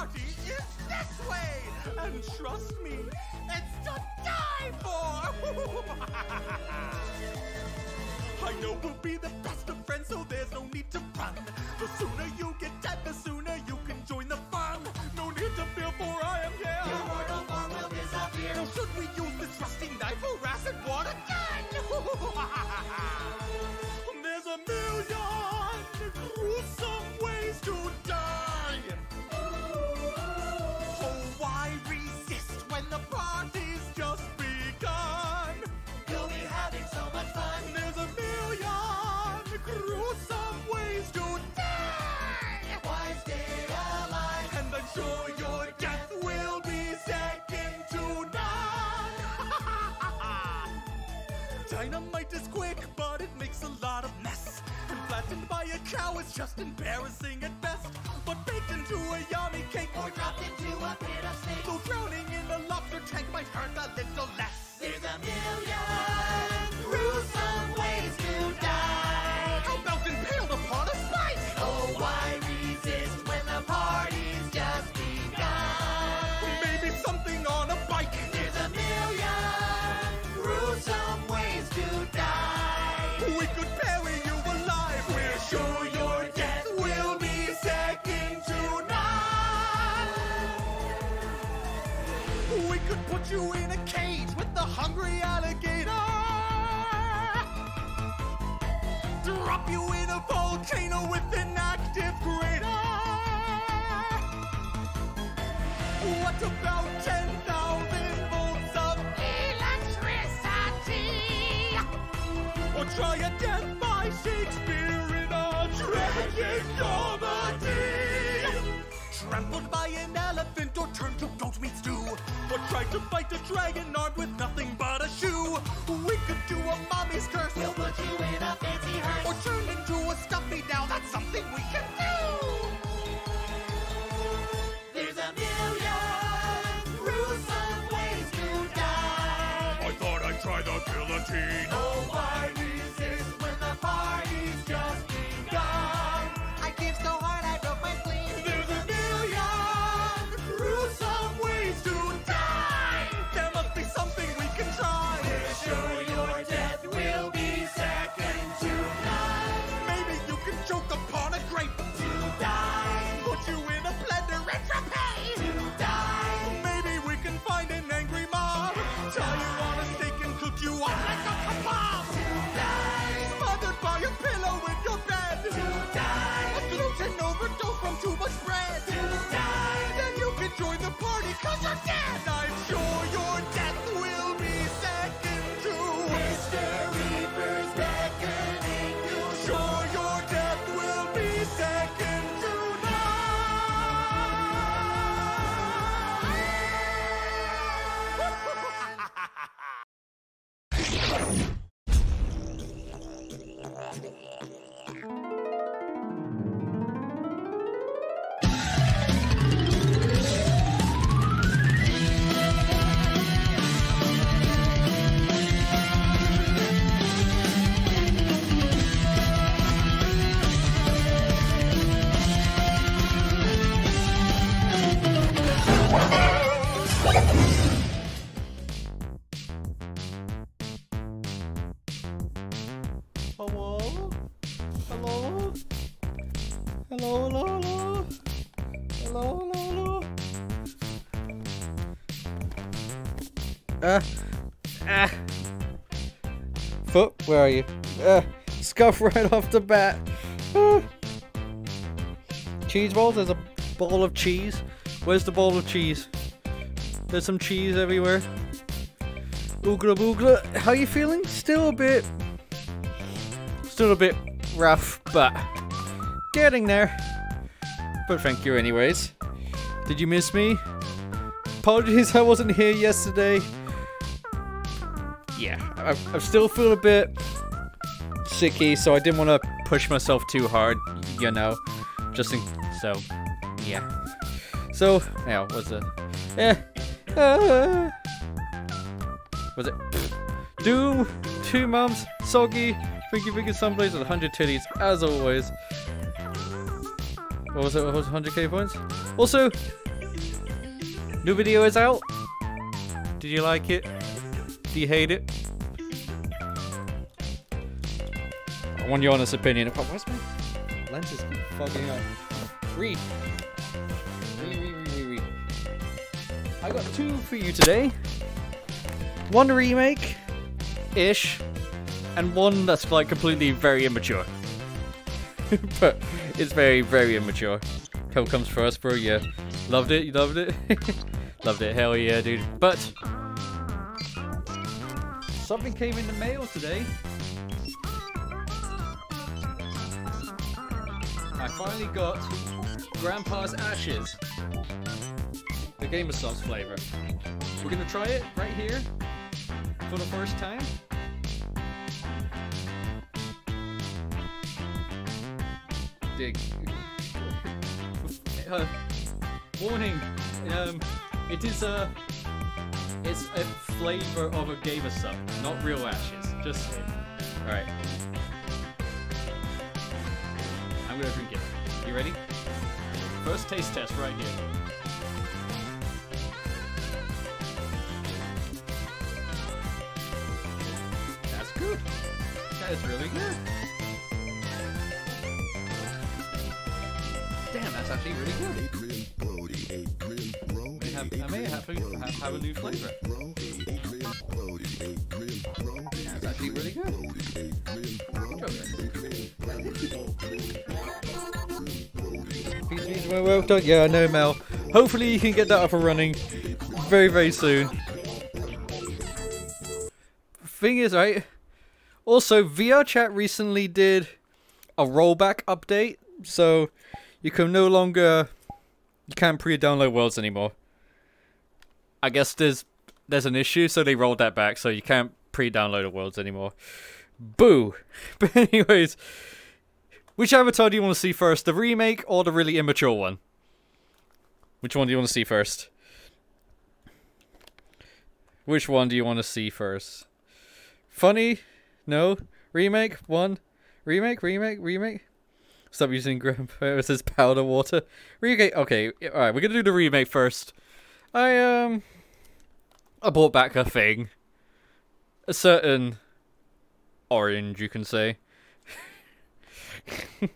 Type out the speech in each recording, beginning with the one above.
party is this way. And trust me, it's to die for. I know we'll be the best of friends, so there's no need to run. The sooner you get dead, the sooner Dynamite is quick, but it makes a lot of mess. And flattened by a cow is just embarrassing at best. But baked into a yummy cake, Or dropped into a pit of snakes. so drowning in a lobster tank might hurt a little less. There's a million you in a cage with the hungry alligator. Drop you in a volcano with an active crater. What about 10,000 volts of electricity? Or try a death by Shakespeare in a tragic comedy. Trampled by an elephant or turned to goat meat stew. Or try to fight a dragon armed with nothing but a shoe. We could do a mommy's curse. We'll put you in a fancy hearse. Or turn into a stuffy doll. That's something we can Uh, ah. Foot, where are you? Uh, scuff right off the bat. Ah. Cheese balls? There's a bowl of cheese. Where's the bowl of cheese? There's some cheese everywhere. Oogla boogla. How you feeling? Still a bit. Still a bit rough, but getting there. But thank you, anyways. Did you miss me? Apologies, I wasn't here yesterday. Yeah, I, I still feel a bit sicky, so I didn't want to push myself too hard, you know. Just in. So, yeah. So, yeah, was it? Eh. Uh, was it? Doom, two mums, soggy, Freaky Freaky someplace with 100 titties, as always. What was it? What was 100k points? Also, New video is out. Did you like it? Do you hate it? I want your honest opinion. Where's my lenses keep fogging up? Read, read, read, read, read. I got two for you today. One remake, ish, and one that's like completely very immature. but it's very, very immature. Hell comes first, bro. Yeah, loved it. You loved it. loved it. Hell yeah, dude. But something came in the mail today. I finally got Grandpa's Ashes, the Game of Sauce flavor. We're gonna try it right here for the first time. Dig. Uh, warning. Um, it is a. It's a flavor of a gamer sub, not real ashes. Just saying. All right. I'm gonna drink it. You ready? First taste test right here. That's good. That is really good. Damn, that's actually really good. Have, I may have, a, have, a new flavor. That's actually really good. Well done. Yeah, I know, Mel. Hopefully, you can get that up and running very, very soon. Thing is, right? Also, VR Chat recently did a rollback update, so you can no longer you can't pre-download worlds anymore. I guess there's there's an issue, so they rolled that back, so you can't pre-download the worlds anymore. Boo. But anyways, which avatar do you want to see first, the remake or the really immature one? Which one do you want to see first? Which one do you want to see first? Funny? No? Remake? One? Remake? Remake? Remake? Stop using grandpa as powder water. Remake. Okay, alright, we're gonna do the remake first. I, um. I bought back a thing. A certain. Orange, you can say.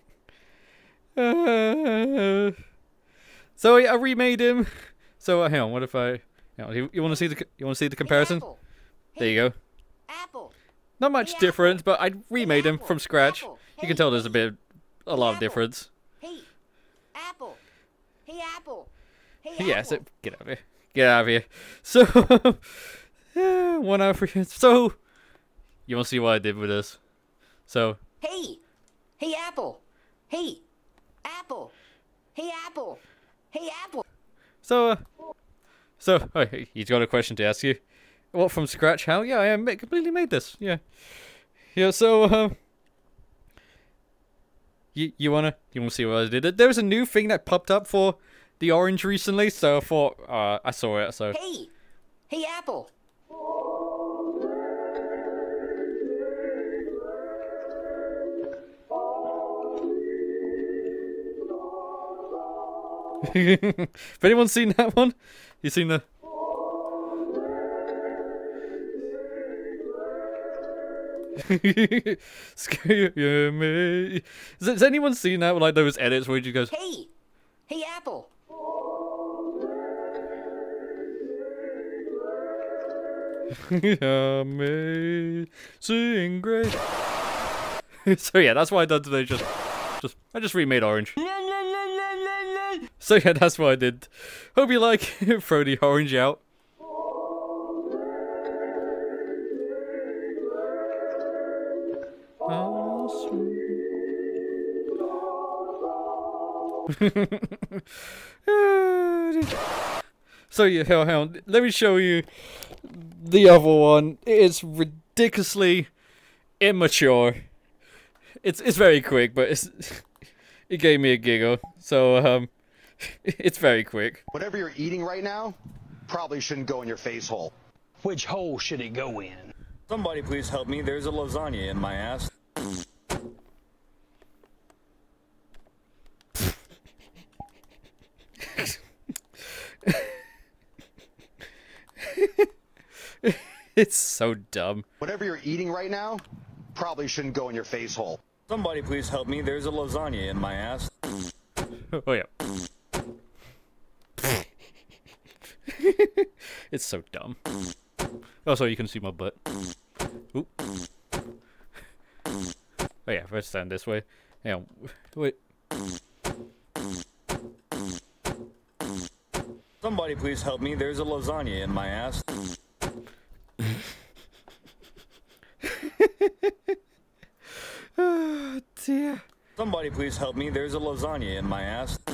uh, so I remade him. So uh, hang on, what if I? Hang on, you, you want to see the you want to see the comparison? Apple. There you go. Apple. Not much Hey, difference, but I Hey, remade him Apple. from scratch. Apple. You can tell there's a bit, a lot of difference. Hey, Apple. Hey, Apple. Hey, Yeah, so get out of here. Get out of here. So, yeah, one hour for you. So, you want to see what I did with this? So, Hey, hey, Apple. Hey, Apple. Hey, Apple. Hey, Apple. so, uh, so, oh, he's got a question to ask you. What from scratch? How? Yeah, I completely made this. Yeah, yeah. So, um, you you wanna you wanna see what I did? There was a new thing that popped up for the orange recently, so I thought uh, I saw it. So, Hey, hey, Apple. If anyone's seen that one, you seen the. Scare me. Has, anyone seen that? Like those edits where he just goes, Hey, hey, Apple. Amazing grace. so yeah, that's what I did today. Just, just I just remade Orange. So yeah, that's what I did. Hope you like. Throw the orange out. Ah, ah, so yeah, hell, hell, let me show you the other one. It is ridiculously immature. It's it's very quick, but it's it gave me a giggle. So um, it's very quick. Whatever you're eating right now probably shouldn't go in your face hole. Which hole should it go in? Somebody please help me. There's a lasagna in my ass. it's so dumb. Whatever you're eating right now probably shouldn't go in your face hole. Somebody please help me. There's a lasagna in my ass. Oh yeah. it's so dumb. Oh, also, you can see my butt. Oop. Oh yeah, let's stand this way. Yeah, wait. Somebody please help me. There's a lasagna in my ass. Oh dear. Somebody please help me. There's a lasagna in my ass.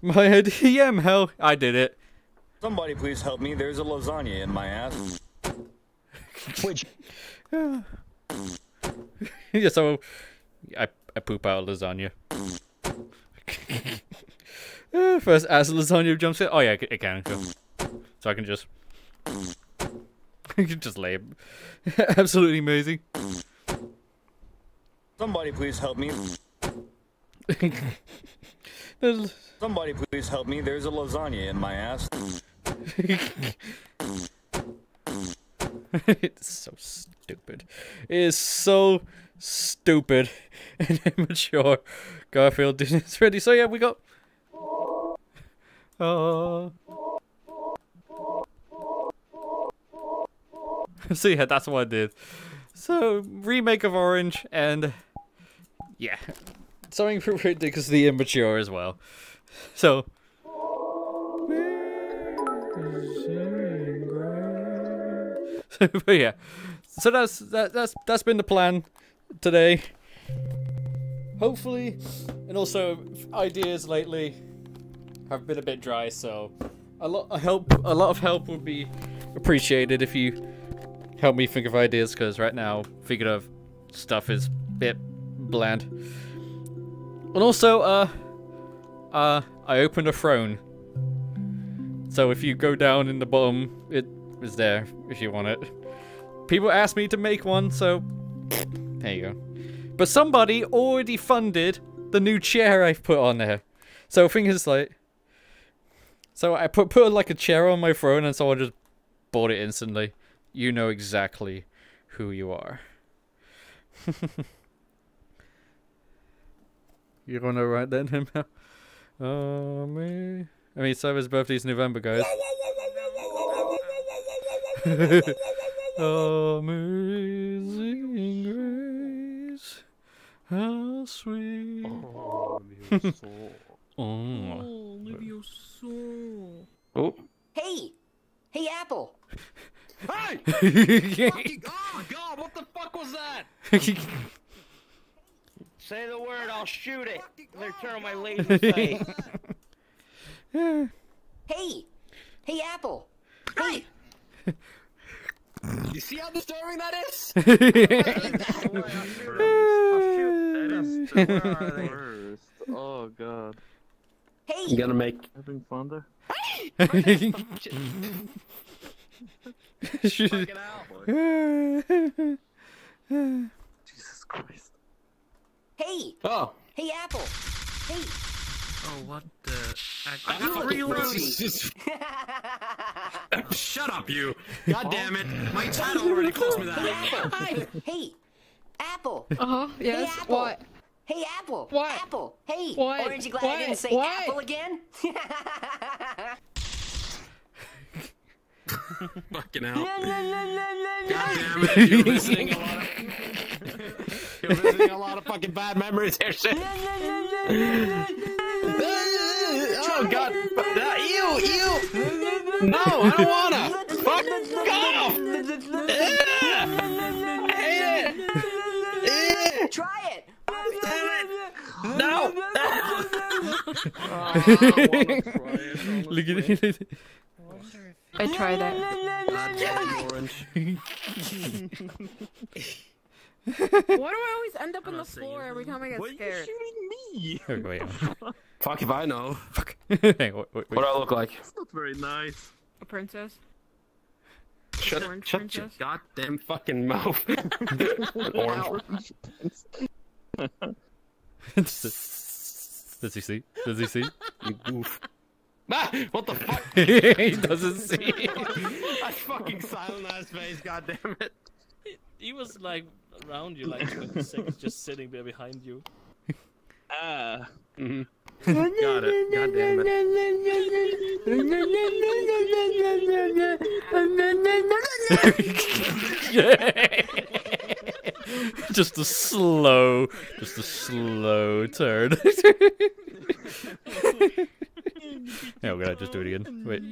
My DM, hell, I did it. Somebody please help me. There's a lasagna in my ass. Which yeah, so I I poop out a lasagna. Uh, First, as lasagna jumps in. Oh yeah, it can. So I can just, I can just lay. it. Absolutely amazing. Somebody please help me. Somebody please help me. There's a lasagna in my ass. it's so stupid. It is so stupid and immature. Garfield is ready. So yeah, we got. Uh... so yeah, that's what I did. So remake of Orange and yeah, something ridiculously immature as well. So. but yeah, so that's that, that's that's been the plan today. Hopefully, and also ideas lately have been a bit dry, so a lot of help a lot of help would be appreciated if you help me think of ideas because right now figurative stuff is a bit bland. And also, uh, uh, I opened a throne. So if you go down in the bottom, it is there if you want it. People asked me to make one, so there you go. But somebody already funded the new chair I've put on there. So thing is like, so I put put like a chair on my throne, and someone just bought it instantly. You know exactly who you are. You're gonna write that in now. Oh me. I mean, Cyber's birthday's November, guys. Amazing grace, how sweet. Oh. Oh. Oh, oh, Hey! Hey, Apple! Hey! Fucking- oh god, what the fuck was that? Say the word, I'll shoot it. They're turning my laser sight. Hey! Hey, Apple! Hey! You see how disturbing that is? Oh god. Hey! You gonna make Having fun there? fucking out. Jesus Christ. Hey! Oh. Hey, Apple! Hey! Oh, what the? I got reloading. Shut up, you. God damn it. My title already calls me Hey, that. Apple! Hey! Apple! Uh huh. Yes. Apple. what? Hey, Apple! What? Apple! Hey! What? Aren't you glad What? I didn't say What? Apple again? Fucking hell. God damn it. You're visiting a lot of... You're visiting a lot of fucking bad memories here, shit. oh, God. Uh, ew, ew. No, I don't wanna. Fuck off. I hate it. Try it! No. Look at it. I try that. Why do I always end up on the floor every time I get scared? me? Okay, wait. Fuck if I know. Fuck. Hang on, wait, wait, What do I look like? It's not very nice. A princess? Shut, Orange shut your goddamn fucking mouth. Orange. Does he see? Does he see? You goof. Ah, what the fuck? he doesn't see. That fucking silent ass face, goddammit. it. He was like around you like 20 seconds, just sitting there behind you. Ah. mhm. Got it. God damn it. just a slow, just a slow turn. Yeah, we're gonna just do it again. Wait.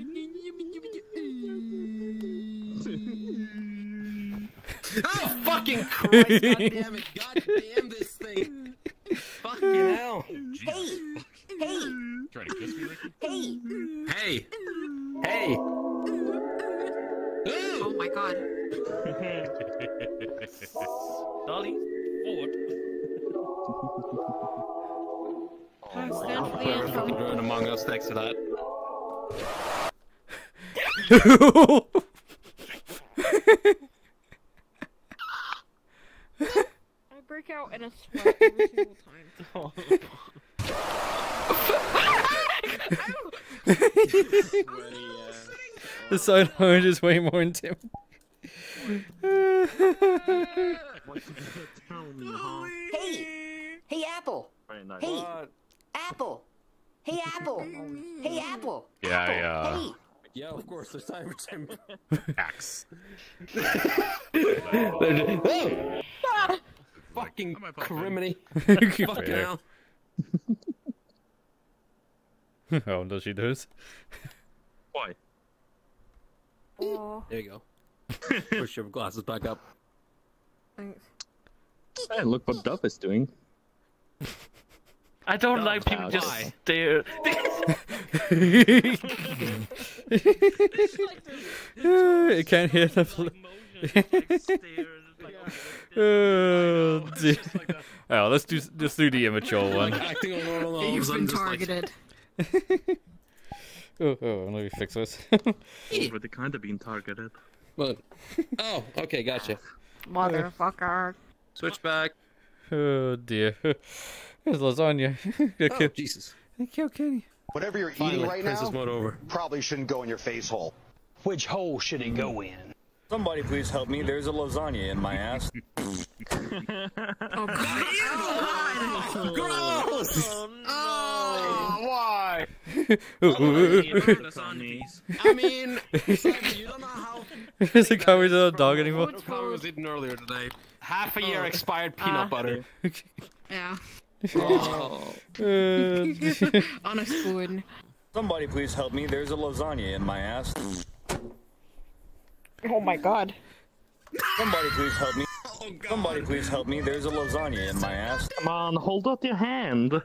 Oh fucking Christ! God damn it! God damn this thing! Fucking hell! Hey! Hey! Trying to kiss me, Ricky? Hey! Hey! Hey! Oh my god. Dolly, forward. Stand for the Whoever fucking intro. Among Us next to that. I break out in a sweat every single time. the side orange is way more intimidating. Tell me. Hey! Hey, Apple! Very nice. Hey! Apple! Hey, Apple! Hey, Apple! Yeah, Apple. yeah. Hey! Yeah, of course, there's time for Tim. Axe. oh! Fucking criminy. Fucking hell. oh, does she do this? Why? Oh, There you go. Push your glasses back up. thanks. Hey, look what Duff is doing. I don't like people Why? just stare. it can't hear the. Fl- oh dear. Oh, let's do let's do the immature one. Acting on one of. You've I'm been just targeted. Oh, oh, let me fix this. Already kind of being targeted. What? Oh, okay, gotcha. Motherfucker. Switch back. oh dear. There's lasagna. Oh, Kill, Jesus. kill Kenny. Whatever you're Finally, eating right princess now mode over. probably shouldn't go in your face hole. Which hole should it go in? Somebody please help me. There's a lasagna in my ass. Oh god. Gross! Oh, oh why? Lasagnas. I mean, Simon, you don't know how Is it covered in a dog anymore? much I was eating earlier today. Half a year oh. expired peanut ah. butter. Yeah. Oh. Uh, On a spoon. Somebody please help me. There's a lasagna in my ass. Oh my god. Somebody please help me. Somebody please help me. There's a lasagna in my ass. Come on, hold out your hand.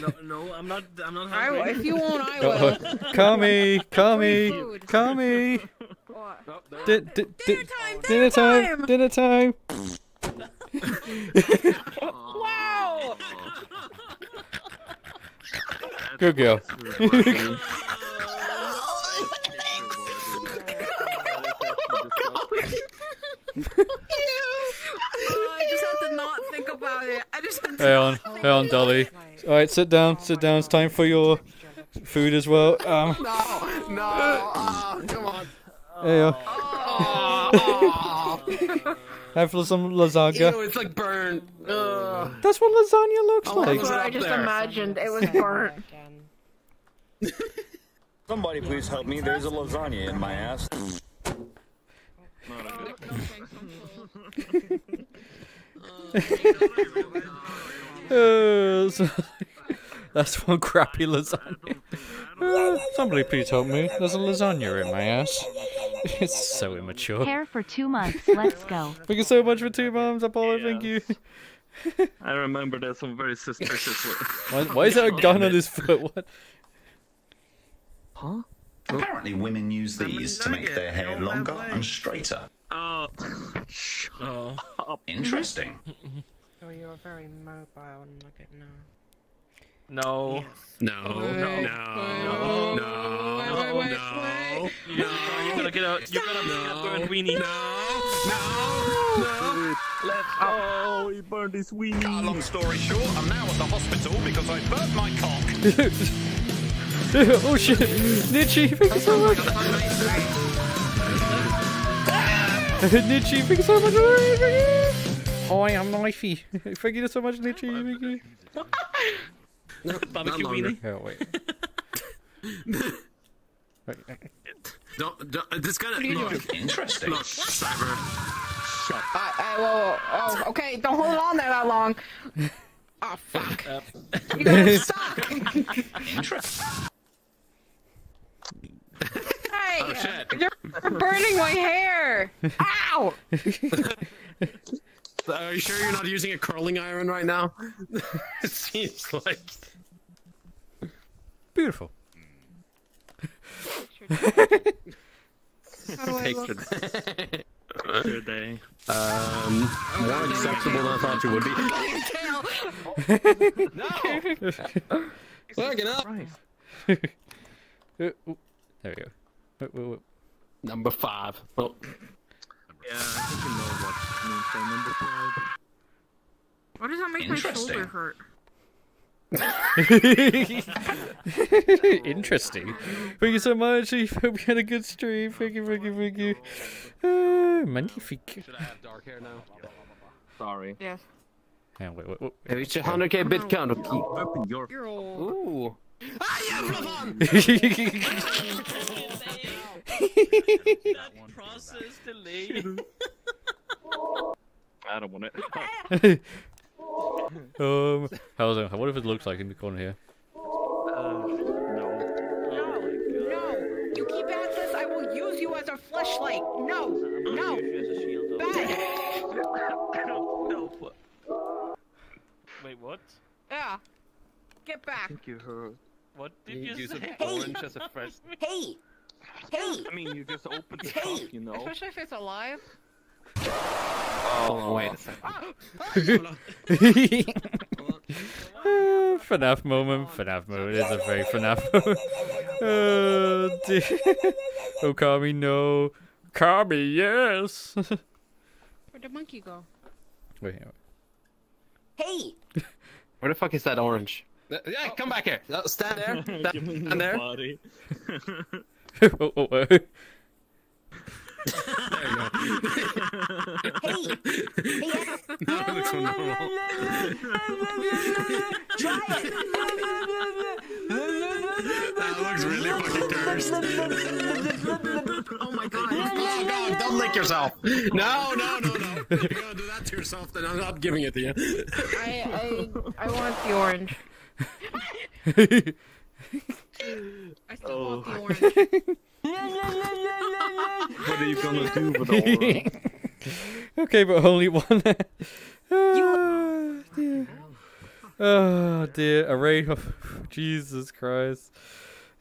No, no, I'm not. I'm not I If you won't, I will. Kami, Kami, food. Kami. What? Oh, there- Di- di- di- Dinner time! Dinner time. Dinner time. Wow! Good girl. I just had to not think about it. I just had to. Hang on, hang on, Dolly. All right, sit down, sit down. It's time for your food as well. Um, No, no, oh, come on. there you. Oh, I have some lasagna. Ew, it's like burnt. Ugh. That's what lasagna looks Oh, like. That's What I just there. imagined. It was burnt. Somebody please help me. There's a lasagna in my ass. Uh, so- that's one crappy lasagna. Uh, somebody please help me. There's a lasagna in my ass. It's so immature. Hair for two months. Let's go. Thank you so much for two moms, Apollo. Thank you. I remember that some very suspicious. Why, why is there a gun on his foot? What? huh? Apparently, women use these to make their hair longer and straighter. Oh. Oh. Interesting. Oh, you're very mobile and look at now. No. No, no, no, no, wait, no, You gotta get out. You gotta get a burnt weenie. Let's go. He burned his weenie. Cut a long story short, I'm now at the hospital because I burnt my cock. oh shit! Nitchy, thank you so much! Nitchy, thank you so much! Hi, I'm Knifey. Thank you so much, Nitchy. Thank you. Barbecue longer. weenie. Oh, wait. Don't, don't, this kind of What look. Interesting. look, Cyber. Uh, uh, whoa, whoa, oh, okay, don't hold on there that long. Oh, fuck. You got stuck. Interesting. Hey, Oh, shit. you're burning my hair. Ow! Are you sure you're not using a curling iron right now? it seems like. Beautiful. How do I look? Good day. Um, more acceptable than I thought you would be. no! Look it up! There we go. Number five. Oh, Yeah, I think you know what means by number five. Why does that make my shoulder hurt? Interesting. Thank you so much. I hope you had a good stream. Thank you, thank you, thank you. Uh, magnifique. should I have dark hair now? Sorry. Yes. Hang wait, wait, wait. Have reached a 100k bit count. Keep. Open your. You're old. Ooh. Ah, yeah, Flavon! That process delay. I don't want it. um, how's it? What if it looks like in the corner here? Uh, no. No, no. You keep at this, I will use you as a flashlight. No, no. Use as a shield. Bad. no. what? Wait, what? Yeah. Get back. Thank you heard. What did You you, use say? an orange as a fresh. Hey! Hey! I mean, you just opened the Hey! trunk, you know. Especially if it's alive. Hold on, wait a second. Uh, FNAF moment. FNAF moment is a very FNAF moment. Uh, dear. oh, Kami, no. Kami, yes. Where'd the monkey go? wait, wait. Hey! Where the fuck is that orange? Yeah, come back here. Uh, Stand there. Give me Stand the there. Body. oh, oh, oh. Hey! Hey! That looks so normal. Try it! That looks really fucking cursed. oh my god. Oh god, don't lick yourself. No, no, no, no. If you're gonna do that to yourself, then I'm not giving it to you. I, I, I want the orange. I still want the orange. What are you gonna do with the orange? okay, but only one. oh, dear. Oh dear, a raid of Jesus Christ.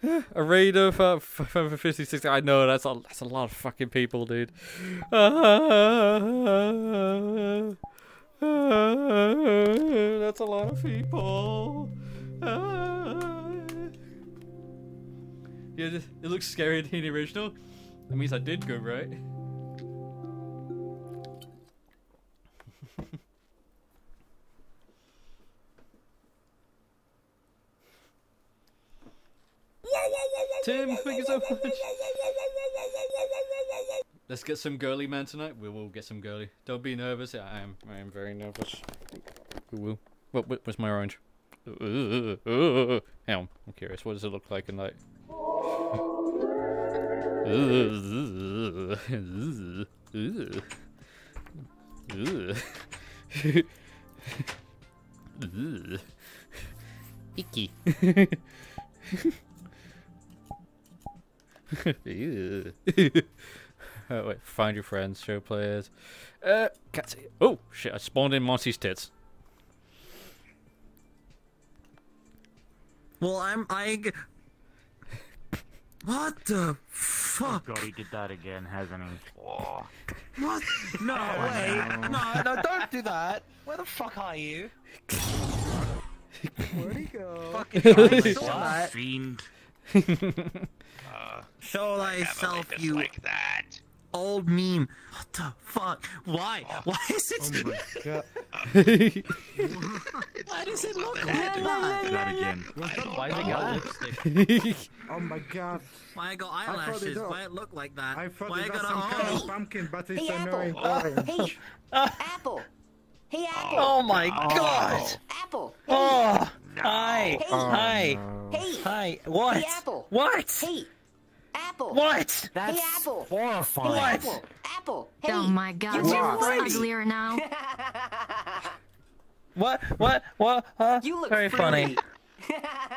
A raid of uh, 556. I know that's a that's a lot of fucking people, dude. Ah, ah, that's a lot of people. Ah. Yeah, it looks scarier than the original. That means I did good, right? Tim, thank you so much. Let's get some girly man tonight. We will get some girly. Don't be nervous. I am. I am very nervous. We. What? what's my orange? Hang on. I'm curious. What does it look like in light? Icky. Ew. oh, wait, find your friends, show players. Uh, can't see it. Oh, shit, I spawned in Monty's tits. Well, I'm I. What the oh, fuck? God, he did that again, hasn't he? Oh. What? No oh, way! No, no, don't do that. Where the fuck are you? Where'd he go? Fucking I saw that. Fiend. Show uh, thyself, you. like that. Old meme. What the fuck? Why? Oh. Why is it? Oh my god. Why does it look like that? That again. Why they got lipstick? Oh my god. Why I got eyelashes? it up. Why it look like that? I thought Why I it got some a kind of oh. pumpkin, but it's Hey, annoying Apple. orange. Hey, Apple. Hey, Apple. Oh my god. Apple. Oh. Hi. Hey. Hi. Hey. Hi. What? Hey, Apple. What? Hey, Apple. What? hey, Apple. horrifying. Hey, Apple. Apple. Hey. Oh my god, You you're look fruity. uglier now. What? What? What? Huh? You look Very funny. fruity.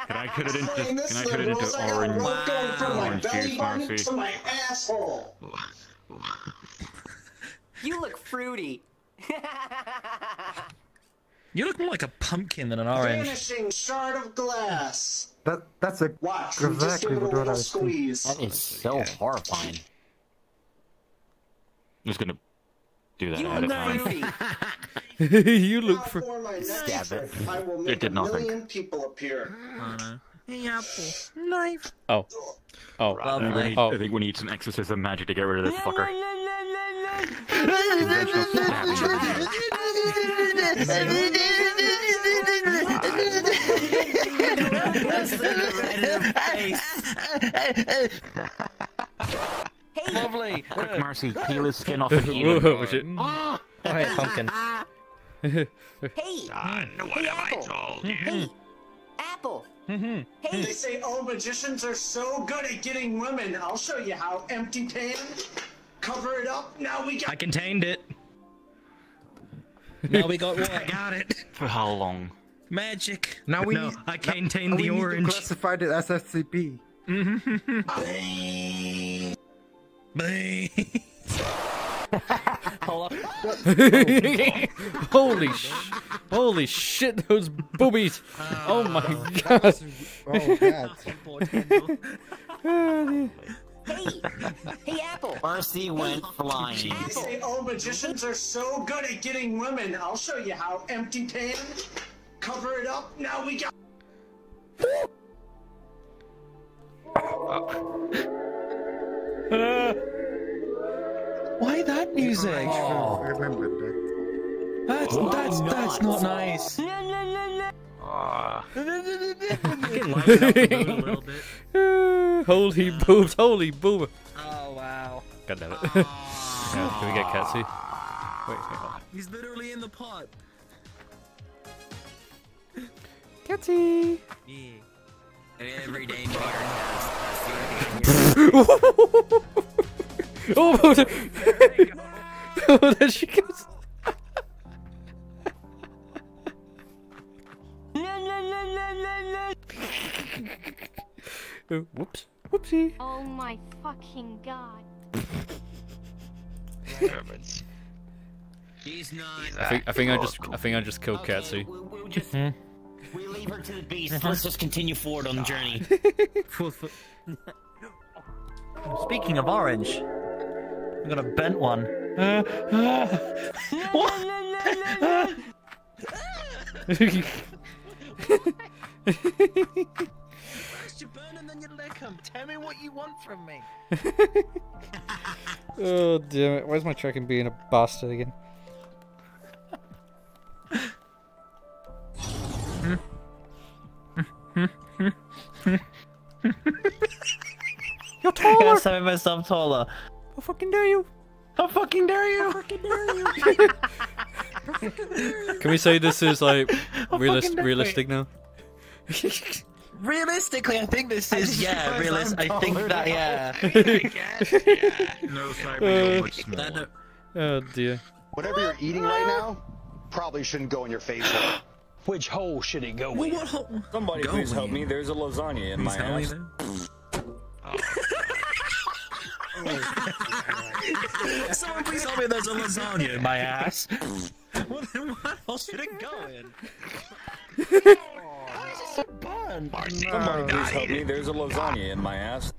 Can I cut it into? Saying Can I cut it into I orange? rope going from my Orange belly juice, button Murphy. to my asshole. You look fruity. You look more like a pumpkin than an orange. Vanishing shard of glass. That that's a Watch, we just exactly give it a what I little was thinking. squeeze. That is so horrifying. I'm just gonna do that You ahead of time. you look for. For my next Stab it. I will It make a did nothing. million people appear. Oh. Hey, apple. Knife. Oh. Oh. I think, we need, Oh. I think we need some exorcism magic to get rid of this fucker. Lovely. Quick, Marcy, peel his skin off and eat him. Whoa, oh, shit. Oh, Alright, pumpkin. Hey. Ah, mm-hmm. hey, Apple. Hey, Apple. Hey. They say all magicians are so good at getting women. I'll show you how. Empty pan. Cover it up. Now we got. I contained it. Now we got what? I got it. For how long? Magic. Now we no, need. I now- contained now the we need orange. to classify it as SCP. holy sh! Holy shit! Those boobies! Oh my god! Oh god. Hey. Hey, Apple. Mercy went flying. They say all magicians are so good at getting women. I'll show you how. Empty pan. Cover it up. Now we got. Why that music? I remember that. That's that's that's not nice. Ah. Fucking light it up a little bit. holy boobs! Holy boob! Oh wow. God damn it! yeah, can we get Katsy? Wait, wait, hold on. He's literally in the pot. Katsy! Yeah. Everyday modern oh, oh, there she goes. Uh, Whoops. Whoopsie. Oh my fucking god. He's not. I think I think I just I think I just killed Okay, Katsy. we, we just we leave her to the beast. Uh-huh. Let's just continue forward on the journey. Speaking of orange, I got a bent one. what? First you burn and then you lick him. Tell me what you want from me. oh damn it! Where's my chicken being a bastard again? You're taller. I gotta taller. set myself taller. How fucking dare you? How fucking dare you? Can we say this is like realist, realistic now? Realistically, I think this is yeah. Realist. I think that yeah. No, sorry, Uh, much smaller. Oh dear. Whatever you're eating right now probably shouldn't go in your face hole. Which hole should it go Well, in? what hole? Somebody Go please help me. There's a lasagna in my ass. then. Someone please tell me there's a lasagna in my ass. well, then what else should it go in? Somebody please help me. There's a lasagna in my ass.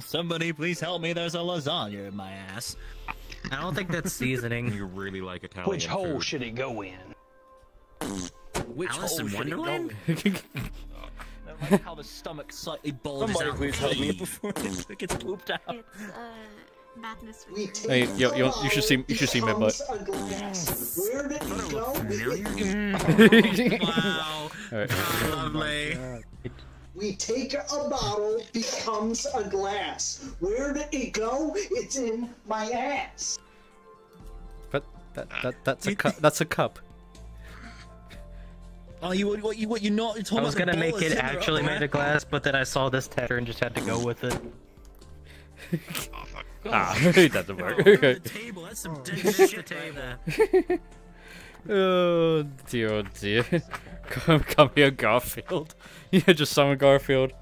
Somebody please help me. There's a lasagna in my ass. I don't think that's seasoning. You really like Italian Which hole food. should it go in? Which Alice hole in should it go Wonderland? I like how the stomach slightly bulges Somebody out please help me. before it gets pooped out. It's, uh, Madness. We Hey, take yo, yo, you should see, you should see my butt. a. Where did it go? wow. Alright. Lovely. We take a bottle, becomes a glass. Where did it go? It's in my ass. But that, that that's a cup. That's a cup. Oh, you what you what you not? I was gonna make it actually made of glass, but then I saw this texture and just had to go with it. oh Ah, it doesn't work. Oh, Okay. the table. That's some dead shit right. Oh dear, oh dear. Come, come here, Garfield. Yeah, just summon Garfield.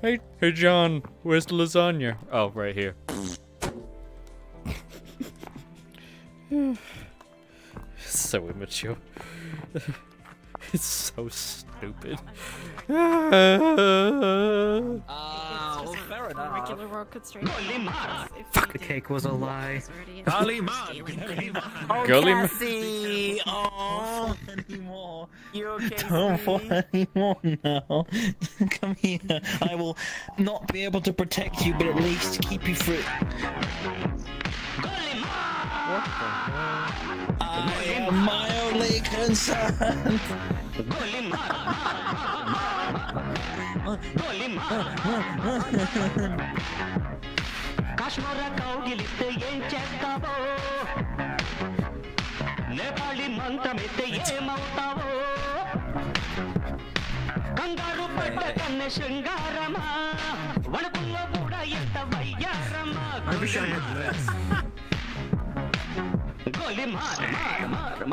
Hey, hey, John. Where's the lasagna? Oh, right here. so immature. It's so stupid. Oh, fair enough. Regular road could. Fuck, the cake was a lie. Golly man. Oh, Gully man. Cassie! Oh, anymore. you okay? Don't want anymore now. Come here. I will not be able to protect you, but at least keep you free. I am my only concern. కాశ్మీర కౌగిలిస్తే ఏం చేస్తావో నేపాళి మంత్రమిస్తే ఏమవుతావో కంగారు పెట్ట కన్నె శృంగారమా వణుకుల్లో కూడా ఎంత వయ్యారమా గోలి మార్ మార్ A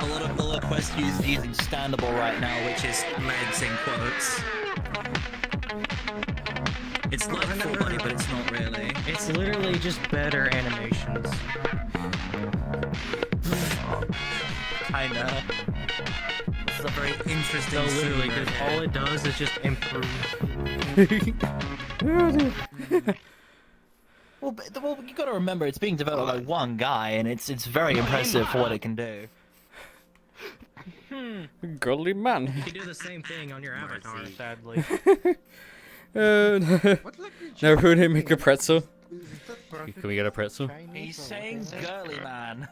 lot of of Quest is using standable right now, which is legs in quotes. It's like full body, but it's not really. It's literally just better animations. Kinda. This is a very interesting. No, literally, because all it does is just improve. Well, but, well, you got to remember it's being developed by one guy, and it's it's very impressive for what it can do. Gully man. You can do the same thing on your avatar, sadly. Uh, now who did make a pretzel? Can we get a pretzel? He's saying girly man.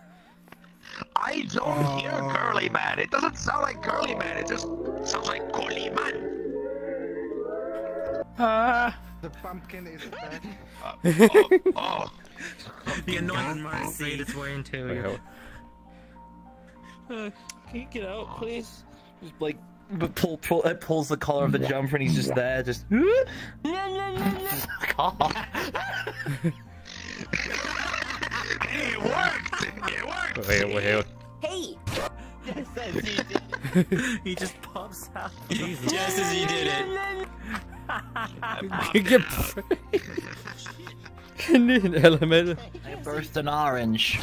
I don't hear girly man. It doesn't sound like girly man. It just sounds like girly man. Ah. The pumpkin is back. oh, oh. The annoying mind made its way into you. Uh, can you get out, please? Just like, but pull, pull, it pulls the collar of the jumper, and he's just there, just. Fuck off. it worked. It worked. Wait, wait, wait. Hey! He just pops out. Just as he did it. Get an element. I burst an orange.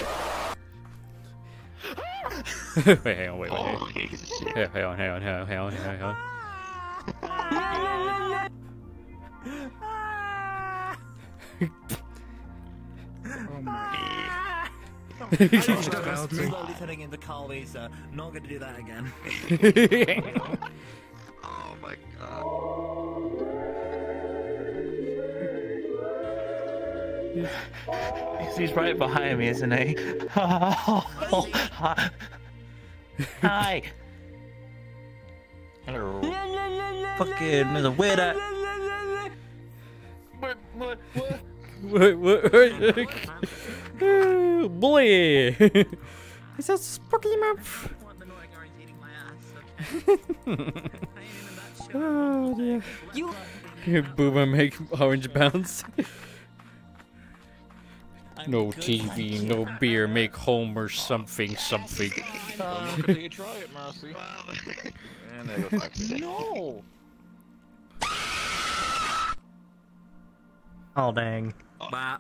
wait, hang on, wait, wait, wait. Yeah, hang on, hang on, hang on, hang on, hang on. Oh my. Slowly turning into Carl Lisa. Not gonna do that again. Oh my god. He's right behind me, isn't he? Hi. Hello. Fucking, there's a weird ass. What, what, what? Wait, wait, wait. Uh, Boy! Is that Spooky Map? oh dear. You. Boomer make orange bounce. no TV, no beer, make Homer something, something. Could you try it, Marcy? and there goes back. No! Oh, dang. Bah.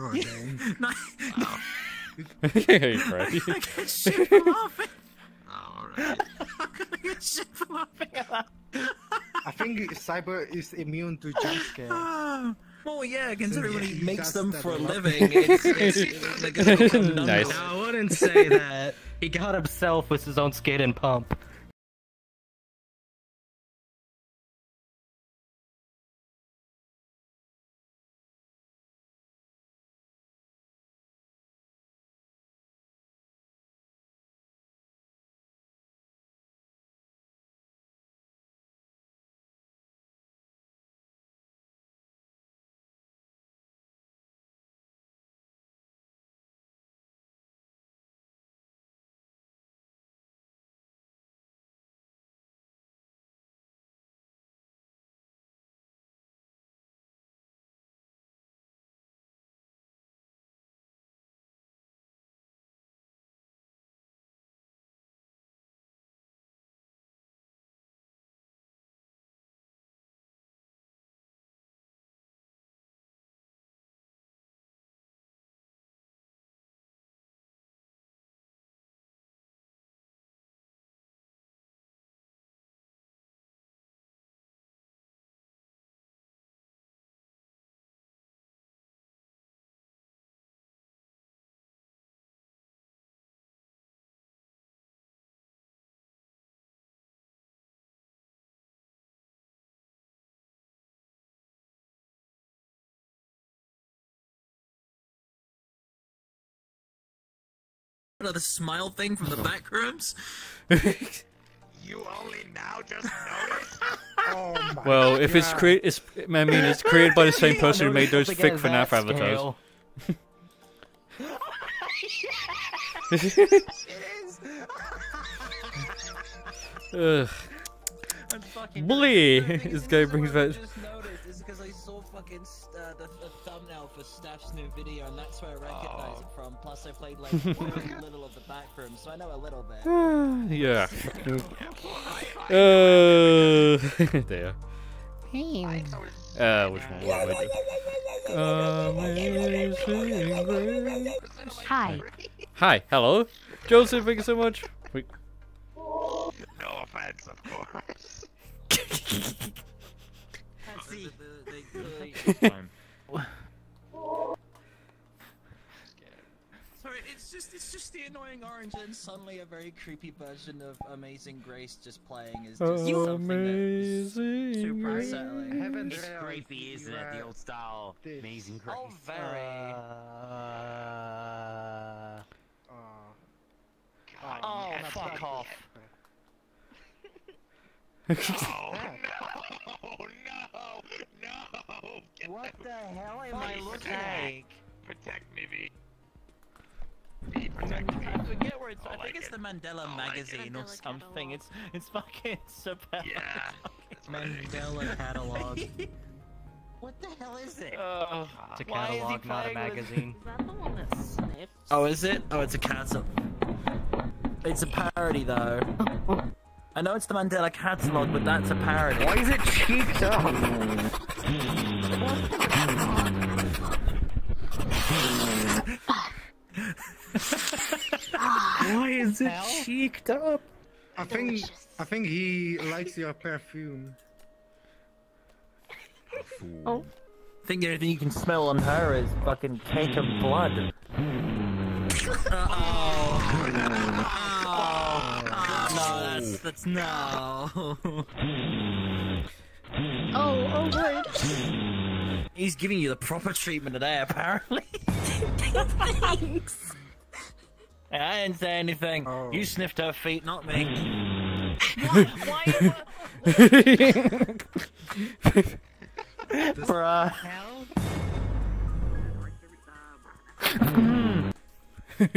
Oh, dang. no, no. hey, Freddy. I get shit for laughing. Alright. I'm gonna get shit for laughing. I think Cyber is immune to jump scares. Oh yeah, considering when he he makes them for a a living, it's, it's, it's like a. Nice. No, I wouldn't say that. He got himself with his own skate and pump. Another smile thing from the back rooms. You only now just noticed? oh my Well, if it's created, it's, I mean, it's created by the same person who made those something fake at FNAF that avatars. scale. Ugh. I'm fucking. Bully! The thing is, This this guy brings what I back- just noticed is because I saw fucking uh, the, the thumbnail for Staff's new video, and that's where I recognize it from. Plus, I played like very little of the back room, so I know a little bit. yeah. Uh, there. Uh, which one? What am I? Amazing Grace. Hi. Hi, hello, Joseph. Thank you so much. Wait. No offense, of course. See, Sorry, it's just the annoying orange, and suddenly a very creepy version of Amazing Grace just playing is just something that is super Grace. unsettling. Heaven It's knows creepy, isn't it? The old style this. Amazing Grace. Oh, very. Uh, Oh, fuck off. Oh, no, no, no. What the hell am I looking protect. like? Protect me, V. V, protect me. I forget where it's. I I think like it's it. the Mandela I like magazine or Mandela something. catalog. It's it's fucking super. Yeah. It is. Mandela catalog. what the hell is it? Oh, it's a Why is he catalog, not a playing with- magazine. Is that the one that sniffs? Oh, is it? Oh, it's a catalog. It's a parody, though. I know it's the Mandela catalog, but that's a parody. Why is it cheeked up? Why is it cheeked up? I think I think he likes your perfume. Oh. I think the only thing you can smell on her is fucking cake and blood. oh. oh. No, that's, that's no. Oh, oh, good. He's giving you the proper treatment today, apparently. Thanks. Hey, I didn't say anything. Oh. You sniffed her feet, not me. Why? Bruh. Keep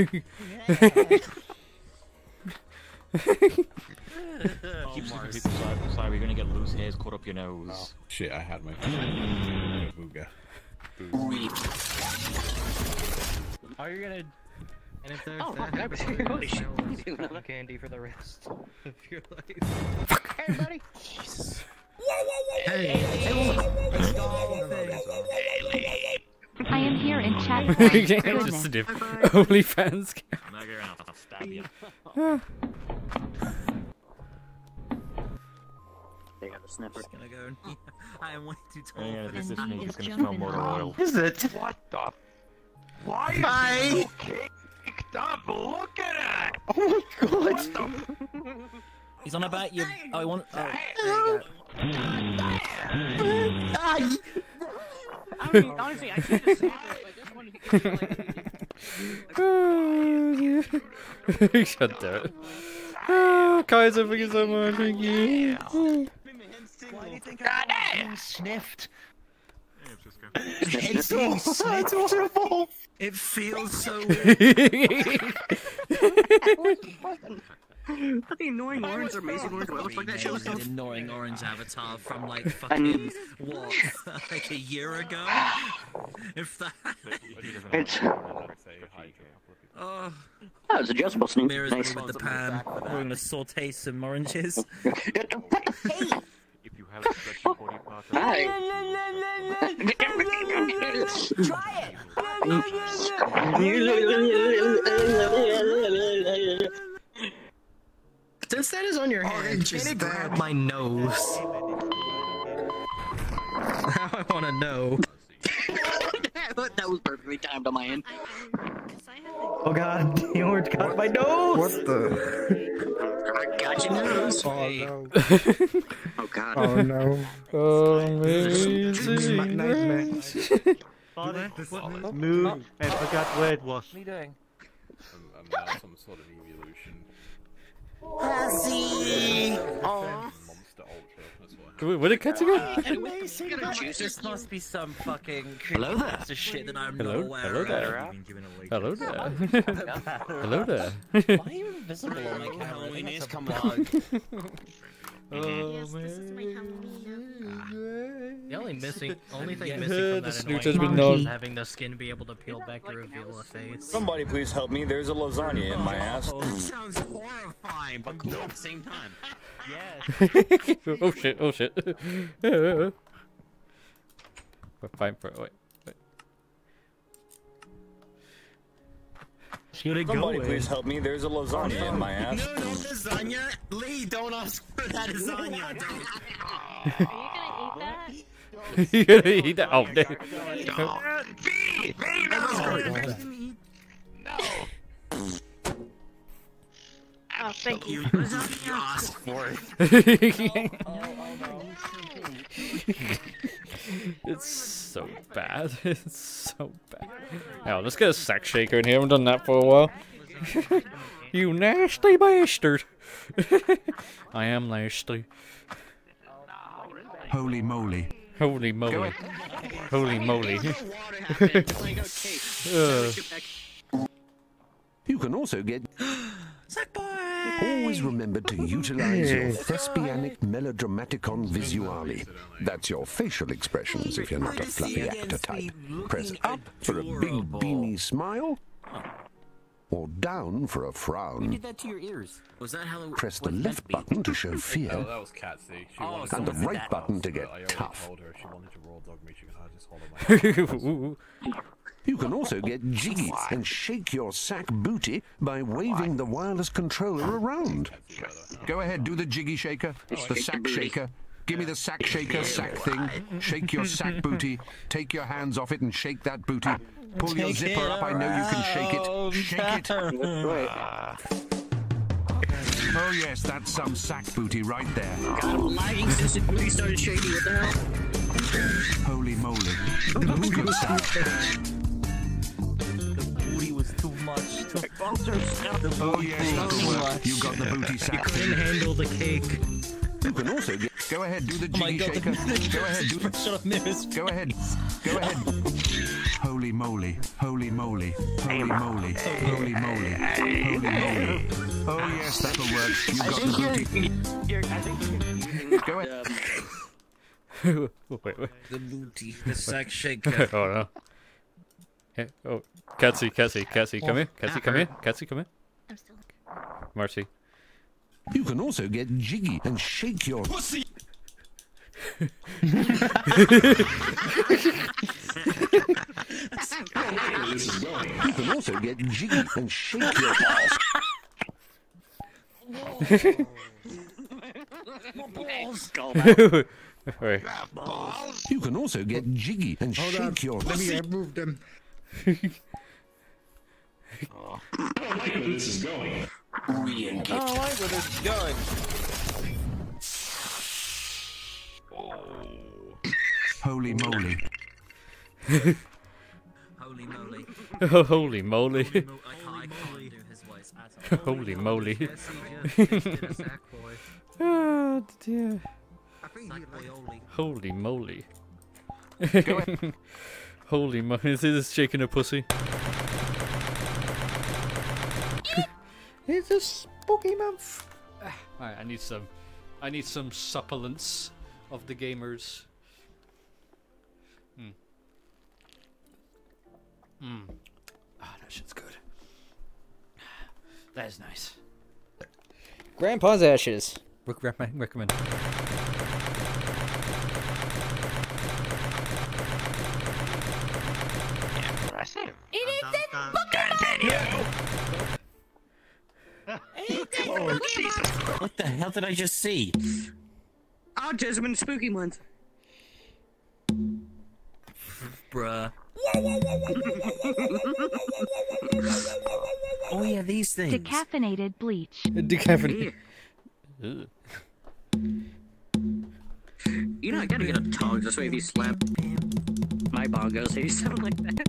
oh, people sorry, sorry, we're gonna get loose hairs caught up your nose. Oh, shit, I had my booga. Are you gonna? And if there's Oh, that fuck, I happens, you're holy shit. gonna You cotton know- candy for the rest of your life. Hey, buddy. I am here in chat. line. Goodness. Just a diff. OnlyFans. I'm not gonna have to stab you. They got a sniffer. Gonna go. I am way too tall. Yeah, this this. is me. It's gonna smell motor around. oil. Is it? What the? Why is Bye. He so caked up? Look at it! Oh my god! He's on about you. Oh, I want. Oh, there you I mean, honestly, I should just say this. I just wanted to get you, like, Shut down. Oh, Kaiser, thank you so much. Thank you. go. Why do you think I Sniffed. It feels so That's horrible. It feels so weird. the annoying orange or amazing orange, whatever the fuck that show was An annoying orange avatar from like fucking what, like a year ago? If that. It's, Oh, oh, it's adjustable sneak. mirrors Nice. with the pan. We're gonna saute some oranges. If you have a stretchy body part Hi. Try it. Since that is on your head, Orange can is it grab bad. my nose? Now I want to know. that was perfectly timed on my end. Oh god, the orange got my nose! What the? I got your nose. Oh no! Oh god. Oh no! Amazing Nightmare. Grace. You like this? Move oh, and oh. forgot where it was. What are you doing? I'm, I'm now uh, some sort of evolution. Hussy! Monster Ultra. That's what. Where where did Katsu go? This must be some fucking Hello there. piece of shit that I'm Hello, not aware hello of. there. Hello there. Hello there. Why are you invisible on my camera? Halloween I think is that's a coming bug. Oh, yes, this is my Halloween The only missing, only thing Yeah. missing from that snoot annoying has been is known. having the skin be able to peel back to reveal a face. Somebody please help me. There's a lasagna in my ass. Oh, that sounds horrifying, but cool at the same time. Yes. oh shit! Oh shit! We're fine for wait. Wait. Should it Somebody please help me. There's a lasagna in my ass. No, no lasagna. Lee, don't ask for that lasagna. Don't. you gonna eat that? Oh, damn. Bee! Oh, Bee, no! Oh, thank you. You asked for it. Oh, oh, it's so bad. It's so bad. Now let's get a sack shaker in here. I haven't done that for a while. you nasty bastard! I am nasty. Holy moly. Holy moly. Holy moly. Uh, You can also get. Always remember to utilize your thespianic melodramaticon visuale. That's your facial expressions if you're not a fluffy actor type. Press up for a big beanie smile, or down for a You frown. did that to your ears. Was that how Press the was left button to show Oh, fear, that was Catsy. She Oh, wanted and the right button to I get already tough. Told her if she wanted to raw dog me, she could have just hold on my You can also get jiggy and shake your sack booty by waving the wireless controller around. Go ahead, do the jiggy shaker, It's the sack shaker. Give me the sack shaker, sack thing. Shake your sack booty. Take your hands off it and shake that booty. Pull your zipper up. I know you can shake it. Shake it. Oh yes, that's some sack booty right there. God, I'm since the booty started shaking. What the hell? Holy moly. Good, Sam. Oh yes, that'll work. You got the booty You sack couldn't handle the cake. You can also get. Go ahead, do the oh my God, shaker. the Go ahead, do. expression of mirrors. Go ahead. Go ahead. Holy moly. Holy moly. Holy moly. Holy moly. Holy moly. Oh yes, that'll work. You got the booty. Go ahead. wait, wait. The booty, the sack shaker. oh no. Hey, oh, Katsy, Katsy, Katsy, come here. Katsy, come here. Katsy, come here. I'm still. Marcy. You can also get jiggy and shake your pussy. You can also get jiggy and shake your balls. Wait. You can also get jiggy and Hold on. shake your Let me pussy. remove them. This is going. Oh, I like where this is going. Holy moly. Holy moly. Oh, holy moly. I I. Holy moly. Oh, dear. Holy moly. Holy moly. Is this shaking a pussy? It's a spooky month. Alright, I need some. I need some supplements of the gamers. Hmm. Hmm. Ah, that shit's good. That is nice. Grandpa's ashes. Rec- rec- recommend. Oh, Jesus. What the hell did I just see? Oh, Jasmine Spooky ones. Bruh. Oh yeah, these things. Decaffeinated bleach. Uh, decaffeinated. You know, I gotta get a tongue just so if you slap my bongos, they sound like that.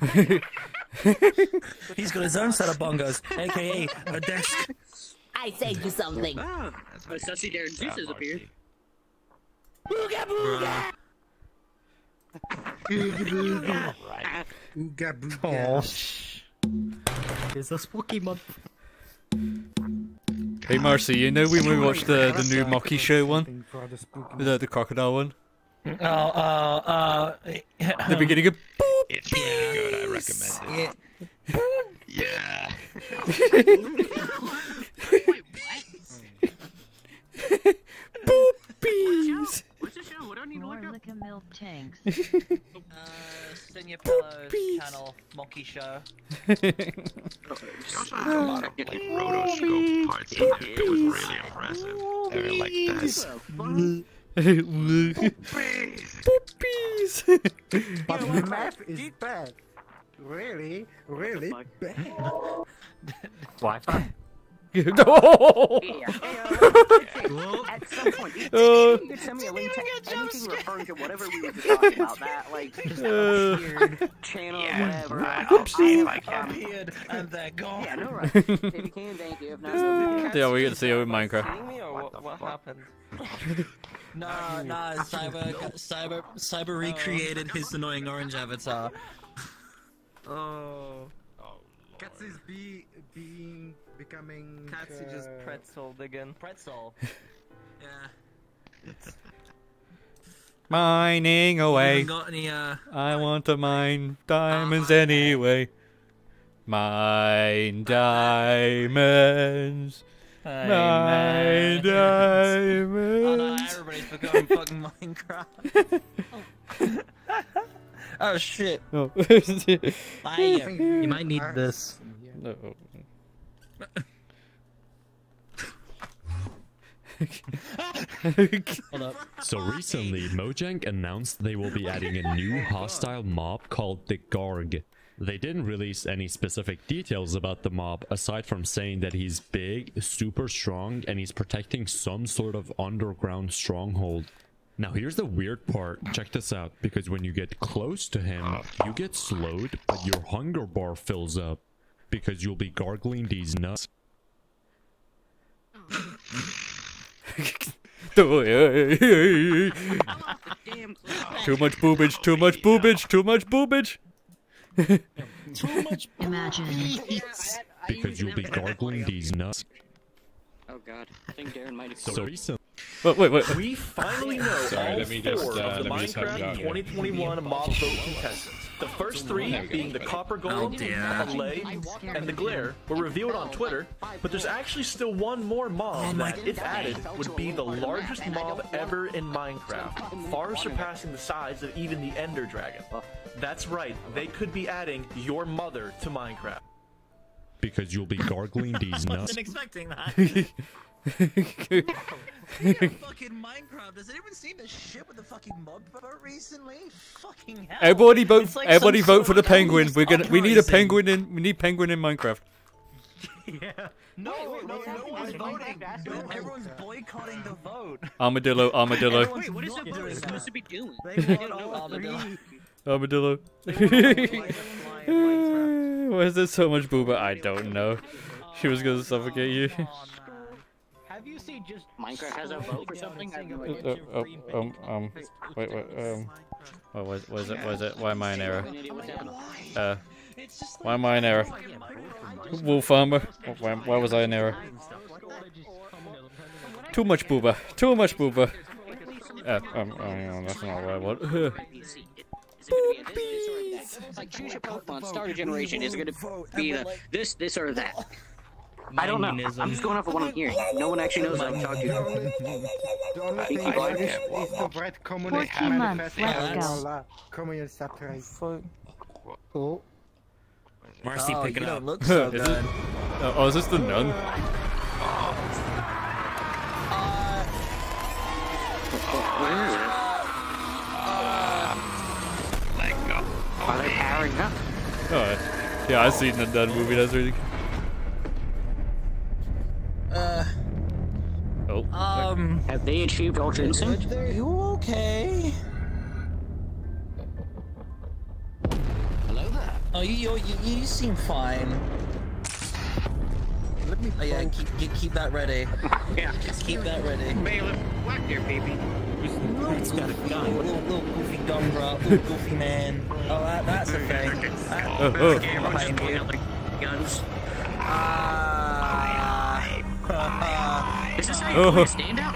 He's got his own set of bongos, aka a desk. I saved you something. Ah, a sussy Darren Juice has appeared. Booga booga! Ooga Oh, booga. it's a spooky month. Hey Marcy, you know when we watched the the new Mocky show one, the the the crocodile one, Oh, uh, uh, the beginning of It's pretty good. I recommend it. Yeah. Boobies. What's the show? What do I need to look up? milk tanks. Uh, Senior Pillows channel, Monkey Show. Like rotoscope parts in it. It was really impressive. They were like this. Boobies. But the math is bad. Really, really bad. Wi-Fi. no. At some point, you, Uh. you could send me a link to anything referring to whatever we were just talking about. That like just that Uh. weird channel, whatever. I- I'll- Oopsie. I'll- Like um, Appeared and they're gone. Yeah, no rush. if you can, thank you. If not, no Yeah, we get to see it in Minecraft. Kidding me or what, what happened? Nah, nah, Cyber, Cyber, Cyber recreated his annoying orange avatar. Oh. Cats is be being becoming. Katsu uh, just pretzeled again. Pretzel. yeah. Mining away. Got any, uh... I want to mine diamonds anyway. Mine diamonds. Hey, Mine man. Oh no, diamonds. everybody's forgotten fucking Minecraft. oh shit. No. Fire. You might need this. No. Hold up. So recently, Mojang announced they will be adding a new hostile mob called the Garg. They didn't release any specific details about the mob aside from saying that he's big, super strong, and he's protecting some sort of underground stronghold. Now here's the weird part. Check this out, because when you get close to him, you get slowed, but your hunger bar fills up because you'll be gargling these nuts. too much boobage, too much boobage, too much boobage. Too much. Imagine. Because you'll be gargling these nuts. Oh god, I think Darren might have. So recently. Wait, wait, wait. We finally know Sorry, all let me four just, uh, of the let me just help you Minecraft 2021 mob vote contestants. The first three, There we go. being the Copper Golem, dear. Allay, and the Glare, were revealed on Twitter, but there's actually still one more mob that, if added, would be the largest mob ever in Minecraft, far surpassing the size of even the Ender Dragon. That's right, they could be adding your mother to Minecraft. Because you'll be gargling these I nuts. wasn't expecting that. fucking Minecraft. Has anyone seen the shit with the fucking mob recently? Fucking hell. Everybody vote. Like everybody vote for the penguin. We're gonna. We need a penguin in. We need penguin in Minecraft. Yeah. No, no, no one's voting. No, everyone's boycotting the vote. Armadillo. Armadillo. Wait, what is the vote supposed to be doing? They want don't know all what the the Armadillo. Why is there so much booba? I don't know. She was gonna suffocate you. Have you seen just Minecraft has a vote for something? I have no idea. Uh, oh, um, um, wait, wait, um, what was, was it, was it, why am I in error? Uh, why am I in error? Wolf armor, why, why was I in error? Too much booba, too much booba. Uh, um, oh, no, that's not what I want. Like choose your Pokemon starter generation is gonna be the this, this, or that. I don't know. I'm just going off of what I'm hearing. No one actually knows what I'm talking The about. only Think thing you like is, it? is the red communist 14 months, manifest let's go. uh, communist surprise. Oh. Marcy, Oh, pick it up. look so Is it- uh, oh, is this the nun? Let's go. Are they powering up? Oh, yeah, I've seen the nun movie. That's really. Uh, um, Have they achieved Ultra Instinct? are you okay? Hello there. Oh, you, you, you, you seem fine. Let me Oh, yeah, keep, keep, keep that ready. Yeah. Just keep that ready. Bailiff, whack there, baby. He's got a gun. Little, little goofy gun drop, little goofy man. Oh, that, that's a thing. That, Oh, oh. Okay, everyone's just pulling out their guns. Ah. Is this how you Oh. oh. stand out?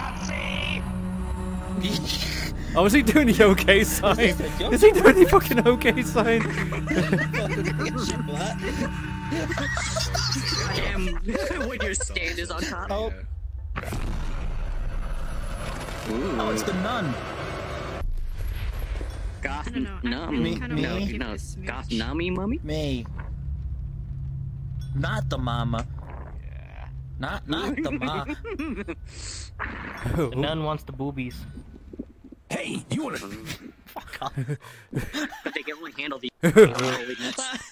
Oh, is he doing the okay sign? Is he doing the fucking okay sign? Damn, when your stand is on top. Oh. Oh, it's the nun. Goth I don't know, I- Nami. Me- kinda No, no, Goth Nami mummy? Me. Not the mama. Not, not the ma. The nun wants the boobies. Hey, you wanna? Mm. Fuck off. but they can only handle the.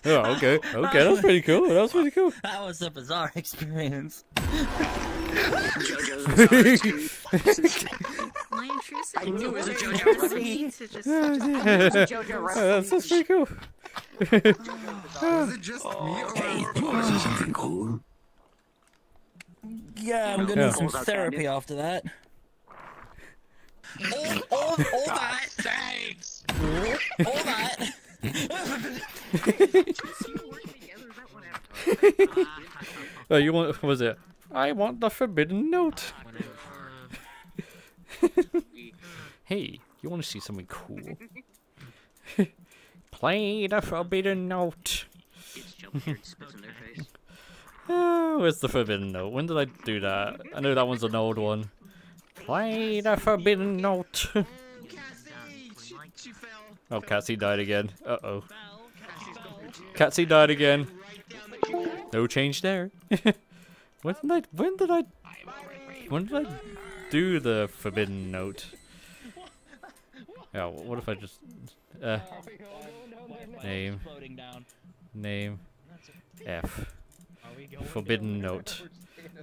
oh, okay. Okay, that was pretty cool. That was pretty cool. That was a bizarre experience. My intrusive. I knew it was a JoJo reference. To just Yeah, JoJo reference. That's, that's pretty cool. Is it just me or hey, you want to something cool? Yeah, I'm gonna Yeah. need some therapy after that. All, all, all that. Thanks. All that. oh, you want? what Was it? I want the forbidden note. hey, you want to see something cool? Play the forbidden note. Oh, where's the forbidden note? When did I do that? I know that one's an old one. Play the forbidden note. oh, Cassie died again. Uh oh. Cassie died again. No change there. when did I? When did I? When did I do the forbidden note? Yeah. What if I just? Uh, name. Name. F. Forbidden note.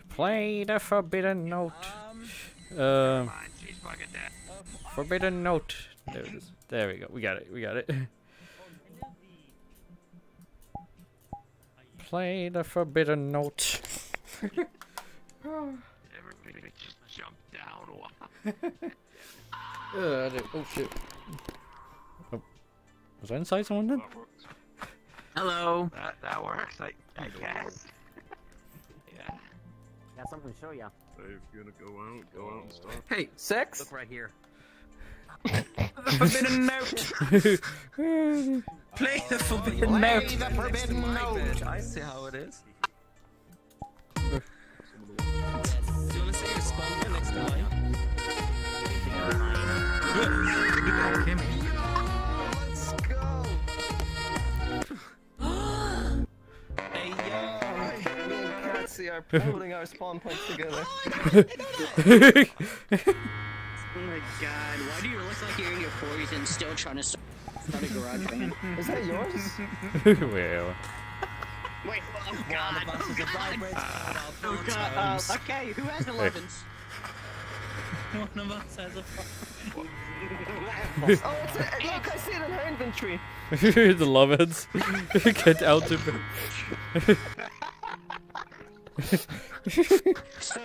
Play the forbidden note. Um. Forbidden note. There it is. There we go. We got it. We got it. Play the forbidden note. Everybody just jump down. Uh, oh shit. Oh. Was I inside someone then? Hello. That, that works, I, I guess. Yeah. Got something to show you. Dave's gonna go out, go out and stuff. Hey, sex? Look right here. the forbidden note. Play the oh, forbidden Play note. the forbidden note. I see how it is. Do you wanna say your sponsor next to and are pulling our spawn points together. Oh my god, why do you look like you're in your 40s and still trying to start start a garage band? Is that yours? well. Wait, oh One god. of us is a vibrator. Oh god, uh, okay, who has 11s? One of us has a. oh, oh, it's a, look, I see it in her inventory. the loveheads. Get out of So,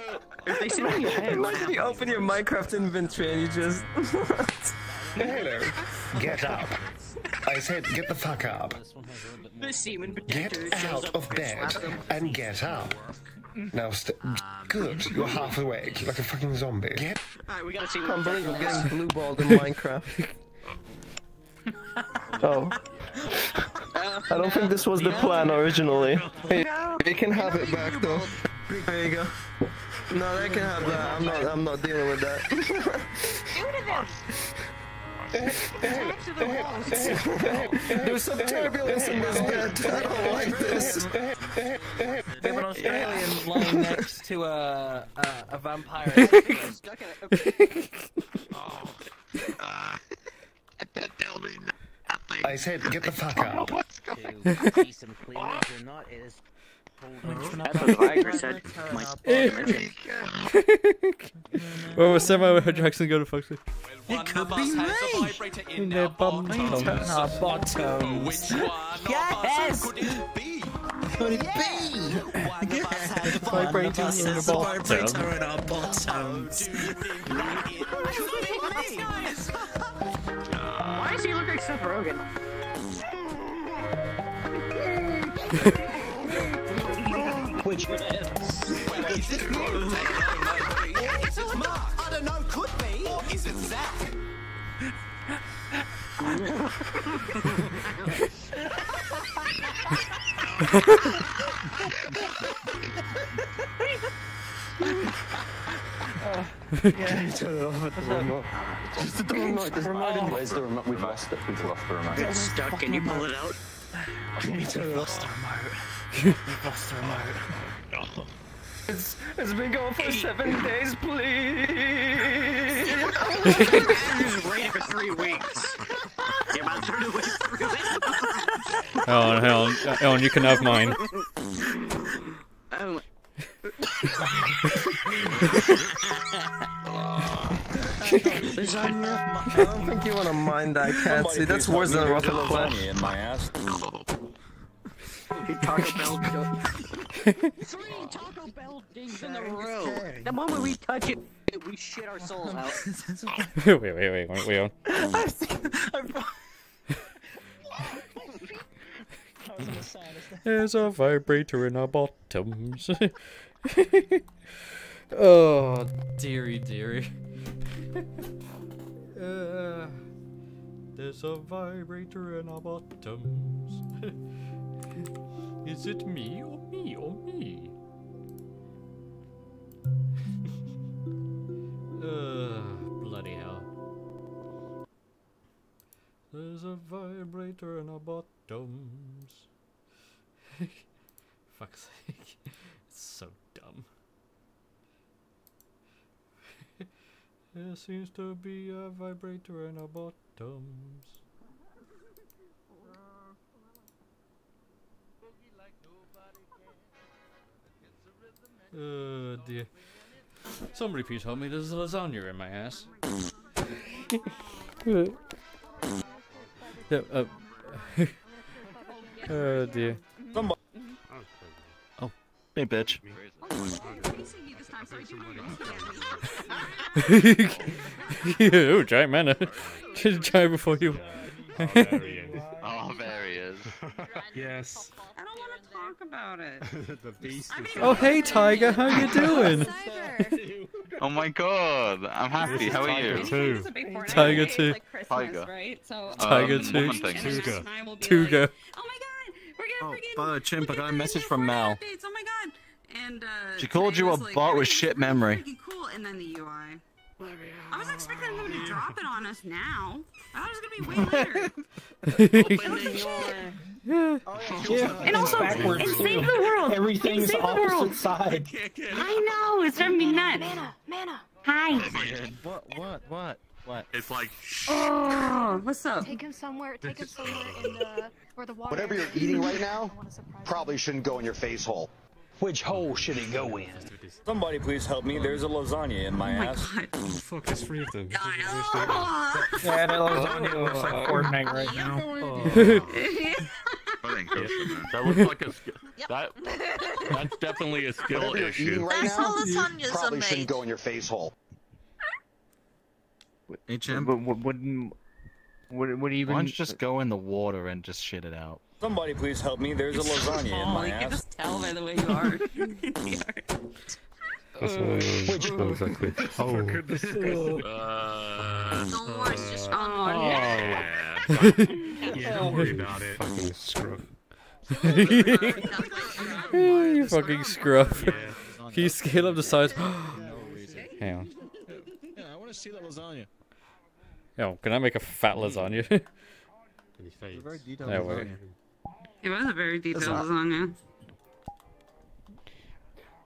if they sit on your head, Imagine you open your Minecraft inventory and you just. Hello. Get up. I said get the fuck up. the semen Get out of bed and get up. Now, st- good. You're half awake, like a fucking zombie. Get. Alright, we gotta see Can't what believe I'm that getting blue balled in Minecraft. oh. I don't think this was the plan originally. Hey, they can have it back though. There you go. No, they can have that. I'm not. I'm not dealing with that. There's some turbulence in this bed. I don't like this. They have an Australian lying next to a a, a vampire. Oh. I said get the fuck up. to see some cleavage or not is That's what Viagra said. Where was Samuel Jackson go to fuck sleep? It could be me. In their bum Turn bums. our bottoms. Yes. Could it be? Could it be? Vibrating in the bottom. Vibrator in our bottoms. Why does he look like Seth Rogen? Which one is it you? Is it Mark? I don't know, could be. Or is it Zach? Yeah, turn it off at the remote. Just the remote, the remote. Where's the remote? We've lost it. We've lost the remote. It's stuck. Can you pull it out? We turn it lost the remote. We've lost the remote. It's, it's been going for seven days, please. Just waiting for three weeks. Yeah, about to wait three weeks. On, hell hell you can have mine. Oh. I don't think you want to mind that cat. See, that's worse than a rotten flesh. in my ass. Taco Bell. Three Taco Bell dings in a row. The moment we touch it, we shit our souls out. wait, wait, wait, wait, wait on. There's a vibrator in our bottoms. oh, dearie, dearie. Uh, there's a vibrator in our bottoms. Is it me or me or me? uh, bloody hell. There's a vibrator in our bottoms. Fuck's sake. It's so dumb. There seems to be a vibrator in our bottoms. Oh dear. Somebody please help me, there's lasagna in my ass. yeah, uh, oh dear. Oh, hey, bitch. oh, giant mana. giant before you. Oh, there he is. Oh, there he is. yes. I don't want to talk about it. the beast is Oh, hey, Tiger, how you doing? Oh my god, I'm happy. How are you? He's a big Fortnite Tiger guy. two. It's like Christmas, Tiger. right? So Tiger um, two. woman thing. Tuga. And I will be Tuga. like, oh my god, we're gonna Oh, Chimp, I got a message from Mal. updates. Oh my god. And uh, She called you a like, bot with shit memory. Cool, and then the UI. I was expecting them to drop it on us now. I thought it was gonna be way later. And also, backwards, and save the world. Everything's And save the opposite world. side. I know it's driving me nuts. Mana, mana. Hi. What? What? What? What? It's like. Oh, what's up? Take him somewhere. Take him somewhere in the where the water. Whatever you're eating right now probably shouldn't go in your face hole. Which hole should it go in? Somebody please help me. There's a lasagna in my, ass. Fuck, there's three of them. Yeah, that lasagna looks like Fortnite right now. Oh. That ain't kosher, man. That looks like a sk- that. That's definitely a skill issue. right That's now how lasagnas are probably shouldn't go in your face hole. Hey, Chimp. What, what, what, what, what do you even... Why don't you just go in the water and just shit it out? Somebody please help me. There's a lasagna in Oh, my you can just tell by the way you are. That's what I was oh, exactly. Oh. Uh, Don't worry, it's just oh, yeah. Yeah, don't worry about it. Fucking scruff. you fucking scruff. Can you scale up the size? Hang on. Yeah, I want to see that lasagna. Yo, can I make a fat lasagna? Very detailed There we go. lasagna. It was a very detailed not- lasagna.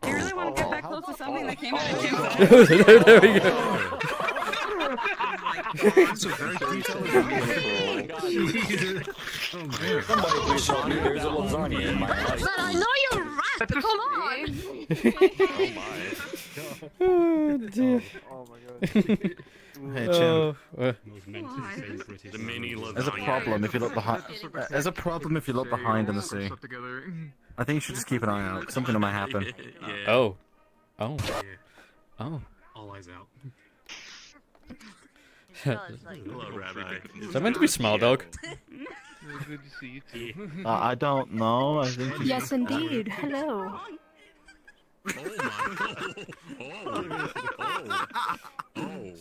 You really want to get that close to oh. something that came oh. out of oh. there, there we go. That's a very detailed lasagna. Somebody please help me. There's a lasagna in my ass. But I know you're right. Come on. oh dear. Oh my god. Hey, Oh, uh, The mini There's a problem if you look behind. There's a problem if you look behind in the sea. I think you should just keep an eye out. Something might happen. Oh. Oh. Oh. All eyes out. Is Hello, Rabbi. that meant to be small dog? Good to see you too. Uh, I don't know. I think. Yes, indeed. Hello. Oh oh. Oh.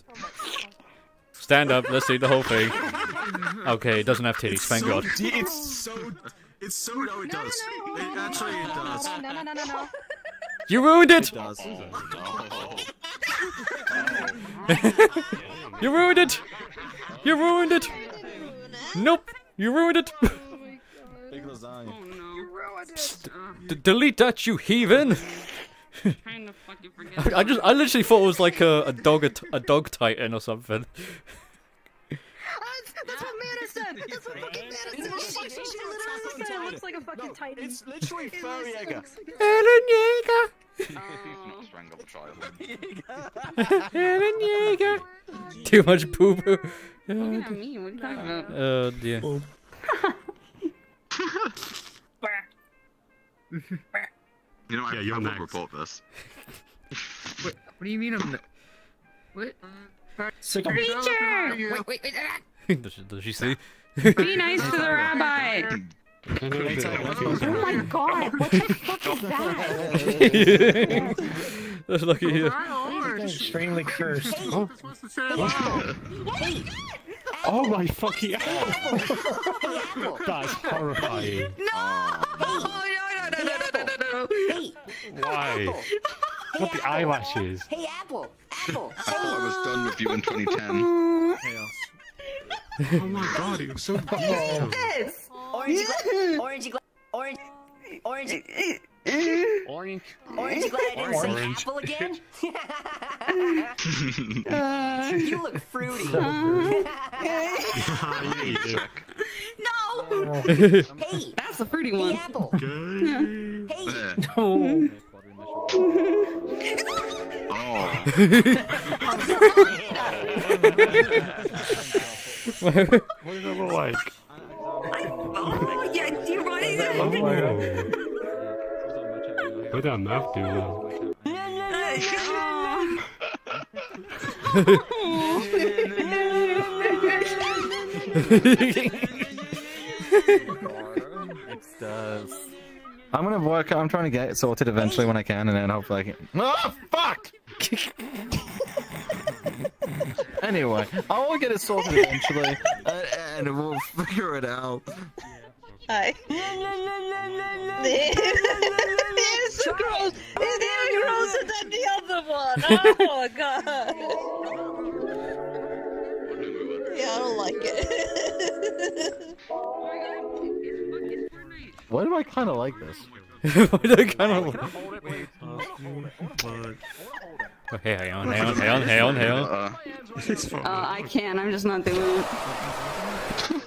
Stand up. Let's see the whole thing. Okay, it doesn't have titties. Thank so God. it's so. It's so. No, it does. It, actually, it does. No, no, no, no, no. You ruined it. It does. you ruined it. You ruined it. Nope. You ruined it. Big lasagna. D- delete that, you heathen. Trying to fucking forget. I just, I literally thought it was like a, a dog, a, t- a dog titan or something. That's what Mana said. That's what fucking Mana said. She, she, she literally said it looks like a fucking titan. It's literally furry Jaeger. Eren Yeager. not strangle the child. Eren Yeager. Too much poo poo. Looking at me. What are you talking about? Uh, oh dear. You know, I, Yeah, you're I will report this. What, what do you mean I'm not? What? Preacher! Wait, wait, wait. does, she, does she see? Be nice to the rabbi. Oh my god, what the fuck is that? That's lucky here. Extremely cursed. Oh. Oh my fucking That's horrifying. Oh. Oh, Why? Not the eyelashes. Hey, Apple! Apple! I thought I was done with you in 2010. Oh my god, you're so beautiful. This! Orange gla- Orange Orange... Orange... Orange. Orange glad I didn't say Orange. apple again? you look fruity. No! hey! That's the fruity one. Hey, apple! Hey! Oh. oh. What does it look like? Oh, yeah, you running Oh my god. What that mouth do? It does. I'm gonna work. I'm trying to get it sorted eventually when I can, and then hopefully I can. Oh fuck! anyway, I will get it sorted eventually, and, and we'll figure it out. Hi. it's so gross. It's even grosser than the other one. Oh my god. Yeah, I don't like it. Why do I kind of like this? Why do I kind of? Okay, hang on, hang on, hang on, hang on, hang on. Uh, Uh, I can. I'm just not doing it.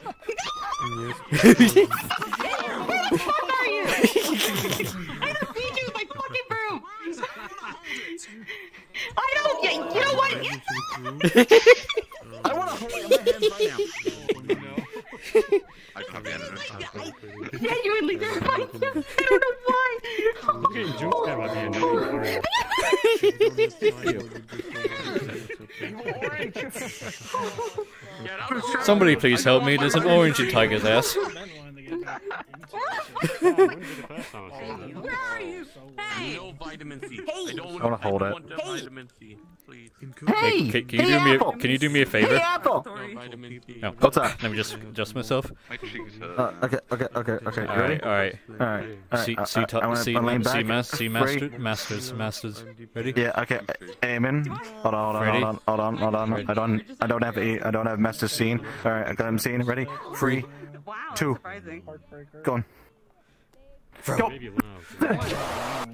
What are you? I don't beat you with my fucking broom. I don't. You know what? I want to hold it in my hands right now. I can't be editor. Genuinely terrified you. I don't know why. I'm getting jumped there by the end. Somebody please help me. There's an orange in Tiger's ass. Where are you? Hey. No vitamin C. Hey. I don't wanna hold it. want the vitamin C, please. Hey, can, can you do me? A, can you do me a favor? Hey, Apple! No vitamin C. No. What's that? Let me just adjust myself. My cheeks hurt. Uh, okay, okay, okay, okay. All ready? right, all right. All right. All See, see, I, I, I see, see, back. mas- see, master, masters, masters. Ready? Yeah. Okay. Aiming. Hold on. Hold on. Hold on. Hold on. Hold on. I don't. I don't have a. I don't have master scene. All right. I got him scene. Ready? Three. Wow. Two. Surprising. Go on. Go.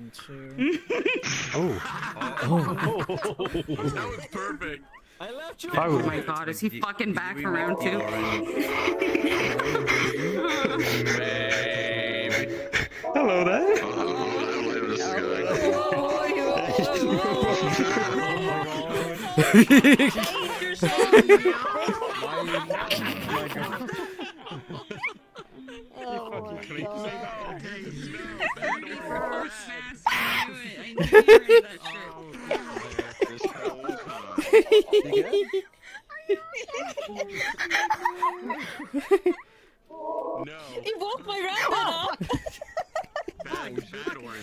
Oh. That was perfect. I left you. Oh my god, is he fucking back for round two? Hello there. Oh No. He woke my rabbit up. Bad, bad one.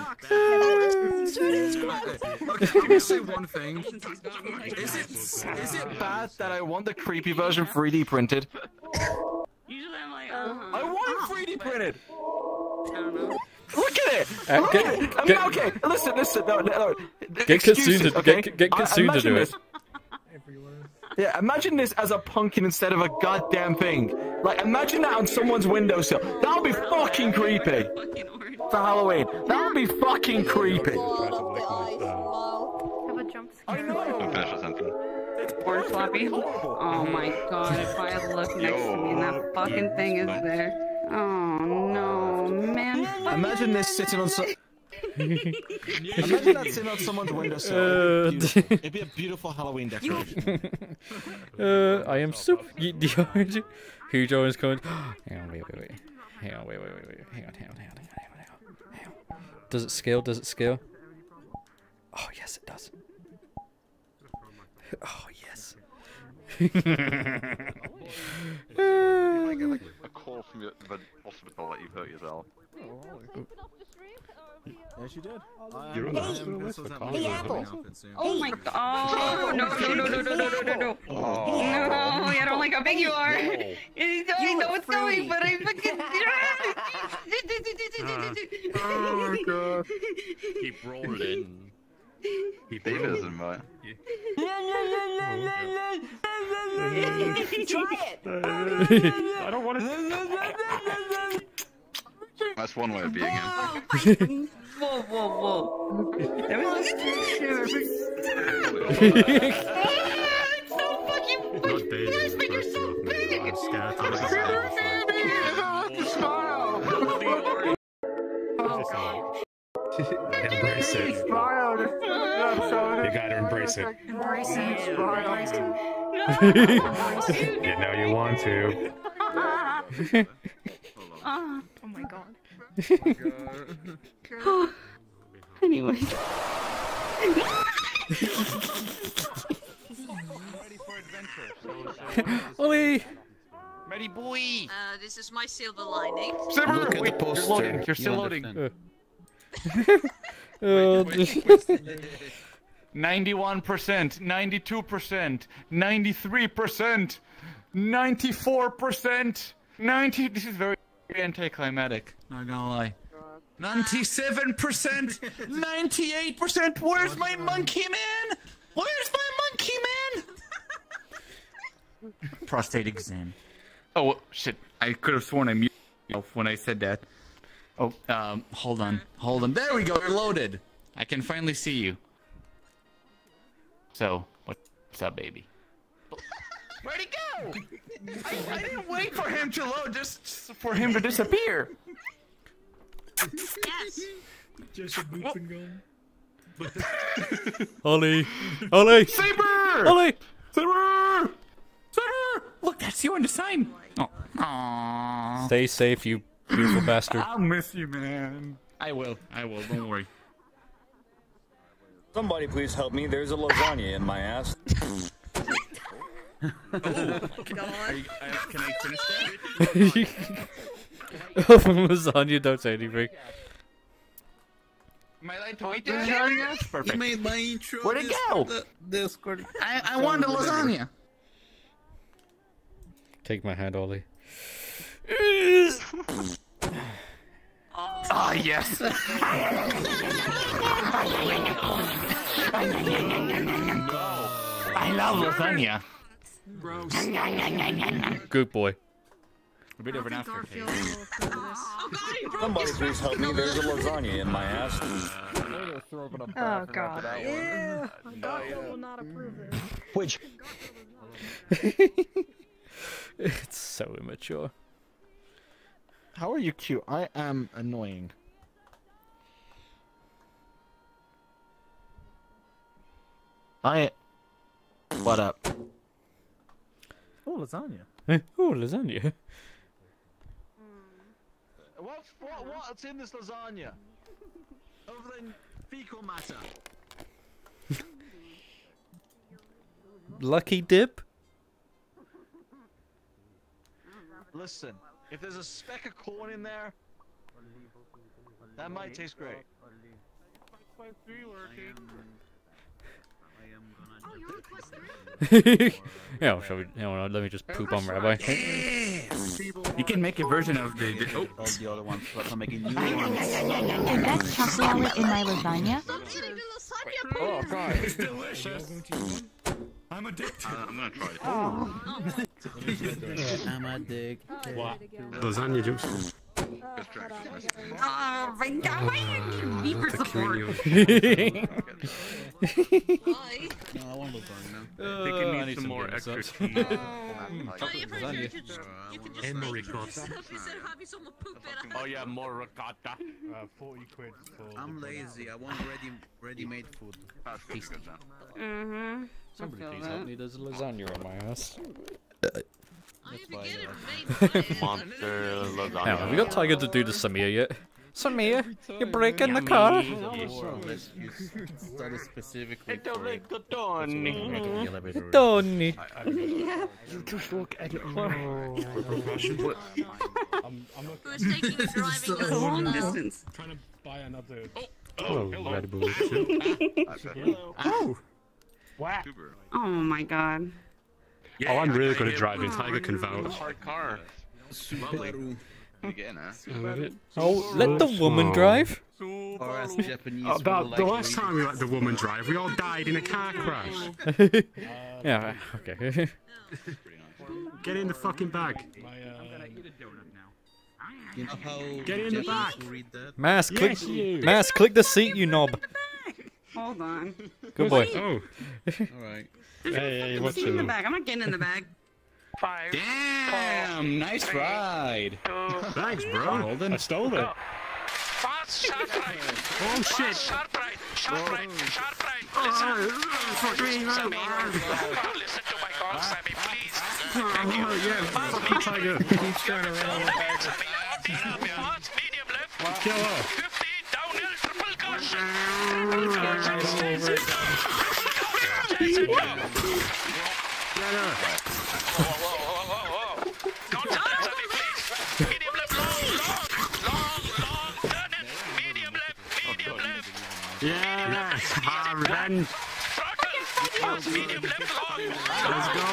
Okay, I'm gonna say one thing. Is it is it bad that I want the creepy version 3D printed? Usually I'm like, uh-huh. I want it 3D printed. I don't know. Look at it. Uh, Look get- at it. I'm- get- okay, listen, listen. No, no, no. Get Kitsune to- okay? get- get I- to imagine do this. it. Yeah, imagine this as a pumpkin instead of a goddamn thing. Like, imagine that on someone's windowsill. That would be fucking creepy. For Halloween. That would be fucking creepy. Have a jump scare. Finish with something. Or sloppy. Oh my god, if I look next to me and that fucking thing is there. Oh no, man. Imagine this sitting on some. Imagine that sitting on someone's windowsill. Uh, It'd be. It'd be a beautiful Halloween decoration. uh, I am soup. Eat the orange. Huge orange cones. Hang on, wait, wait, wait. Hang on, wait, wait, wait, wait. Hang on, hang on, hang on, hang on, hang on, hang on. Does it scale? Does it scale? Oh yes, it does. Oh yes. You might get like a call from your, the hospital that you've hurt yourself. Yes, you did. You're right. um, this was at my Hey, wedding Apple. Oh my god. Oh, no, no, no, no, no, no, no, no, no. No, I don't like how big you are. I know it's going, but I fucking. Oh my god. Keep rolling. Keep David isn't right. Try it. I don't want to. That's one way of being him. Whoa, whoa, whoa. That was so fucking Not David. but you're so big. Embrace it. You gotta embrace it. Embrace it. Embrace it. You know you want to. Uh-huh. Oh my god. oh my. Anyways. Oli! Ready, boy! Uh, this is my silver lining. Silver! Look at wait, the poster. You're loading. You're still you loading. Uh. uh, wait, wait, 91%, 92%, 93%, 94%, 90. This is very anticlimactic. Not gonna lie. Ninety-seven percent, ninety-eight percent. Where's my monkey man? Where's my monkey man? Prostate exam. Oh shit! I could have sworn I muted myself when I said that. Oh, um, hold on, hold on. There we go. You're loaded. I can finally see you. So, what's up, baby? Where'd he go? I, I didn't wait for him to load, just for him to disappear. Yes. Just a boop and gone. Ollie. Ollie. Saber! Ollie. Saber! Saber! Look, that's you on the sign. Oh. Aww. Stay safe, you beautiful bastard. I'll miss you, man. I will. I will. Don't worry. Somebody please help me. There's a lasagna in my ass. Are you, uh, can I finish that? oh, lasagna, don't say anything. Am I allowed to wait there? Yes. Perfect. You made my intro. Where'd it go? the- Discord. I, I wanted Whatever. lasagna. Take my hand, Ollie. Ah, yes. I love lasagna. Good boy. A bit of an aftertaste. Somebody please help me. There's a lasagna in my ass. Oh god. Yeah. Garfield will not approve it. Which? it's so immature. How are you cute? I am annoying. I. What up? Oh, lasagna. oh, lasagna. What, what, what's in this lasagna? Other than fecal matter. Lucky dip. Listen, if there's a speck of corn in there, that might taste great. yeah, shall we? You know, let me just poop on Rabbi. You can make a version of the, the oh, of the other ones, but I'm making new ones. Is that chocolate in my lasagna? Oh god, it's delicious. I'm addicted. Uh, I'm gonna try it. I'm addicted. What? Lasagna juice. Oh, my God, why did you need for support? No, I want lasagna. I think it needs some more extra cheese. And more more ricotta. Oh yeah, more ricotta. Uh, 40 quid for. I'm lazy. I want ready, ready-made food. Tasty. Mm-hmm. Somebody please help me. There's a lasagna on my ass. Monster lasagna. Hang on, have we got Tiger to do the Samir yet? Samir, you're breaking the car. Let's use study specifically for it. Mm. Donny. You just look at it. Who's taking the driving So distance. Trying to buy another. Oh, oh Red Bull. Oh. Wow. Oh my god. Oh, I'm really good at driving. Tiger can vouch. Hard car. Lovely. You getting? Oh, let the woman drive. Or as Japanese About the last time we let the woman drive, we all died in a car crash. yeah, okay. Get in the fucking bag. You know how Get in the back. will? Mass, click. Yes. Mass, click the seat, you knob. Hold on. Good boy. Oh. Alright. Hey, hey, Get what's in the bag. I'm not getting in the bag. Five. Damn, nice ride. Thanks, bro. I stole it. Fast, sharp right. Oh shit. Sharp right. Sharp right. Sharp right. Oh, fuck me, no. Sammy, listen to my call, Sammy, please. Oh, yeah, fuck you, Tiger. Keep turning around. Sammy, fast, medium left. Kill her. 50, downhill, triple caution. Get her. Whoa, whoa, Ah. Let's go.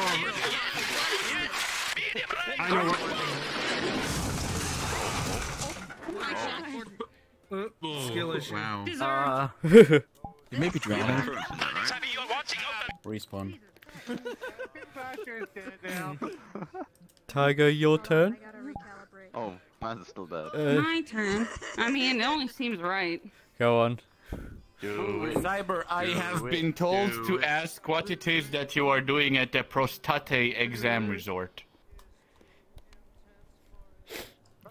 Wow. Uh, You may be drowning. Sammy, you're. Respawn. Tiger, your turn. Oh, mine's still dead. Uh, My turn. I mean, it only seems right. go on. Cyber, I have I've been told to ask what it is that you are doing at the prostate exam resort.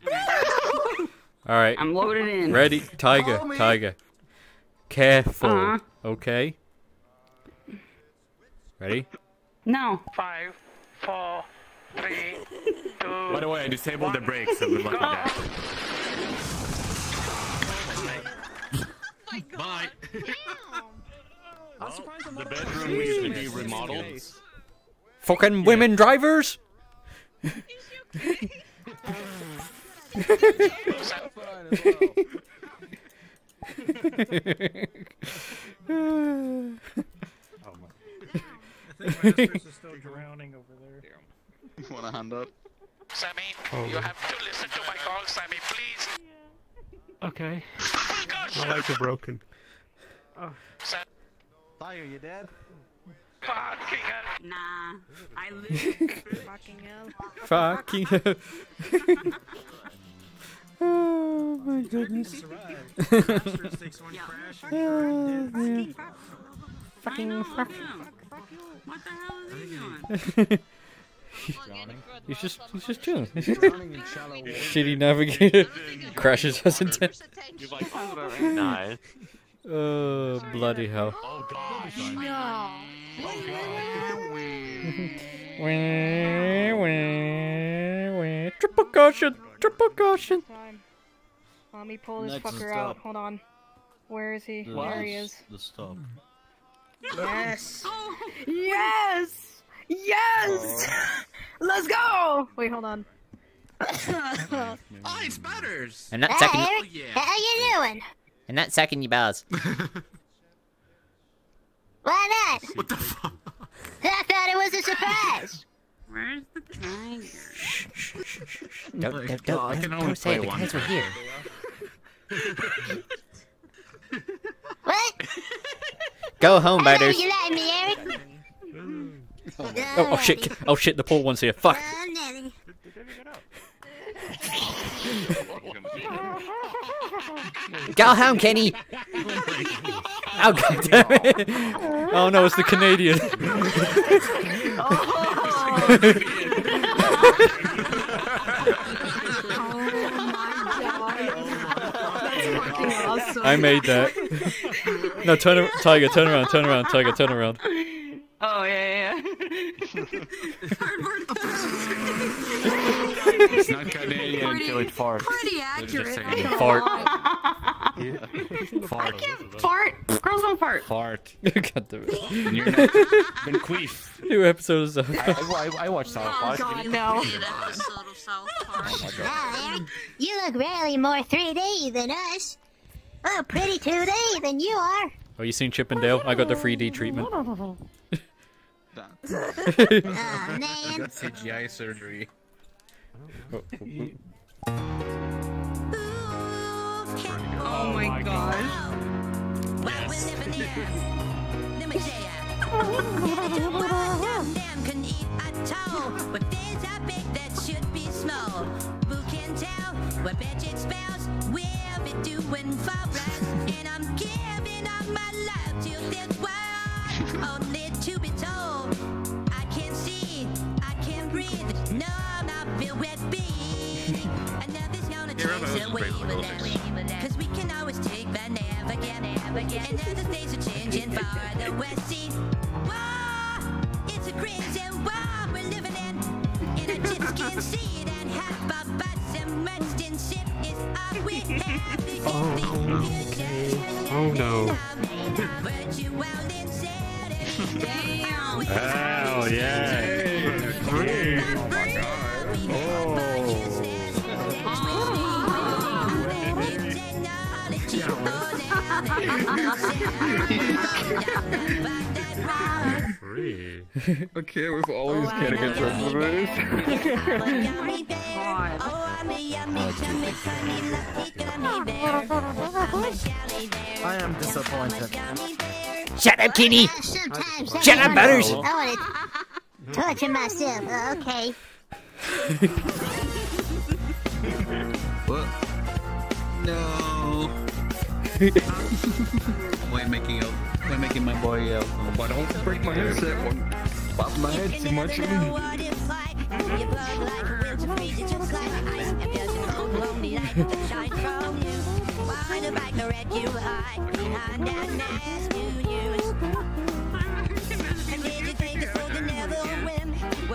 All right. I'm loaded in. Ready, Tiger, Tiger. Careful. Uh-huh. Okay. Ready? No. Five, four, three, two. By the way, I disabled the brakes, so good luck with that. Bye. The bedroom needs to be remodeled. Fucking women drivers. I think my sisters are still drowning over there. You want a hand up? Sammy, Oh. you have to listen to my call, Sammy, please. Okay. Oh, Full caution. My legs are broken. Oh. Sam- Tiger, you dead? Fucking hell. Nah. I live. Fucking hell. Fucking hell. oh my goodness. Oh, man. Fucking fuck. What the hell is he doing? He's just he's just chilling. Drowning in shallow water. Shitty navigator crashes us into. Nice. Oh bloody hell! Oh gosh. No. Wah, wah, wah. Triple caution! Triple caution! Let me pull this Next fucker out. Hold on. Where is he? The- There he is. The stop. Yes! yes! Yes! Let's go! Wait, hold on. Oh, it's Butters! I'm not Hi, sucking. Eric. How you doing? I'm not sucking your balls. Why not? What the fuck? I thought it was a surprise. Where's the tiger? Don't, my don't, God, don't, I can don't only say it. play The one guys were here. What? Go home, I know biters. you like me, Eric. Oh, oh shit! Oh shit! The poor one's here. Fuck! Oh, Go home, Kenny. Oh god damn it! Oh no, it's the Canadian. I made that. No, turn around, Tiger, turn around, turn around, Tiger, turn around. Oh yeah, yeah. It's not Canadian until it farts. Pretty Let's just accurate. say it. Fart. Fart. Fart. Girls don't fart. Fart. God damn it. And you're not. Been queef. New episodes of. I, I, I watch South Oh Park. god, no. Wow, Eric, oh, you look really more 3D than us. Oh, pretty 2D than you are. Oh, you seen Chip and Dale? I got the 3D treatment. Oh, I man. got CGI surgery. Oh my gosh. What doing for us. And I'm giving all my love to this world. Only to be told I can't see, I can't breathe. No, I'm not filled with being Another's gonna Yeah, Robert, chase that was away great with little us Cause we can always take but never get, never get And other things are changing for the west See, war, it's a crazy war we're living in. And I just can't see it and half of us immersed in shit is all we have to Oh, okay. Oh Okay, we've always Oh, getting in trouble for this. I am disappointed. Shut up, Kenny. Sometimes Shut up, Butters. I want to touch it myself. Uh, okay. What? No. Why making out? Why making my boy out? But break my hair. You burn like a building free to fly ice and build your lonely night with a don't my headset. Pop my head too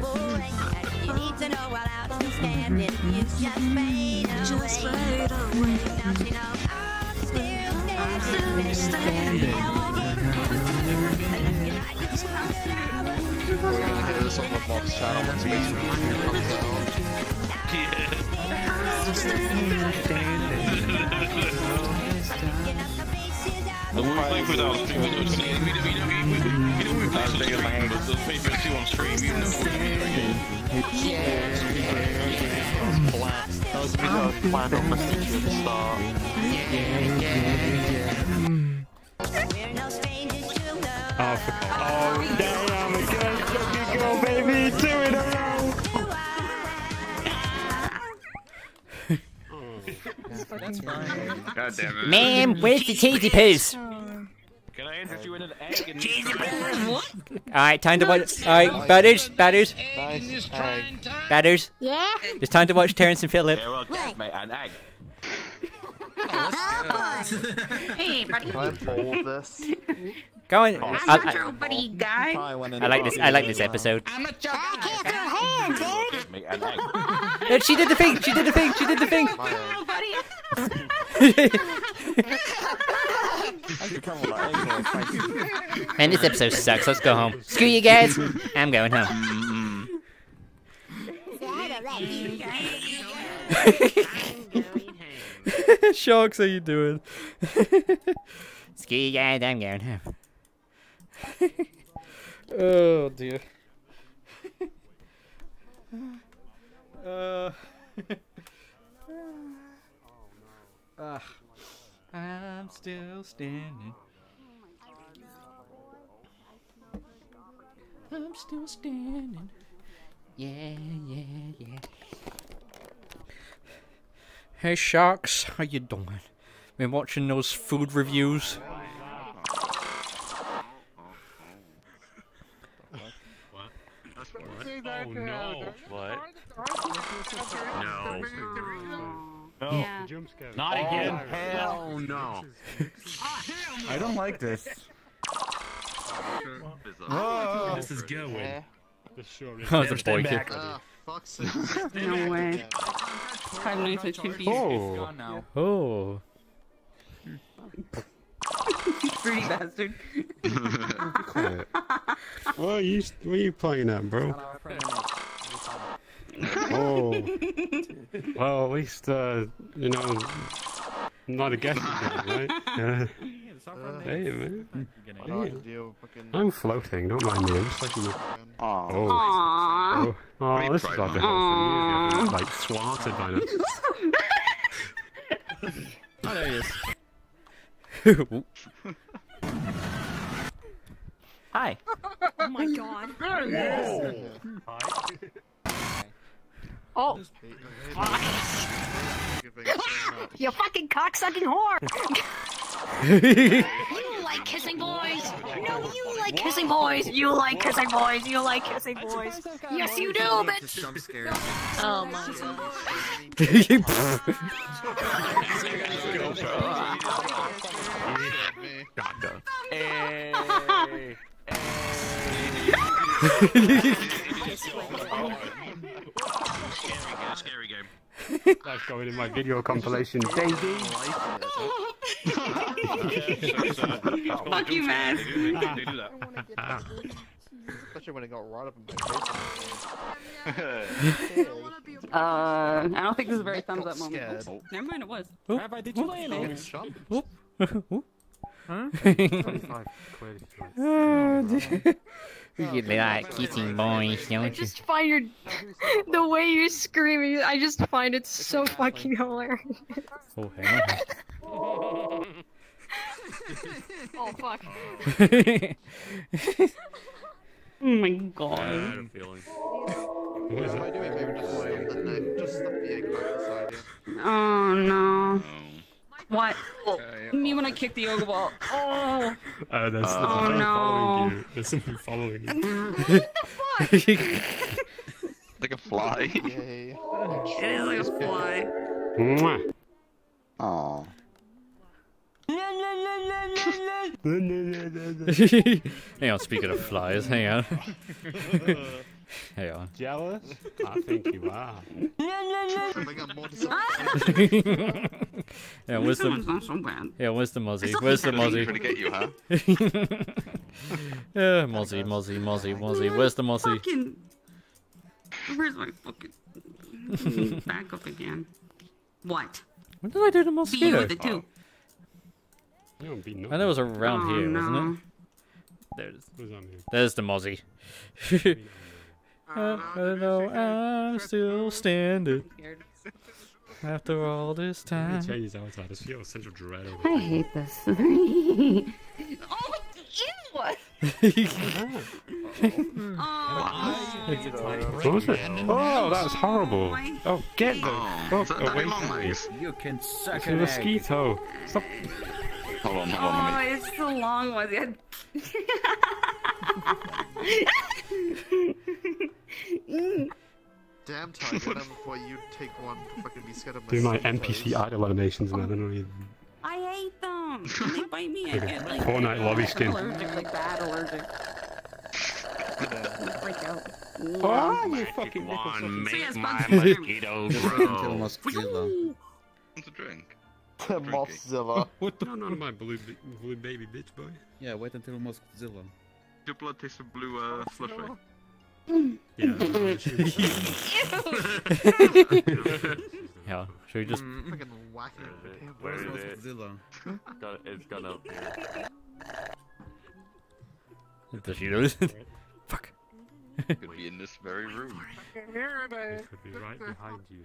much. You need to know while out and standing, you just fade away. Don't you know I'm still standing? Hit us on the Bob's channel once Basement comes out. The we playing with our stream, we know, we know, we know, we know, we know we play some stream, but the favorite two on stream, you know. That was video I was planned on listening to at the start. Oh, for- oh damn! It's gonna fucking baby. Two in a row. That's fine. God damn it. Ma'am, where's the cheesy poos? Can I interest you in an egg and cheesy balls? Alright, time to watch. Alright, batters, batters, Nice egg. batters. Yeah? It's time to watch Terrance and Phillip. Yeah, well, egg, mate, an egg. Hey, buddy. Can I fold this? Go on. I'm I, not your buddy guy. I like this. I like this episode. I'm not your guy. Hands, Eric. Make an egg. Uh, She did the thing. She did the thing. She did the thing. And this episode sucks. Let's go home. Screw you guys. I'm going home. Sharks, how you doing? Screw you guys. I'm going home. Oh dear. uh. ah. I'm still standing. I'm still standing. Yeah, yeah, yeah. Hey sharks, how you doing? Been watching those food reviews? Oh no. What? No. No. Yeah. Not Oh, again. hell no. I don't like this. Oh. This is going. Oh, the boy kid. Ah. No way. Five nights at Chippy's. Oh. Oh. Pretty bastard. Quiet. What are you, what are you playing at, bro? Oh. Well, at least, uh, you know, I'm not a guest again, right? Yeah. Hey, man. Hey. I'm floating, don't mind me. I'm just like, you know. Oh. Aww. Oh, oh this is like the whole thing. Like, swatted by now. Oh, there he is. Hi. Oh my god. Oh. you fucking cocksucking whore! You like kissing boys! No, you like kissing boys! You like kissing boys! You like kissing boys! Yes, you do, bitch! Jump scares. Oh, oh my god. Hey. Scary game. That's going in my video compilation, baby. Fuck you, man. They do, they, they do that. Especially when it got right up in my face. Uh, I don't think this is a very thumbs up moment. scared. Oops. Never mind, it was. Rabbi, did you lay Fucking shop. Whoop. Huh? Oh, dear. You oh, like kissing boys, don't you? just find your the way you're screaming. I just find it so fucking hilarious. Oh, hang oh fuck. Oh my I god. had a feeling. What am I doing? Maybe just stop the neck. Just stop the egg back inside you. Oh no. What? Oh, me when I kicked the yoga ball. Oh. Uh, there's, there's Oh, someone no. following you. There's someone following you. like a fly. Yay. It is like a fly. Mwah. Aw. hang on, speaking of flies, hang on. Hang on. Jealous? I think you are. I got more disappointed. yeah, where's the not so yeah, where's the mozzie? still Where's the think mozzie? Trying to get you, huh? yeah, mozzie, mozzie, mozzie, mozzie. Where's the mozzie? Fucking. Where's my fucking. Back up again. What? What did I do to Be mosquito? with it too. You don't I know it was around Oh, here, no. wasn't it? There's, Who's on here? there's the mozzie. I don't know, I'm still standing after all this I'm gonna time. change his avatar. Just feel central dread over I hate this. oh, ew! What was it? Oh, that was horrible. Oh, get the fuck that away from me. You can suck It's a egg. mosquito. Stop. Hold on, hold on. Oh, Let me... Oh, it's the long one. Yeah. damn tiger then before you take one to fucking be scared of my Do my NPC toes. idol animations and I don't know. I hate them. When they bite me, I Like a get like Fortnite lobby skin. allergic, like bad allergic. Freak out. Oh, you fucking One, So make yes, my Bugs Bunny. mosquito Until grow. Mosquito. Want a drink? Mothzilla. What the? No, not my blue, blue baby bitch boy. Yeah, wait until Mosquito. Your blood tastes of blue uh, slushy. Yeah. Yeah, should we just. Mm. Fucking whacking. Where is it? Mosquito. Got- It's gone up. Does she know? Fuck. Could be in this very room. It could be right behind you.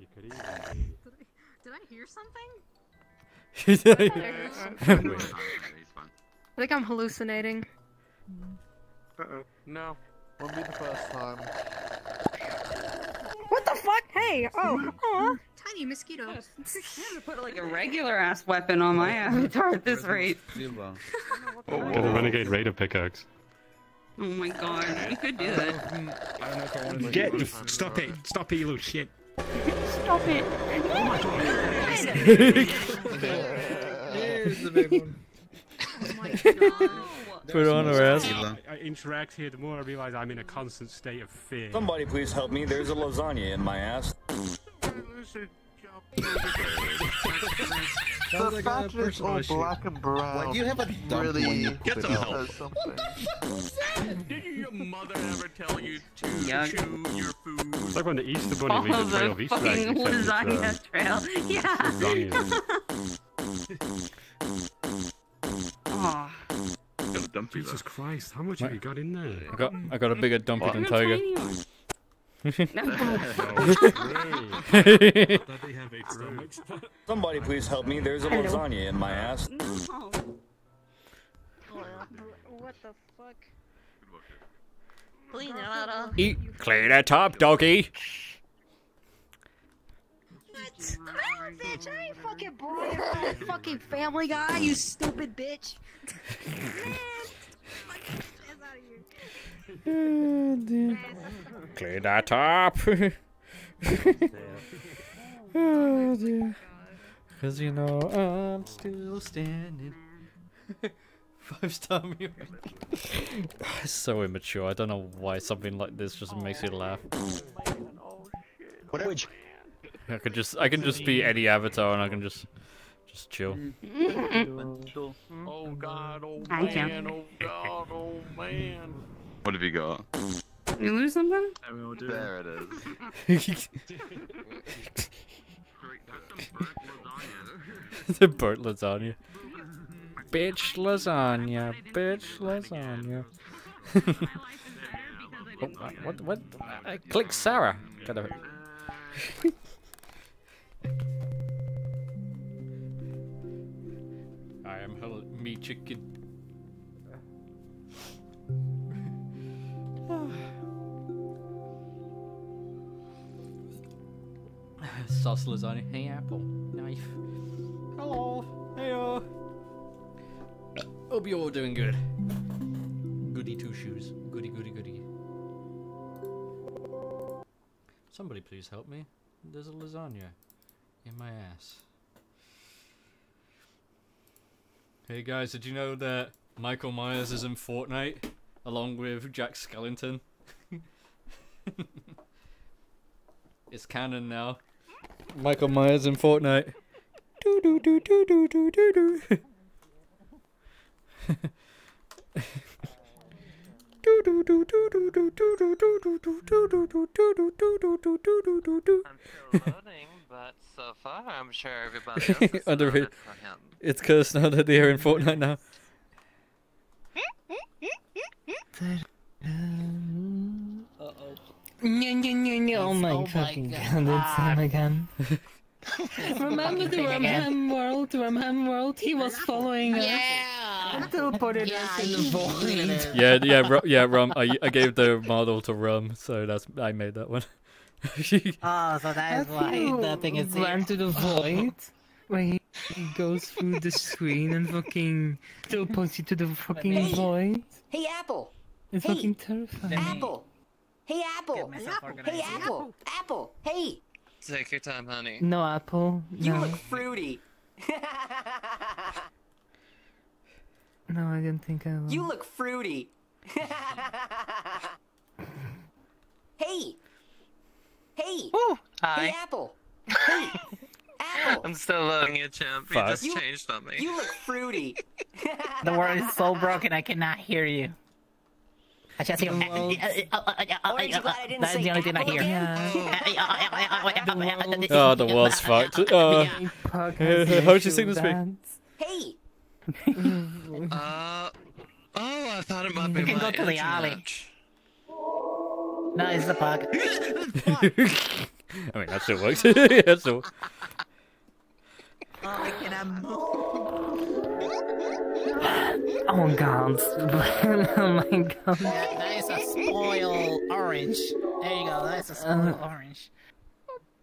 You could even be. Did I hear something? He's fine. I think I'm hallucinating. Uh-oh. No. Won't be the first time. What the fuck? Hey! Oh! Aw! Tiny mosquito. I have to put like a regular ass weapon on my avatar at this rate. Silva. Get a renegade raider pickaxe. Oh my god, you could do that. I don't know if I want to Get the stop it! Stop it, you little shit! Stop it. Here's the big one. Oh Put it on her ass. I, I interact here, the more I realize I'm in a constant state of fear. Somebody please help me. There's a lasagna in my ass. The like fact a that it's all issue. black and brown. Why do you have a dump when really you Get some help. says something. Did your mother ever tell you to Yuck. chew your food? It's like when the Easter Bunny Follow leaves a trail of the Easter eggs. fucking except it's, lasagna uh, trail. Yeah. dumpy Jesus Christ, how much have you got in there? I got, I got a bigger dumpy than Look Tiger. Somebody please help me. There's a lasagna in my ass. No. What the fuck? Clean it out. Eat. Clean it up, doggy. Come bitch! I ain't fucking Brian from the fucking Family Guy, you stupid bitch! man clear that up. oh dear. Cause you know I'm still standing. Five star music. It's so immature. I don't know why something like this just makes you laugh. Which? I could just, I can just be any avatar and I can just, just chill. Mm-hmm. Oh god, oh I can. man, oh god, oh man. What have you got? You lose something? There it is. the burnt lasagna. Bitch lasagna, bitch lasagna. oh, what, what? I click Sarah. Gotta. I am hello, me chicken. Sauce lasagna. Hey, apple. Knife. Hello. Heyo. Hope you're all doing good. Goody two shoes. Goody, goody, goody. Somebody please help me. There's a lasagna in my ass. Hey guys, did you know that Michael Myers is in Fortnite along with Jack Skellington? it's canon now. Michael Myers in Fortnite. Do do do do do do do do. I'm but so far I'm sure everybody else is Under it. for him. It's cursed now that they're in Fortnite now. No, no, no, no. Oh my fucking god, it's him again. Remember the Rumham world? Rumham world? He was following us. Yeah! Teleported us in the void. Yeah, yeah, yeah. Rum. I, I gave the model to Rum, so that's I made that one. Oh, so that is why that thing is Ran to the void, where he, he goes through the screen and fucking teleports you to the fucking void. Hey, Apple. It's Hey, fucking terrifying. Apple. Hey, Apple. Hey, Apple. Apple. Hey. Take your time, honey. No apple. You no. look fruity. No, I didn't think I would. You look fruity. hey. Hey. Hi. Hey, Apple. Hey. Apple. I'm still loving you, champ. You just You- changed on me. You look fruity. The word is so broken I cannot hear you. I just hear. Aren't you glad I didn't That's say the only thing I apple hear. Oh, the world's fucked. Uh, how would you sing this week? Hey. Uh, oh, I thought it might be You can go to the energy alley. match. No, it's the pug. I mean, that still works. yeah, so. Oh, can I move? Oh god. oh my god. Oh, that, that is a spoil orange. There you go. That's a spoiled uh. orange.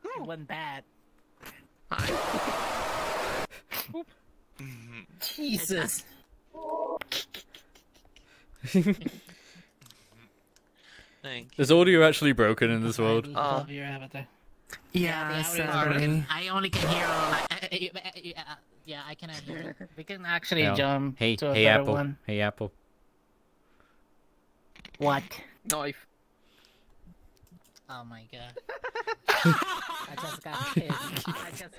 It wasn't bad. Jesus. Thank Is audio actually broken in this world? Love oh. your avatar. Yeah, the sadly. audio is broken. I only can hear. Like, uh, uh, uh, yeah, I can hear. it. We can actually Now, jump Hey, to a hey, Apple. one. Hey, Apple. What? Knife. Oh my god. I just got kissed. I just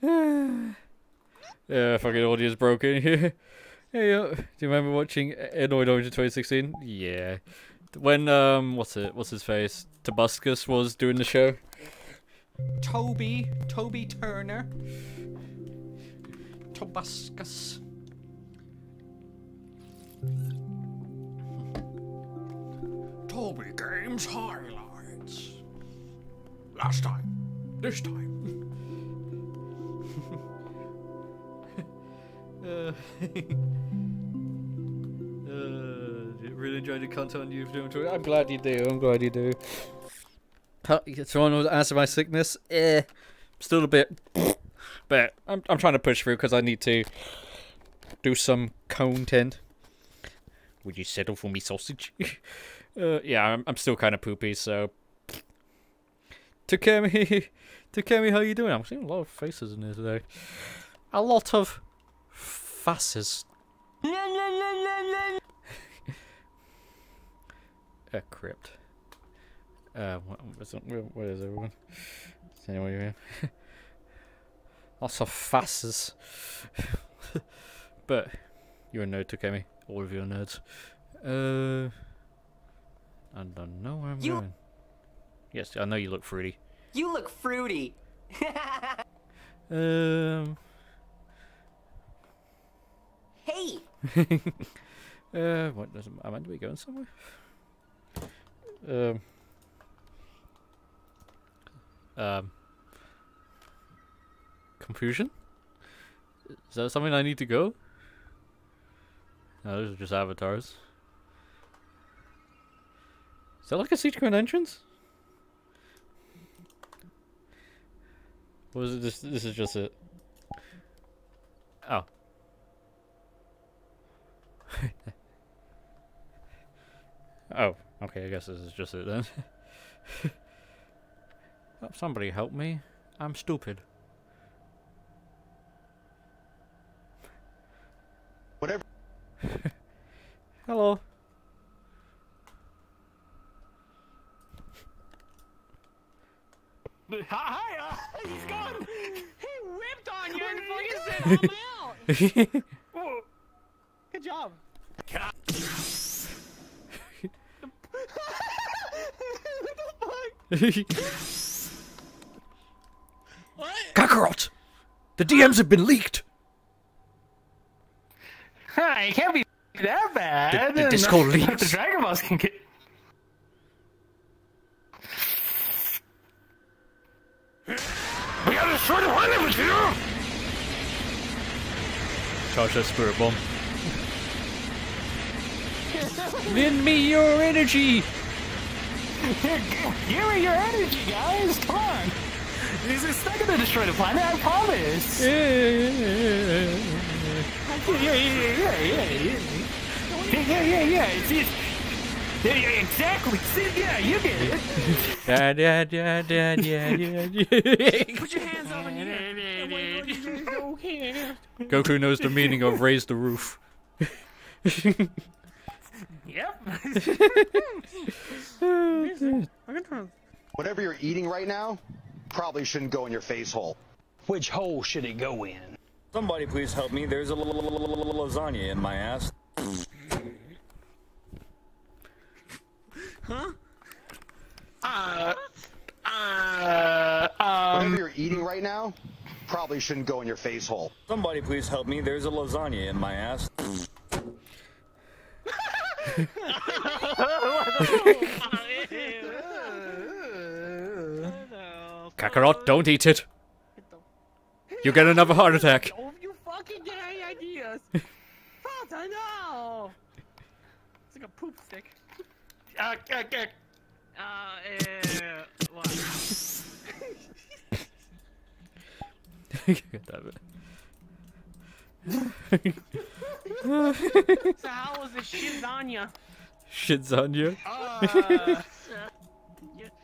got. Yeah, fucking audio's broken. Hey, uh, do you remember watching Annoyed Orange in 2016? Yeah. When, um, what's it? What's his face? Tobuscus was doing the show. Toby. Toby Turner. Tobuscus. Toby Games highlights. Last time. This time. Uh, uh, really enjoyed the content you've doing. I'm glad you do. I'm glad you do. Huh, Someone was answer my sickness. Eh, still a bit, but I'm I'm trying to push through because I need to do some content. Would you settle for me sausage? uh, yeah, I'm I'm still kind of poopy, so. Takemi, Takemi, how you doing? I'm seeing a lot of faces in here today. A lot of faces. A crypt. Uh, what, what's it- where, where is everyone? Is anyone here? Lots of faces. but you're a nerd, Takemi. All of you are nerds. Uh, I don't know where I'm You- going. Yes, I know you look fruity. You look fruity. Um. Hey. uh, what does am I meant be going somewhere? Um. Um. Confusion? Is that something I need to go? No, those are just avatars. Is that like a secret entrance? Is it just this is just it? Oh. Oh, okay, I guess this is just it then. Oh, Somebody help me. I'm stupid. Whatever. Hello. Hi, uh, he's gone. He whipped on you and fucking said, I'm out. Good job. Kakarot! The DMs have been leaked! Hi, it can't be that bad. The- the Discord The. Dragon Balls can get. We gotta destroy the planet with you! Charge that spirit bomb. Lend me your energy! Give me your energy, guys. Come on. This is not gonna destroy the planet. I promise. Yeah, yeah, yeah, yeah, yeah, yeah. Yeah, yeah, yeah, yeah. It's, it's, Yeah, yeah, exactly. See, yeah, you get it. Dad, dad, dad, dad, dad, dad. Put your hands go here. Goku knows the meaning of raise the roof. Yep. Whatever you're eating right now, probably shouldn't go in your face hole. Which hole should it go in? Somebody please help me. There's a lasagna in my ass. Huh? Uh, uh, um. Whatever you're eating right now, probably shouldn't go in your face hole. Somebody please help me. There's a lasagna in my ass. Kakarot, don't eat it. You get another heart attack. Oh, you fucking get any ideas? Fanta, no! It's like a poop stick. Uh, uh, uh, Uh, eh, what? Get that bit. So how was the shizanya? Shit's on you. uh,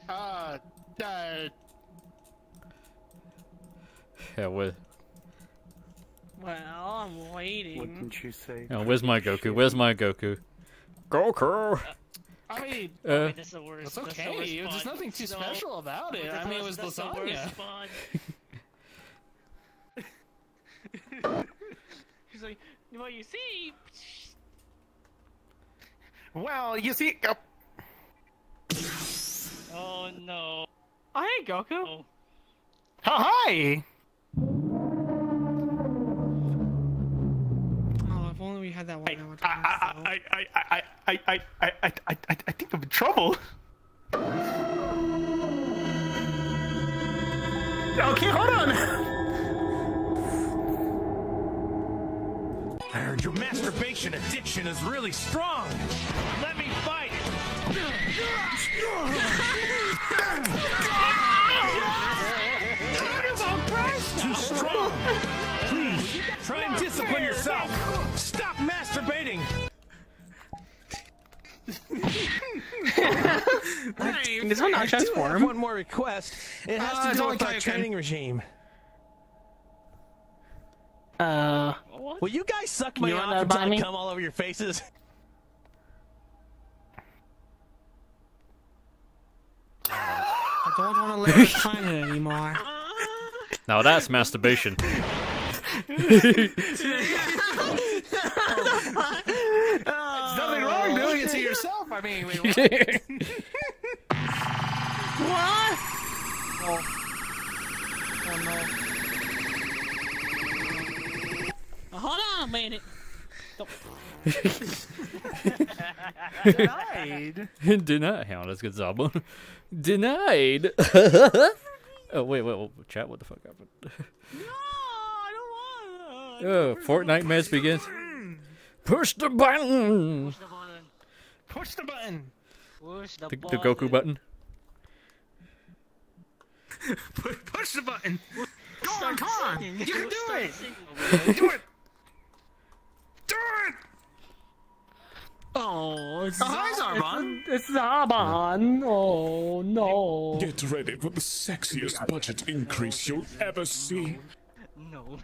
uh, uh, Yeah, where, Well, I'm waiting. What didn't you say? oh, where's my Goku? Where's my Goku? Goku! I mean, Uh, That's the worst. it's that's the okay. worst There's nothing too No. special about it. I mean, it was that's the worst lasagna. spot. She's like, well, you see, Well, you see, uh, Oh no. oh, hey, Goku. hi. Oh, if only we had that one I, I, I, I, I, I, I, I, I, I, I think I'm in trouble. Okay, hold on. I heard your masturbation addiction is really strong. Let me fight. Too strong. Please, try and discipline yourself. Stop masturbating. Hey, this one not transform. one more request. It has Uh, to do with our training regime. Uh, Will you guys suck my You wanna off until buy I me? come all over your faces? I don't want to live on the planet anymore. Now that's masturbation. There's nothing wrong doing it to yourself. I mean, wait, what? What? Oh. Oh no. Oh, hold on a minute. Denied. Denied. Hang on, let's get Zabo. Denied. oh wait, wait, wait, chat. What the fuck happened? No, I don't want. Oh, Fortnite mess begins. Push the button. Push the button. Push the, button. Push The, the button. Goku button. Push the button. Go on, come on. You can do it. Do it. Do it. Oh, it's Oh, hi, Zarbon. It's Zarbon. Oh no. Get ready for the sexiest budget increase you'll ever see. No.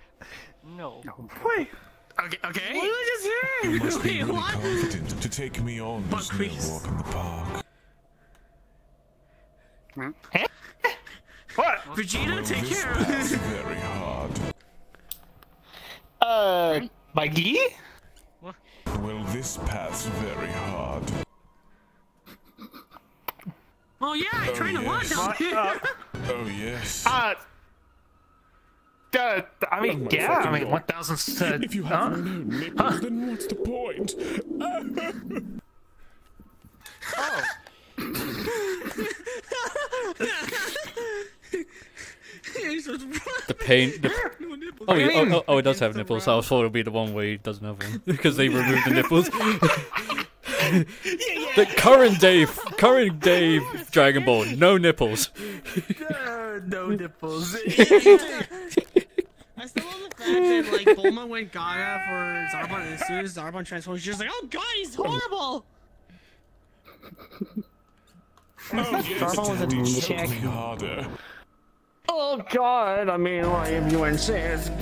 No. Wait. Okay. Okay. What did I just hear? You must be really what? confident to take me on this new walk in the park. What? Vegeta, Will take care of pass very hard? Uh, Mikey? Will this path's very hard? Oh yeah, I Oh, train a lot yes. down here. Oh yes. Uh, uh, I mean, Oh, yeah, I mean, God. 1,000. Uh, If you huh? have no nipples, then what's the point? The pain. The... Oh, yeah, oh, oh, oh, oh, it does have nipples. I thought it would be the one where he doesn't have one because they removed the nipples. the current day, current day Dragon Ball, no nipples. no nipples. I still love the fact that like Bulma went Gaia for Zarbon, and as soon as Zarbon transformed, she's just like, "Oh God, he's horrible." Oh, yes, Trouble with a choke chick. Me harder. Oh God! I mean, like if you insist.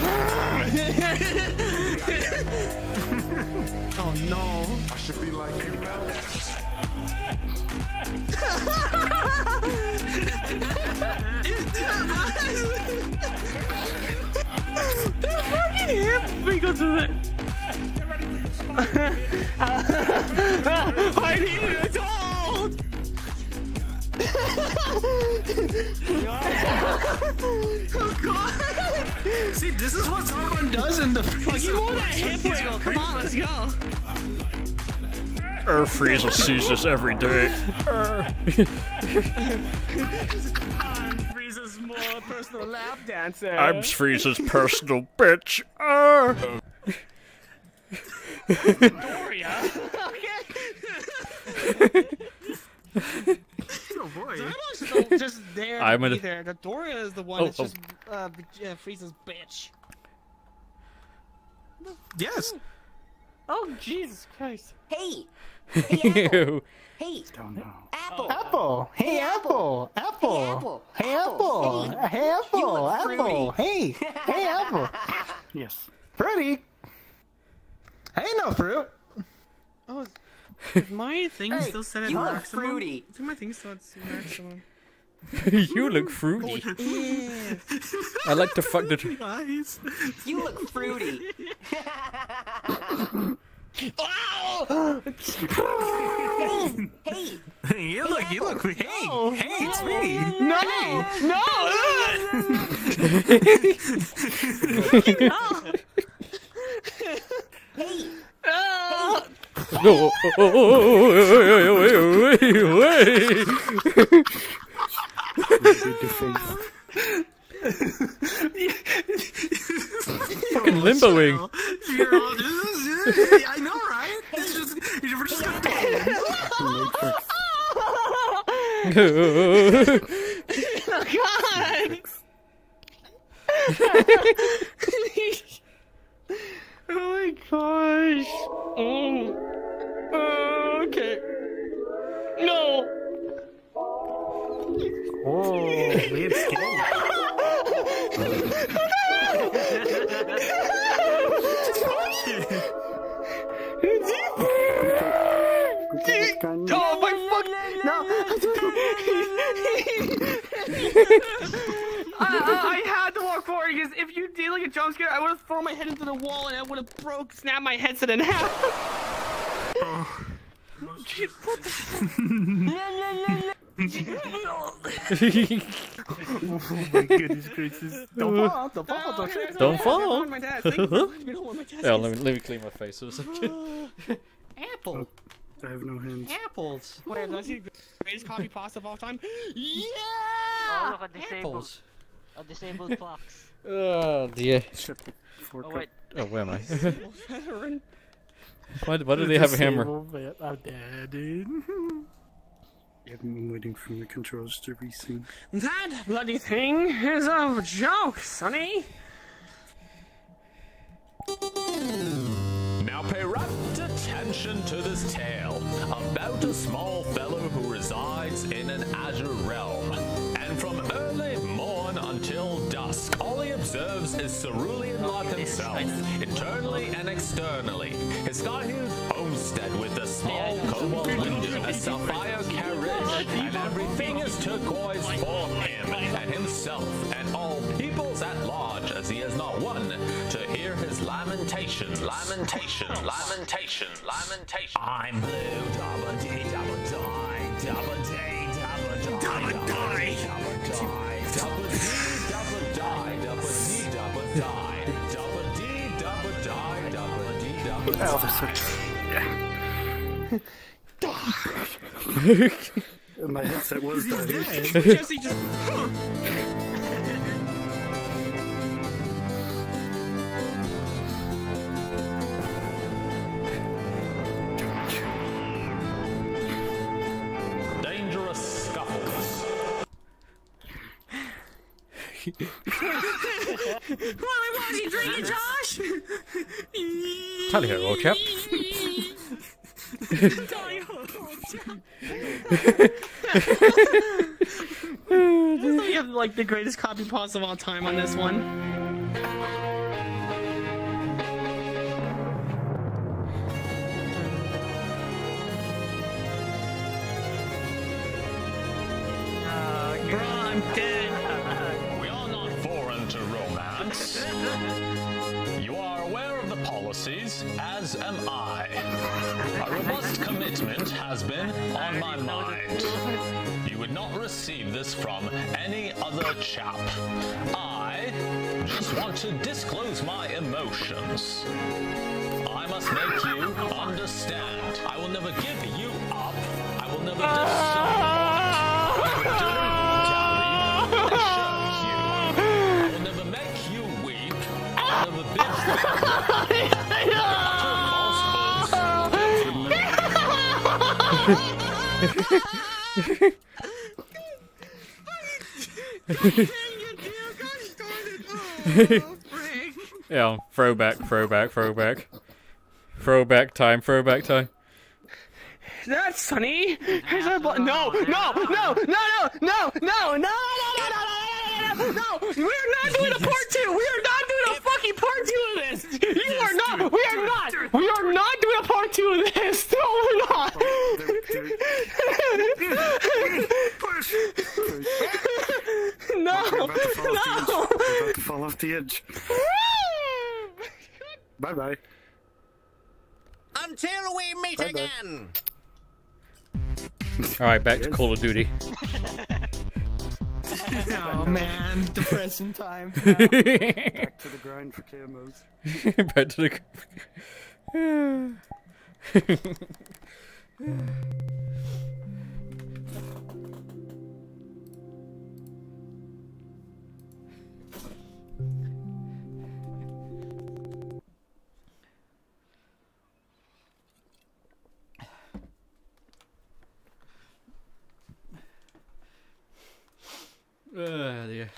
oh no! I should be like you fucking hip because of it. I need an adult. Oh god! See, this is what Zarbon does in the Fuck, you want that hip wiggle? Come on, let's go. Er Frieza sees this every day. Frieza's more personal lap dancer. I'm Frieza's personal bitch. Er. Doria. Oh boy. Zarbon's just- just there to I'm gonna- there. Dodoria is the one Oh, that's oh. just uh, b- uh, Frieza's bitch. Yes. Oh Jesus Christ! Hey, Ew. hey, Don't know. Apple. Apple. Hey, Apple. Apple. Hey, Apple. Hey, Apple. Apple. Hey, hey, Apple. Yes. Fruity. Hey, no fruit. Oh, is my thing Hey, still set at you look maximum? fruity. Is my thing still at maximum? you look fruity. I like to fuck the. Tr- Guys. You look fruity. hey, hey, you look, you look, hey, hey, it's me. No, no. hey. No. Fucking limboing. You're all I know, right? It's just, you're just oh, God. oh Oh my gosh. Oh. Oh, okay. No. Oh, weird Oh my fuck! No! I, I, I had to walk forward because if you did like a jump scare, I would have thrown my head into the wall and I would have broke, snapped my headset in half. Gee, what the oh my goodness gracious. Don't fall, don't fall, don't trip. Don't fall. don't want my dad. Thank you. You don't want. Yeah, let me let me clean my face for a second. Apple. I have no hands. Apples. Wait, did I see the greatest copypasta of all time? Yeah! Oh, look, Apples. A disabled ah, fox. Oh dear. Oh wait. Oh, where am I? Veteran. why, why do they have a hammer? I'm dead, dude. You haven't been waiting for the controls to resync. That bloody thing is a joke, Sonny. Now pay rapt attention to this tale about a small fellow who resides in an azure all he observes is cerulean life himself, internally and externally. His sky-hued homestead with a small cobalt window, a sapphire carriage, and everything is turquoise for him and himself and all peoples at large, as he has not one to hear his lamentations, lamentations, lamentations, lamentations. I'm blue, double D, double die, double D, double die, double die, double My headset was dying. Jesse just. What are you drinking, Josh? Tally ho, old chap. Tally ho, old we have like the greatest copypasta of all time on this one. As am I. A robust commitment has been on my mind. You would not receive this from any other chap. I just want to disclose my emotions. I must make you understand. I will never give you up. I will never disappoint. I will never make you weep. I'll never bid yeah, throwback, throwback, throwback. Throwback time, throwback time. That's funny. Here's our blo- no, no, no, no, no, no, no, no, no, no, no, no, no, no. no. We are not doing a part two. We are not doing a fucking part two of this. You are not. We are not. We are not doing a part two of this. No, we're not. No, You're about to fall off the edge. no. You're about to fall off the edge. Bye bye. Until we meet Bye-bye. again. Alright, back to Call of Duty. Oh man, depressing time. Back to the grind for camos. back to the. Ah, dear.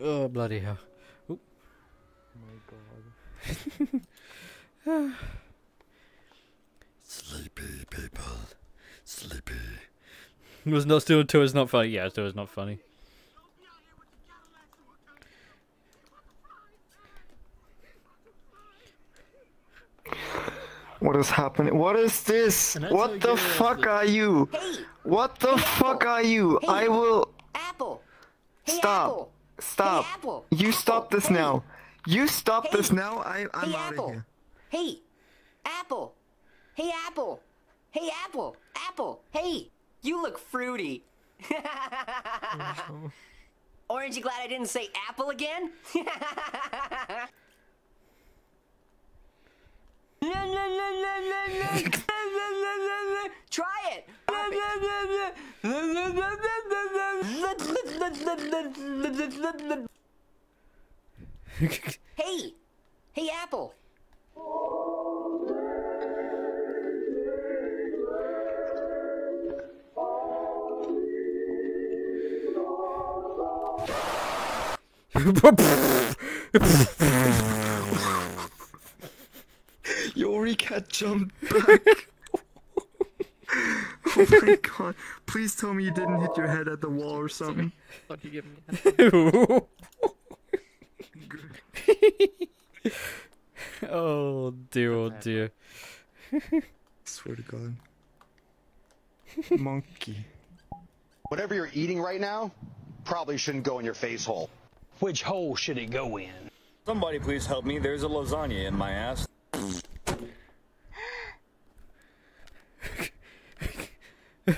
oh, bloody hell. Oop. Ah. Sleepy people. Sleepy. It was not still until it's not funny. Yeah, still it's not funny. What is happening? What is this? What the fuck are you? What the fuck are you? I will Apple. Stop. Apple. Stop. Apple. You stop this now. You stop this now. I I'm hey, out Apple. of here. Hey, Apple. Hey, Apple. Hey, Apple. Apple. Hey, you look fruity. Oh, Orange, you glad I didn't say apple again? Try it. hey, hey, Apple. Yori cat jumped back. oh my god. Please tell me you didn't hit your head at the wall or something. Fuck you, give me. oh dear, oh dear. Swear to God. Monkey. Whatever you're eating right now probably shouldn't go in your face hole. Which hole should it go in? Somebody please help me. There's a lasagna in my ass. the f-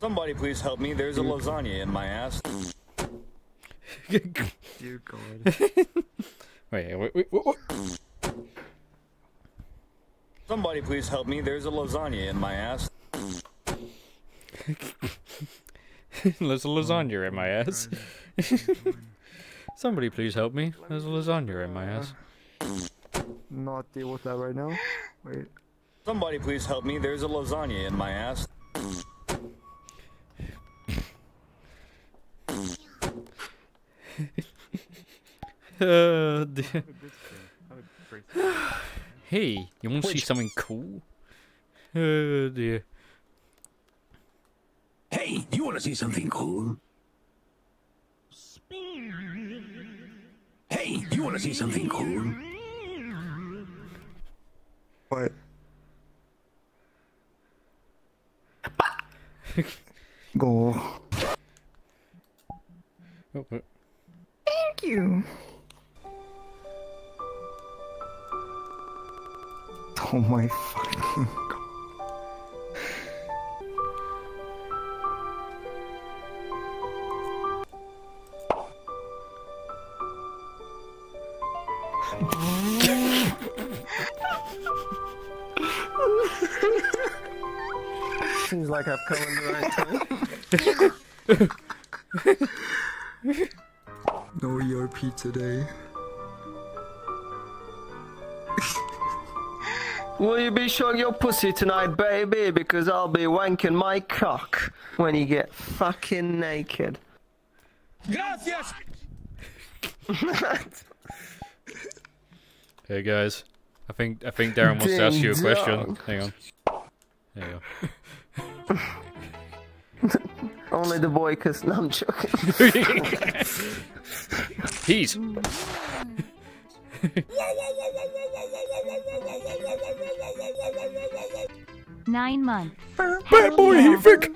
Somebody please help me. There's a lasagna in my ass. Dear God. Wait, wait, wait, wait, wait. Somebody please help me. There's a lasagna in my ass. There's a lasagna in my ass. Somebody please help me. There's a lasagna in my ass. Not deal with that right now. Wait. Somebody please help me. There's a lasagna in my ass. Uh, hey, you want to see something cool? Oh dear. Hey, you want to see something cool? Hey, you want to see something cool? What? Go. Oh, oh. Thank you. Oh my fucking Seems like I've come in the right time. No ERP today. Will you be showing your pussy tonight, baby? Because I'll be wanking my cock when you get fucking naked. Gracias. Hey guys, I think I think Darren wants to ask you a Ding question. dong. Hang on. There you Only the boy, cause no, I'm joking. He's. Nine months. Bad boy, Hefik.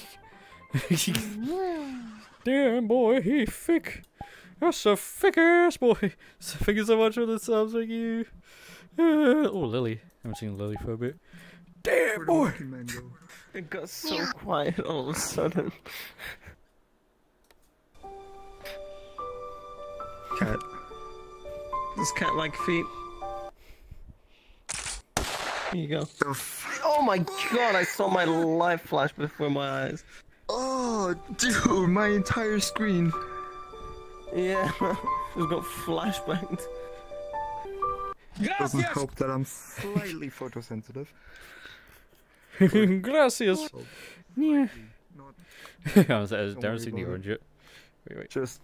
Damn boy, he thick. That's a thick ass boy. So thank you so much for the subs, thank you. Uh, oh, Lily. haven't seen Lily for a bit. Damn boy. It got so quiet all of a sudden. Cat. Does cat like feet? Here you go. Oh my god, I saw my life flash before my eyes. Oh, dude, my entire screen. Yeah, it's got flashbanged. Doesn't help that I'm slightly photosensitive. Gracias. Oh. Yeah. I was, I was Don't Darren worry the orange. Wait, wait. Just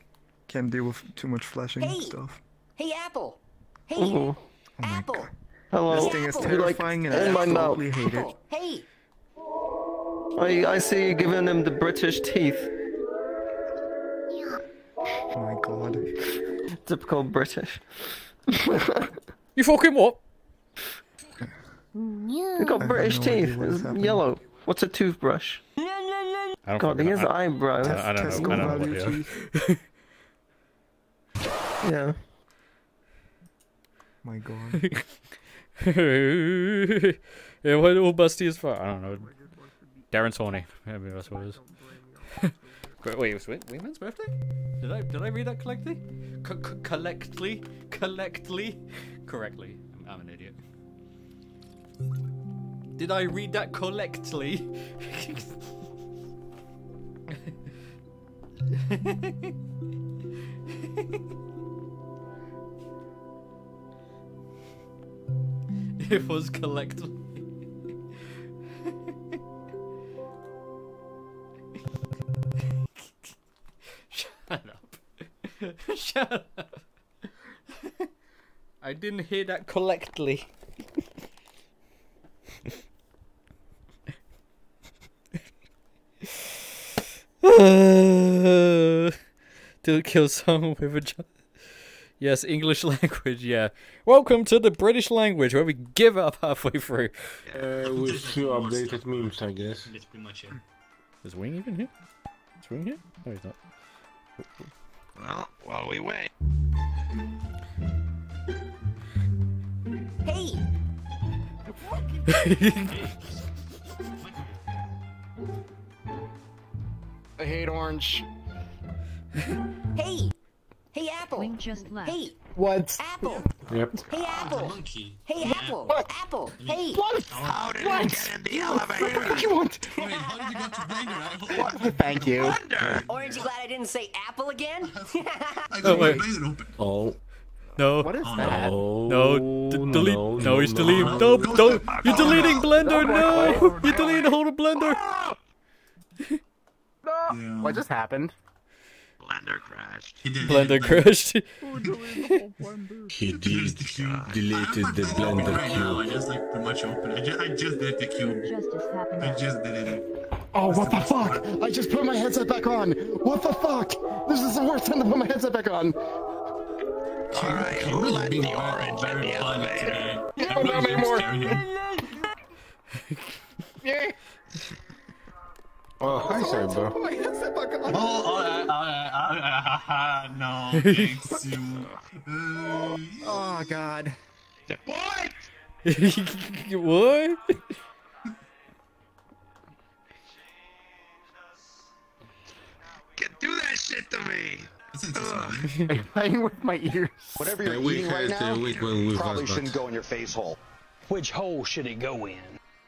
can't deal with too much flashing Hey. stuff. Hey, Apple. Hey, oh Ooh. Apple. Hello. This thing is You like terrifying and I in my mouth. absolutely hate it. Hey. I, I see you giving him the British teeth. Oh my god. Typical British. You fucking what? You got British no teeth. what is It's happening. yellow. What's a toothbrush? I don't God, he fucking has. I- eyebrows. I, I don't know. I don't know what they are. Yeah. My god. yeah, why all busty is for? I don't know. Darren's horny. I mean, that's what it is. wait, wait, it was Wingman's birthday? Did I did I read that correctly? C- c- collectly, collectly, correctly. I'm, I'm an idiot. Did I read that correctly? it was collectively. Shut up. I didn't hear that correctly. to kill someone with a jo- yes English language yeah welcome to the British language where we give up halfway through Uh, with few updated memes, I guess. That's pretty much it. is Wing even here is Wing here no he's not Well, while we wait. Hey. I hate orange. Hey. Hey, Apple. Wing just left. Hey. What? Apple. Yep. Hey, Apple. Monkey. Hey, Yeah. Apple. Apple. Hey. What? How did What? you get in the elevator? What do you want? Wait, how did you get to Bangor? I Thank you. Orange, you glad I didn't say Apple again? I Oh, got my wait. Bangor open. Oh. No. What is that? Oh, no, d- delete. No, he's deleting. No, don't. You're deleting Blender. No, you're deleting the whole of Blender. Ah! What just happened? Blender crashed. Blender crashed. He de- deleted the blender Right now, I just like pretty much open. I just, I just did the cube. I just did it. Oh, what the fuck? I just put my headset back on. What the fuck? This is the worst time to put my headset back on. Alright, who let the orange in the elevator? No, not know anymore. Oh, hi, sorry, bro. Put my headset back on. Oh, alright, alright, alright, no, thanks you. Oh god. what? what? Get do that shit to me. I'm playing with my ears. Whatever you're Yeah, eating right now to when we probably shouldn't back. go in your face hole. Which hole should it go in?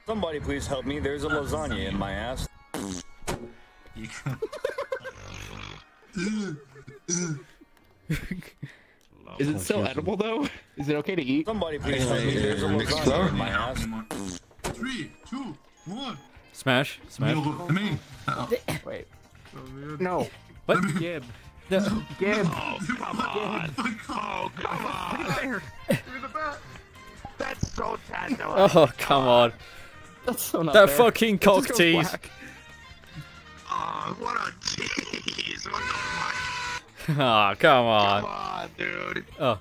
Somebody please help me. There's a lasagna in my ass. Is it still edible though? Is it okay to eat? Somebody please help me. There's a Next lasagna in my ass. Three, two, one. Smash. Smash. I mean, uh, Wait. No. What? Gib. No. Gib. oh, come on. Oh, come on. There. That's so tender. Oh, come on. That's so not That fair. fucking cock tease. Black. Oh, what a tease. What the fuck? Oh, come on. Come on, dude. Oh.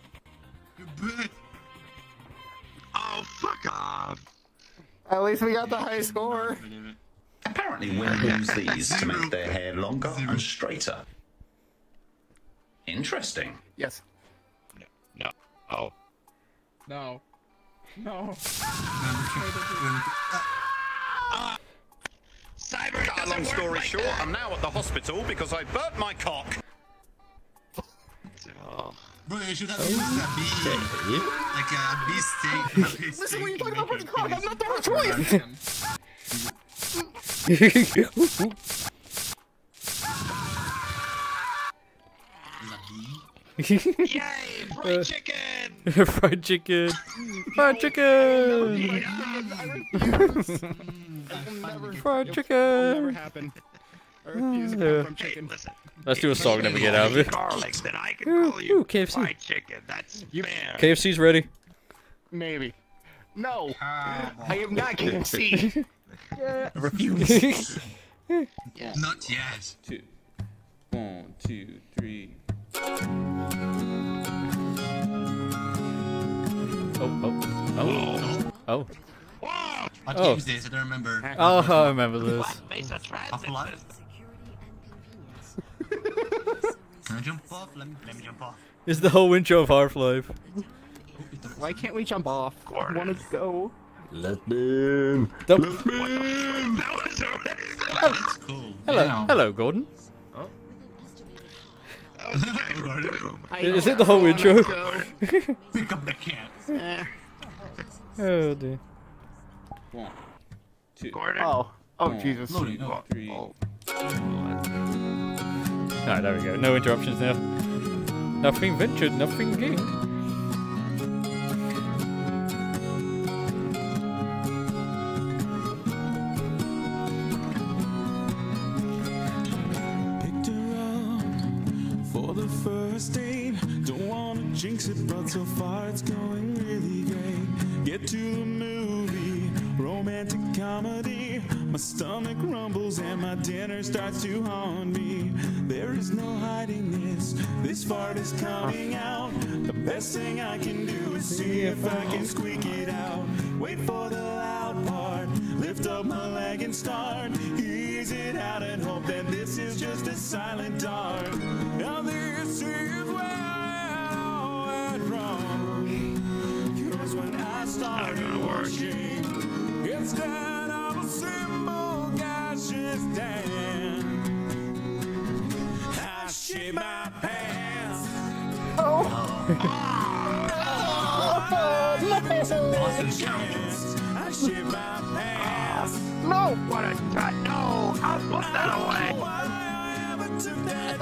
Oh, fuck off. At least we got the high score. Apparently, women use these to make their hair longer and straighter. Interesting. Yes. No. No. Oh. No. No. Ah! Cyber Cut a long story short, I'm now at the hospital because I burnt my cock. Bro, you should have oh, used a bee. Like a bee steak. Listen, steak when you to talk about make putting cock, I'm not the penis right choice. Yay! Fried Uh, chicken! Fried chicken. Fried chicken. Fried chicken. happen. I refuse to Yeah. come from chicken. Let's do a song, then we get out of it. Garlic, then I can Ooh, call you ooh, KFC. fried chicken. That's fair. KFC's ready. Maybe. No. I am not KFC. Refuse. yeah. Not yet. Two. One, two, three. Oh, oh, oh, oh. What Oh. game is this? I don't remember. Oh, I remember this. Mesa Can I jump off? Let me, let me jump off. It's the whole intro of Half-Life. Why can't we jump off? I want to go. Let me in. Don't- Let me in. That was already That's cool. Hello, Now. hello, Gordon. That. Is it the whole intro? Pick up the cat. oh dear. One, two. Gordon. Oh. Oh, One, Jesus. Loading. two, three. Oh. Alright, there we go. No interruptions now. Nothing ventured, nothing gained. Jinx it, but so far it's going really great. Get to the movie, romantic comedy. My stomach rumbles and my dinner starts to haunt me. There is no hiding this. This fart is coming out. The best thing I can do is see if I can squeak it out. Wait for the loud part. Lift up my leg and start. Ease it out and hope that this is just a silent dart. Wrong. Cause when I started watching, instead of a simple gaseous dance, I shit my pants. Oh. I shit my pants. No! What a cut! No! I'll put that away!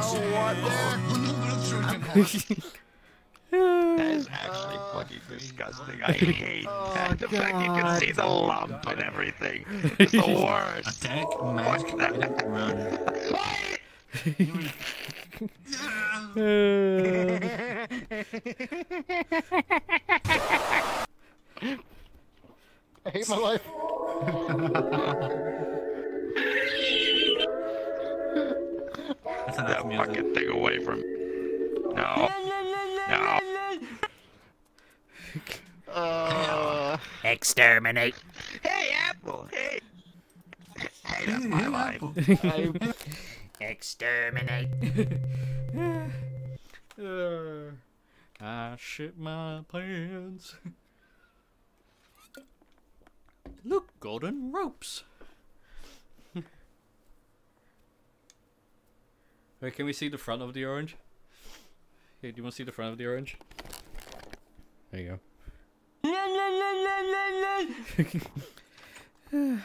Oh, what? is actually fucking disgusting. I hate that. The fact you can see the lump and everything. It's the worst. Attack, Fuck that. I hate my life. Get that fucking thing away from me. No. No. Uh, Exterminate. Hey, Apple. Hey. Hey, that's my life. Exterminate. Uh, I shit my pants. Look, golden ropes. Wait, can we see the front of the orange? Hey, do you want to see the front of the orange? There you go.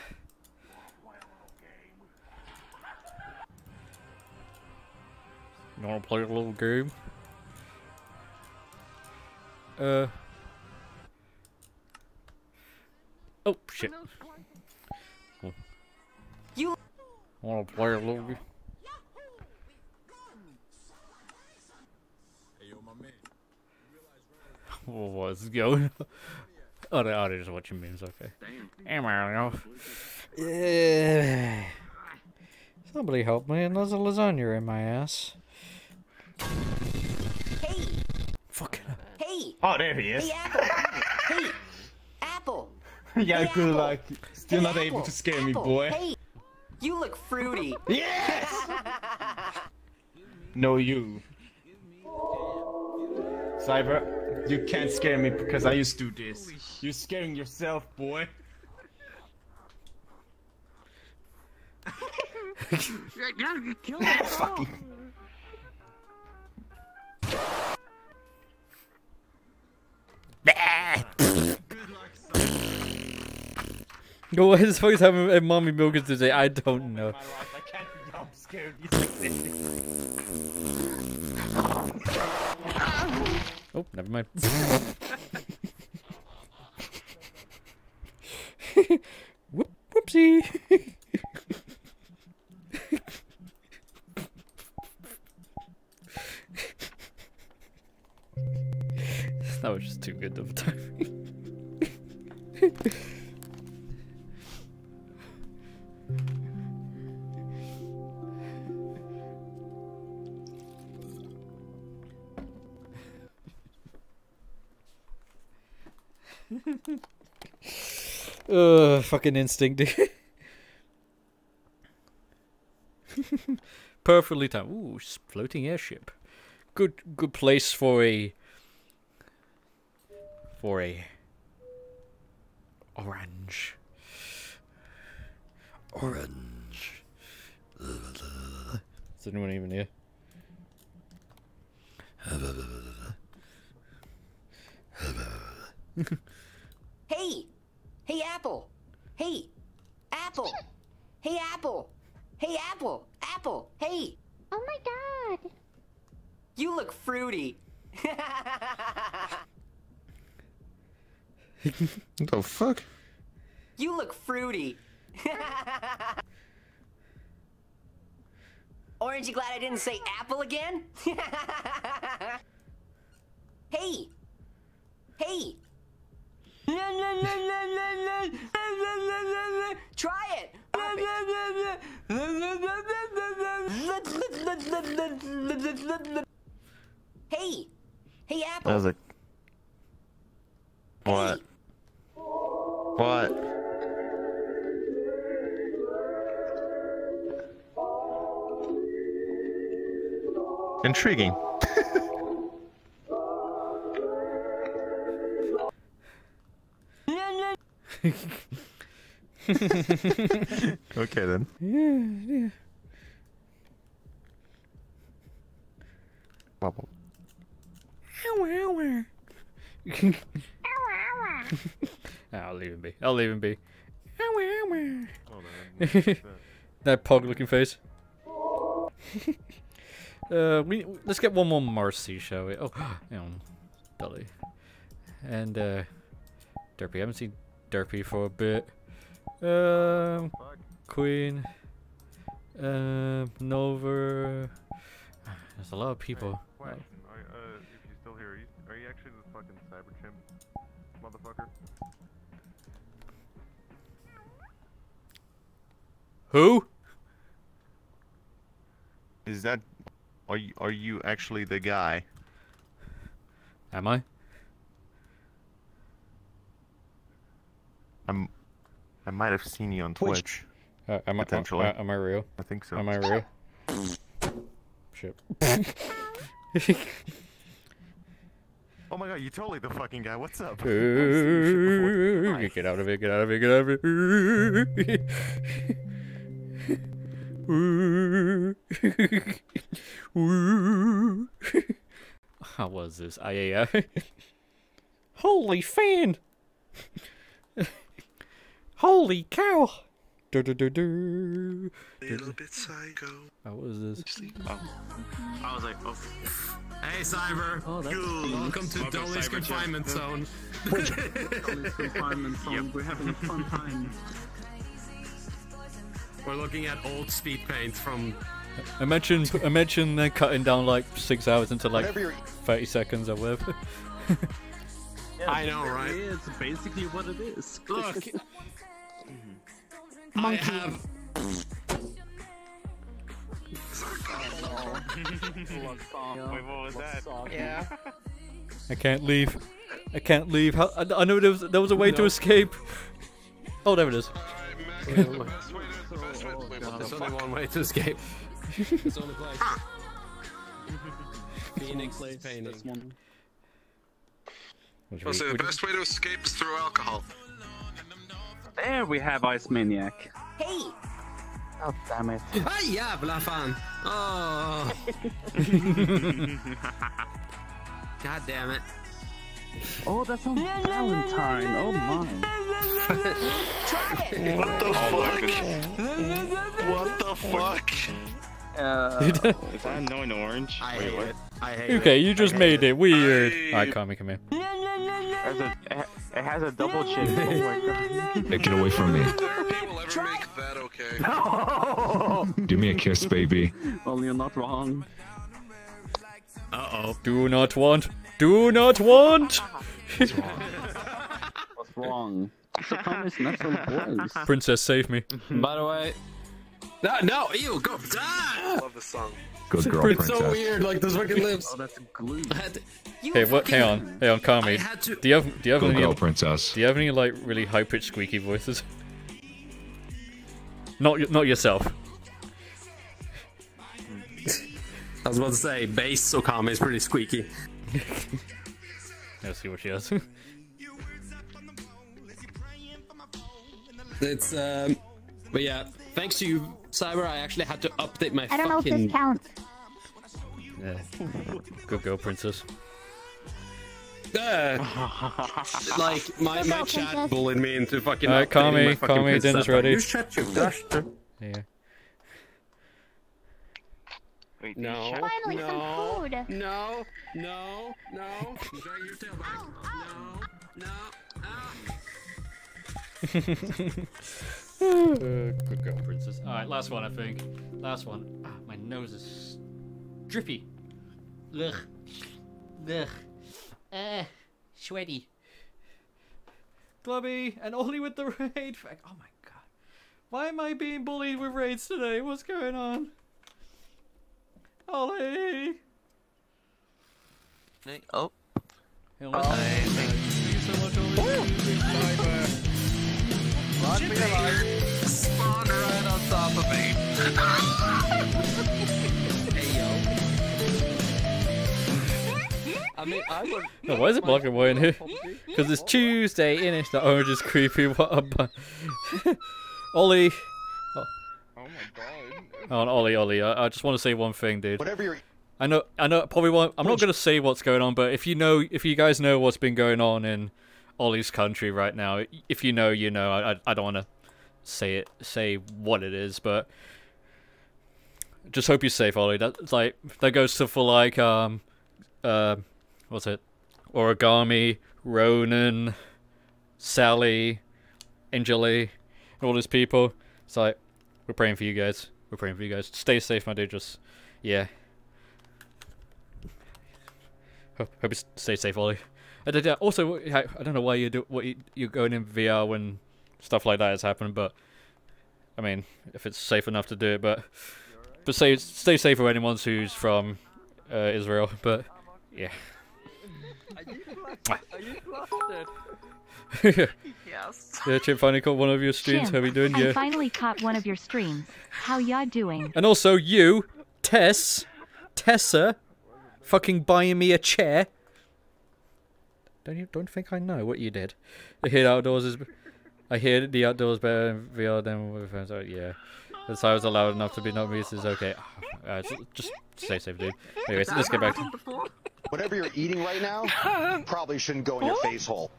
You wanna play a little game? Uh. Oh shit. You wanna play a little game? What's going on? Oh, they are just watching memes, okay. Hey, Mario. Yeah. Somebody help me, and there's a lasagna in my ass. Hey. Fuck. Hey. Oh, there he is. Hey, Apple. hey. Apple. yeah, Hey, good Apple. luck. Still Hey, not able to scare me, boy. Hey. You look fruity. Yes. No, you. Cyber, you can't scare me because I used to do this. You're scaring yourself, boy. Kill that fucking. Yo, what is fuck is having a mommy milk today? I don't know. I'm scared. He's Oh, never mind. Whoop, whoopsie. that was just too good of a timing. Ugh, uh, fucking instinct. Perfectly timed. Ooh, floating airship. Good, good place for a for a orange. Orange. Is anyone even here? Hey! Hey, Apple! Hey! Apple! Hey, Apple! Hey, Apple! Apple! Hey! Oh my god! You look fruity. What the fuck? You look fruity. Orange, you glad I didn't say apple again? hey! Hey! Try it! Hey! Hey, Apple! That was a. What? What? Intriguing. okay then. Yeah, yeah. Bubble. I'll leave him be. I'll leave him be. that pog looking face. uh, we let's get one more Marcy, shall we? Oh, hang on. Dolly. And, uh, Derpy. I haven't seen Derpy for a bit. Um, Queen. Um, Nova. There's a lot of people. Question. Are, uh, if you're still here, are you, are you actually the fucking cyber chimp, motherfucker? Who? Is that? Are you are you actually the guy? Am I? I'm. I might have seen you on Twitch. Uh, am I? Potentially. uh, am I real? I think so. Am I real? Shit. Oh my god, you're totally the fucking guy. What's up? Ooh, get out of it, get out of it, get out of it. Ooh. Ooh. How was this? I, aye, aye. Holy fan! Holy cow! Du, du, du, du. Little bit psycho. How was this? Oh. I was like, oh. Hey, Cyber. Oh, that's Welcome to Welcome, Dolly's confinement Jet. zone. Dolly's confinement zone. We're having a fun time. We're looking at old speed paint from. Imagine, imagine they're cutting down like six hours into like 30 seconds or whatever. I know, right? It's basically what it is. Look. I have. Wait, what was that? Yeah. I can't leave. I can't leave. How, I, I know there was there was a way to escape. Oh, there it is. There's only one way to escape. There's only place. Phoenix is painting. Which I'll say the best way to escape is through alcohol. There we have Ice Maniac. Hey! Oh, damn it. Aj jävla fan! Oh. God damn it. Oh, that's on Valentine. Oh my. What the fuck? What the fuck? Uh, Is that annoying orange? I Wait, hate what? it. I hate Okay, it. you just made it. it weird. Alright, Kami, come here. Has a, it has a double chin. Oh my god. Hey, get away from me. Therapy will ever make that okay. Do me a kiss, baby. Well, you're not wrong. Uh oh. Do not want. Do not want. What's wrong? So come his natural voice. Princess, save me. By the way. No, no, ew, go. Ah! Love this song. Good girl, It's so weird, like those fucking lips. Oh, that's glue. To- Hey, what? Hang on, hang on, Kami. I had to- Do you have do you have Good any girl, princess. do you have any like really high pitched squeaky voices? Not not yourself. I was about to say, bass Okami is pretty squeaky. Let's see what she has. It's um, but yeah, thanks to you, Cyber, I actually had to update my I don't know if fucking. this counts. yeah. Good girl, princess. Uh, like my, my chat bullied me into fucking. Alright, updating Kami, my fucking Kami, princess dinner's app. ready. You shut your gosh. Yeah. No. Finally, no, some food. No, no, no. Drag your tail back. No, no. Ah. Uh, good girl, princess. All right, last one, I think. Last one. Ah, my nose is drippy. Ugh. Ugh. Uh, sweaty. Glubby and Ollie with the raid. Oh my god. Why am I being bullied with raids today? What's going on? Ollie. Oh. Hey, Ollie. Thank you so much, Ollie. Lock me alive. Spawn right on top of me. I mean, I would. No, why is it black and white in here? Because it's Tuesday, innit? The orange is creepy. What a bu- Ollie. Oh. Oh my god. Oh, and Ollie, Ollie. I, I just want to say one thing, dude. Whatever you're. I know, I know. Probably won't. I'm not gonna say what's going on, but if you know, if you guys know what's been going on in Ollie's country right now, if you know, you know. I, I, don't want to say it, say what it is, but just hope you're safe, Ollie. That's like that goes to for like um, uh, what's it? Origami, Ronan, Sally, Angeli, all these people. It's like, we're praying for you guys. We're praying for you guys. Stay safe, my dude. Just, yeah. Hope, hope you stay safe, Ollie. I did, also, I I don't know why you do what you, you're going in VR when stuff like that is happening, but I mean, if it's safe enough to do it, but but stay stay safe for anyone who's from uh, Israel. But yeah. Yes. Yeah, Chip finally caught one of your streams. Jim, How you doing? I Yeah. finally caught one of your streams. How ya doing? And also you, Tess, Tessa, fucking buying me a chair. Don't you don't think I know what you did? I hear outdoors is. I hear the outdoors better in VR than with friends. Oh, yeah. That's how I was allowed enough to be not me. Is okay. Uh, just, just stay safe, dude. Anyways, let's get back to. Whatever you're eating right now probably shouldn't go in your face hole.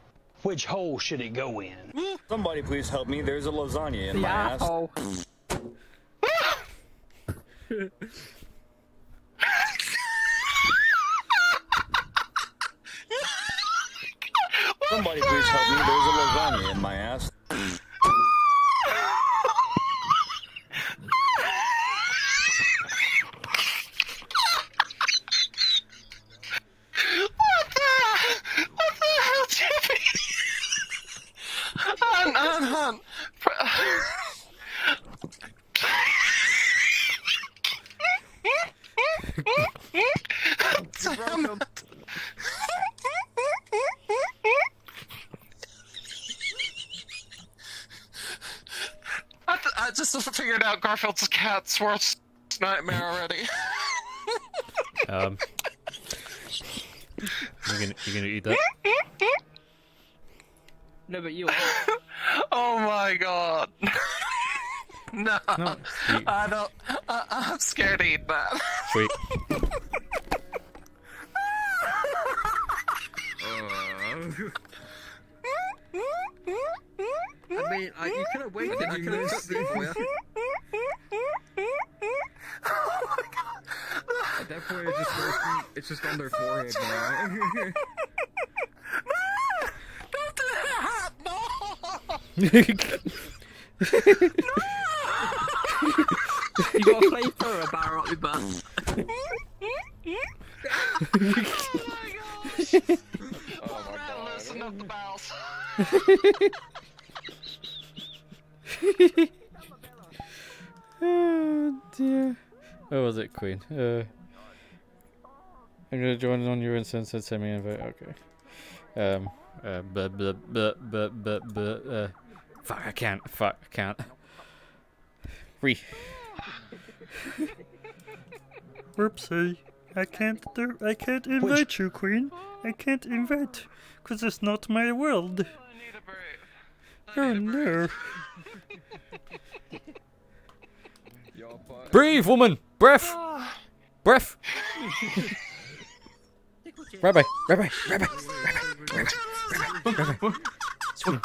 Which hole should it go in? Somebody please help me. There's a lasagna in The my ass. asshole. Somebody please help me. There's a lasagna in my ass. What the? What the hell, Jimmy? Hunt, hunt, hunt. Damn it. I, th- I just out Garfield's cat's worst nightmare already. Um. You gonna you gonna eat that? No, but you are. oh my god. no, No, you- I don't. I, I'm scared to eat that. Sweet. I mean, I, you could have waited. I could have cooked it for you. At that point, it's just roasting, it's just on their forehead now. you got a flamethrower a bar up your butt. Listen up the bowels. oh dear. What was it, Queen? Uh, I'm gonna join on your instance and send me an invite. Okay. Um. Uh. But but but but but but. Uh. Fuck! I can't. Fuck! I can't. Re. Whoopsie. I can't do I can't invite you, Queen. I can't invite because it's not my world. Oh no. Breathe, woman. Breath. Breath. Rabbi. Rabbi. Rabbi. Rabbi. Swim.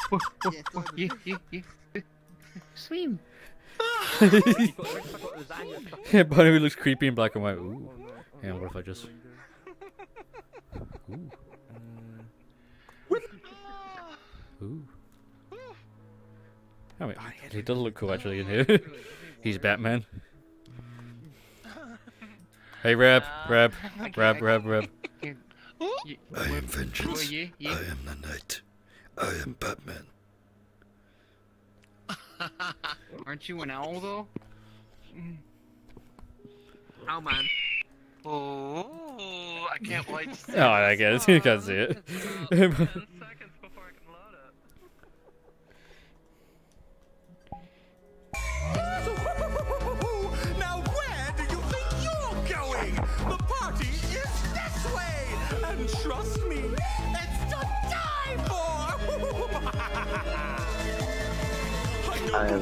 You, you, you. Swim. yeah, Bunny looks creepy in black and white. Ooh. Yeah, what if I just. Ooh. Ooh. I mean, he does look cool actually in here. He's Batman. Hey, Rab, Rab, Rab, Rab, Rab. I am vengeance. I am the night. I am Batman. Aren't you an owl though? Mm. Oh man. Oh, I can't wait to see Oh, I get it. You can't see it.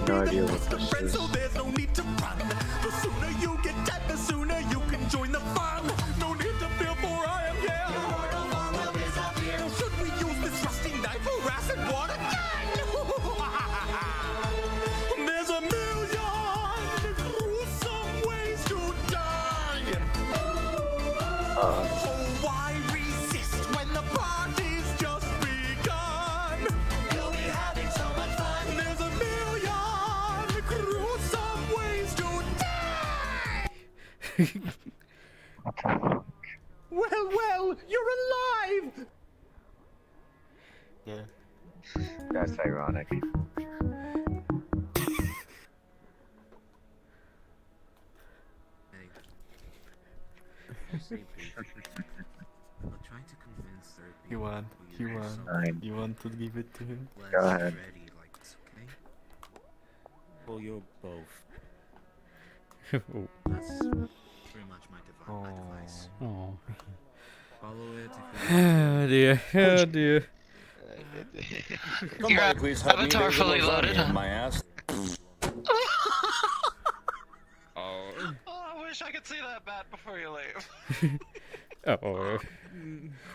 no idea what this is. Ironic. I'm trying to convince third You want, you want, Fine. you want to give it to him? Go ahead. Ready like this, okay? Well, you're both. Oh. That's pretty much my, devi- my device. Oh. Follow it Oh dear. Oh dear. Uh, Somebody please help me. Avatar There's fully loaded. my ass. Oh. Oh, I wish I could see that bat before you leave. Oh. Not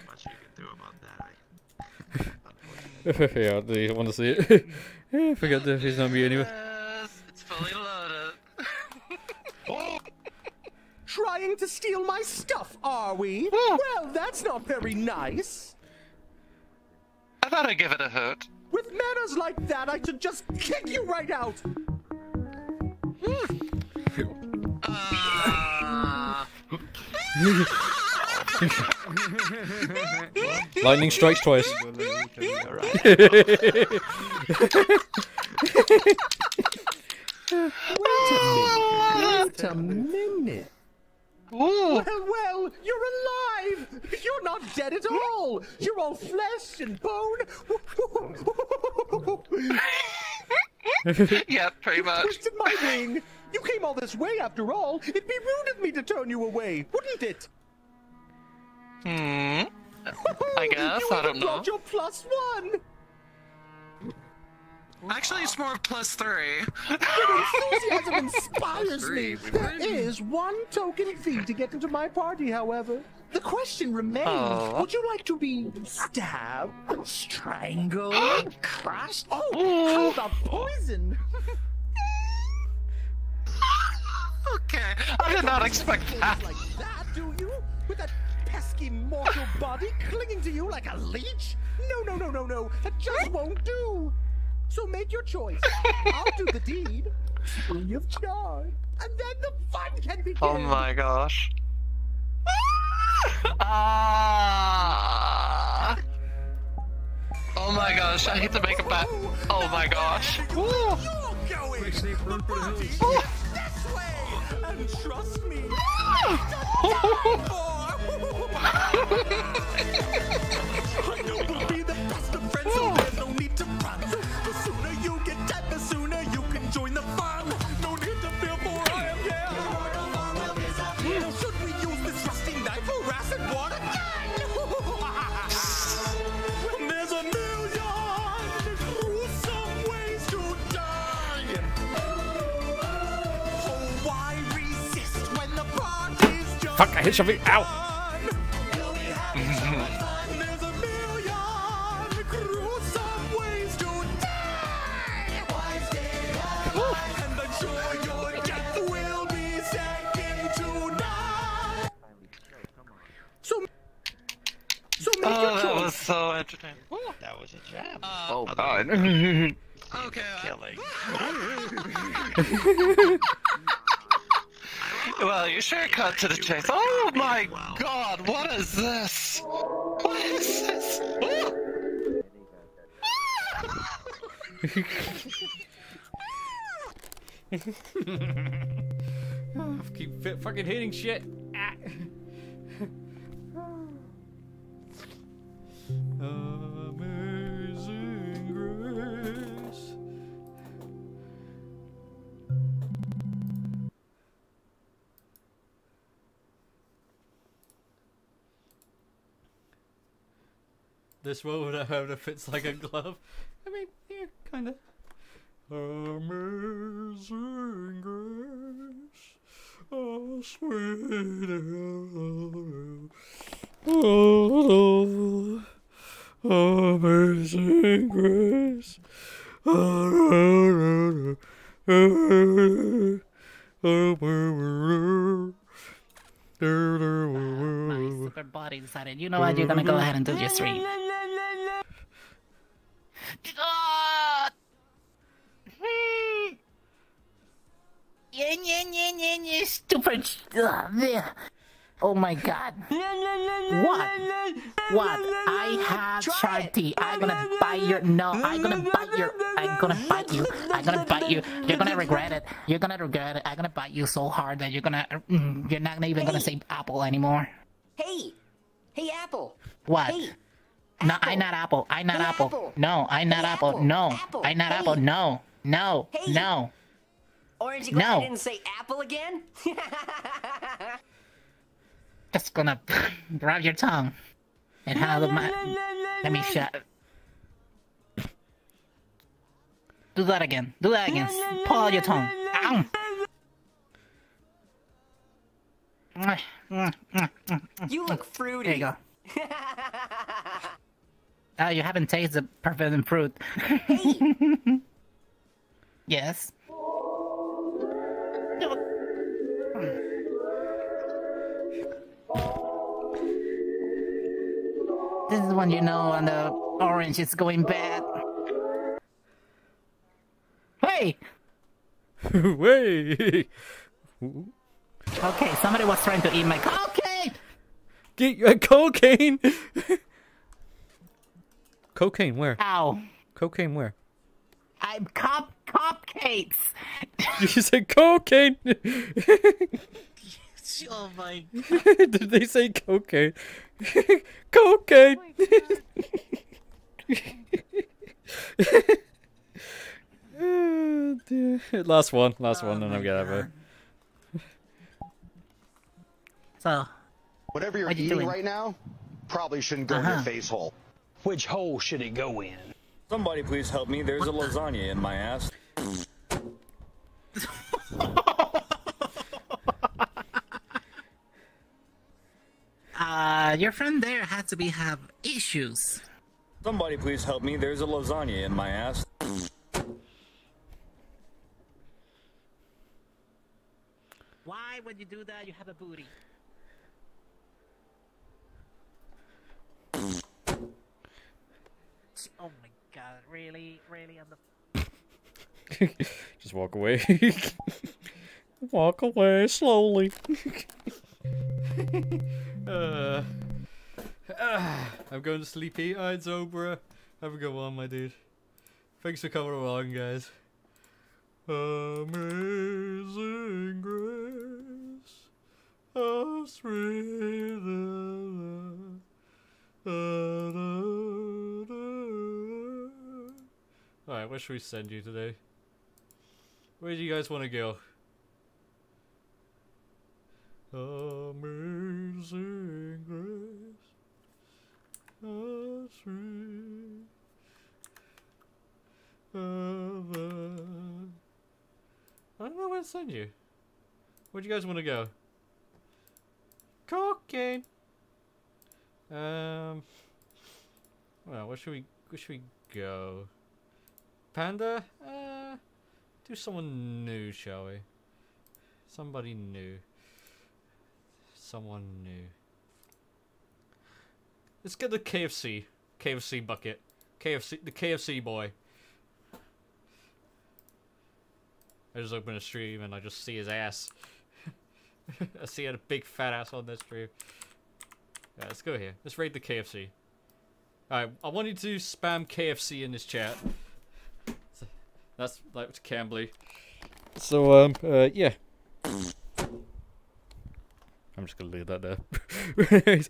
much you can do about that. yeah, do you want to see it? yeah, forget that he's not me anyway. Yes, it's fully loaded. Oh! Trying to steal my stuff, are we? Ah! Well, that's not very nice. I thought I'd give it a hurt. With manners like that, I should just kick you right out. Lightning strikes twice. Wait a minute. Wait a minute. Well, well, you're alive! You're not dead at all! You're all flesh and bone! yeah, pretty much. Twisted my wing! You came all this way after all! It'd be rude of me to turn you away, wouldn't it? Hmm. I guess, you I don't even know. got your plus one! Actually, it's more of plus three. Your enthusiasm inspires Plus three, me. we There win. is one token fee to get into my party, however. The question remains: Oh. Would you like to be stabbed, strangled, crushed? Oh, how about poison? okay, I did not expect that. Like that, do you? With that pesky mortal body clinging to you like a leech? No, no, no, no, no. That just won't do. So make your choice. I'll do the deed, free of charge, and then the fun can begin. Oh my gosh. Ah. Oh my gosh, I hate to make a bet. Oh my gosh. You're going. The party is this way, and trust me. Fuck, I hit something. Ow! Was a jab. Uh, oh, God. Okay. Uh, killing. Well, you sure cut to the chase. Oh my god, what is this? What is this? Keep fit fucking hitting shit. Ah. Amazing uh, This one would have it fits like a glove. I mean, yeah, kinda. Amazing grace, oh sweet oh, amazing grace. My super body decided, you know what, you're gonna go ahead and do your stream. Ah! Yeah, yeah, yeah, yeah, yeah, stupid. Sh- Ugh, yeah. Oh my god. What? What? I have Sharty. I'm gonna bite your no. I'm gonna bite your. I'm gonna bite you. I'm gonna bite you. You're gonna regret it. You're gonna regret it. I'm gonna bite you so hard that you're gonna. mm, You're not even gonna say apple anymore. Hey, hey, Apple. What? Hey, No, I'm not apple. I'm not Hey, apple. Apple. No, I'm not Hey, apple. Apple. No, Apple. I'm not Hey. apple. No, no, Hey. no. Orange, you glad No. I didn't say Apple again? Just gonna grab your tongue and how have my. Let me shut. Do that again. Do that again. Pull out your tongue. Ow. you look fruity. There you go. Oh, you haven't tasted forbidden fruit. yes. This is when you know when the orange is going bad. Hey! Way. Okay, somebody was trying to eat my cocaine! Get uh, cocaine. cocaine where? Ow. Cocaine where? I'm cop cupcakes! You said cocaine. oh my Did they say cocaine? cocaine. Oh, dear. last one, last one, and I'm gonna have a. So, Whatever you're What you eating doing? right now, probably shouldn't go in Uh-huh. your face hole. Which hole should it go in? Somebody please help me. There's a lasagna in my ass. Uh, your friend there had to be have issues. Somebody please help me. There's a lasagna in my ass. Why would you do that? You have a booty. Oh my god, really? Really? On the Just walk away. walk away slowly. uh, I'm going to sleepy eyed Zobra. Have a good one, my dude. Thanks for coming along, guys. Amazing grace, how sweet Alright, where should we send you today? Where do you guys want to go? Amazing grace, how sweet I don't know where to send you. Where do you guys want to go? Cocaine. Um. Well, where should we? Where should we go? Panda. Uh, do someone new, shall we? Somebody new. Someone new. Let's get the KFC. KFC bucket. KFC. The KFC boy. I just open a stream and I just see his ass. I see he had a big fat ass on this stream. Yeah, let's go here. Let's raid the KFC. Alright, I want you to spam KFC in this chat. That's like to Cambly. So, um, uh, yeah. I'm just gonna leave that there.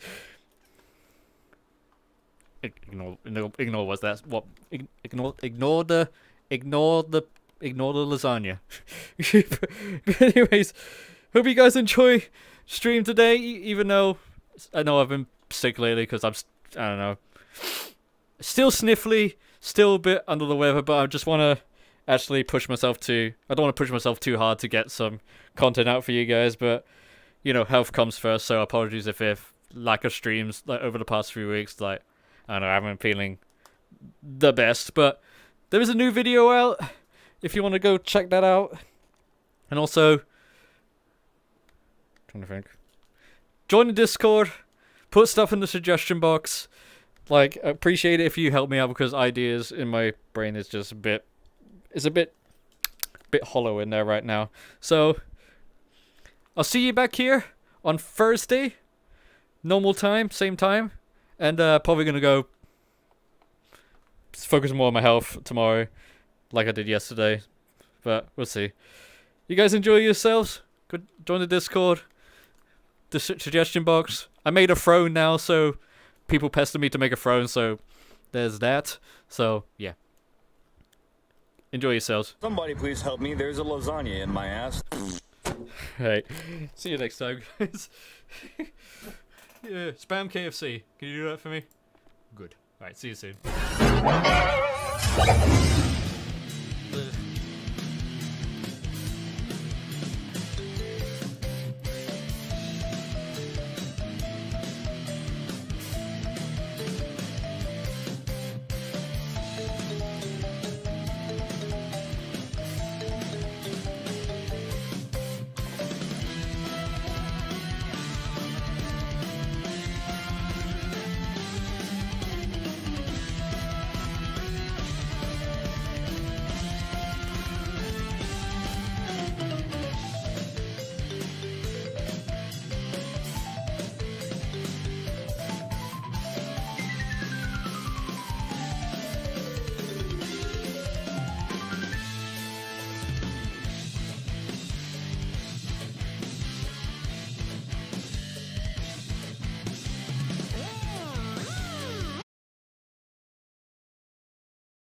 Ignore, ignore, ignore what's that? What? Ignore, ignore the, ignore the, ignore the lasagna. but anyways, hope you guys enjoy stream today. Even though I know I've been sick lately because I'm, I don't know, still sniffly, still a bit under the weather. But I just want to actually push myself to. I don't want to push myself too hard to get some content out for you guys. But you know, health comes first. So apologies if if lack of streams like over the past few weeks, like I don't know, I haven't been feeling the best. But there is a new video out if you want to go check that out. And also, trying to think, join the Discord, put stuff in the suggestion box. Like, appreciate it if you help me out because ideas in my brain is just a bit, is a bit, bit hollow in there right now. So, I'll see you back here on Thursday, normal time, same time, and uh, probably gonna go focus more on my health tomorrow, like I did yesterday. But we'll see. You guys enjoy yourselves. Good. join the Discord, the su- suggestion box. I made a throne now, so people pester me to make a throne. So there's that. So yeah. Enjoy yourselves. Somebody please help me. There's a lasagna in my ass. Right. See you next time, guys. yeah, spam KFC. Can you do that for me? Good. Alright, see you soon.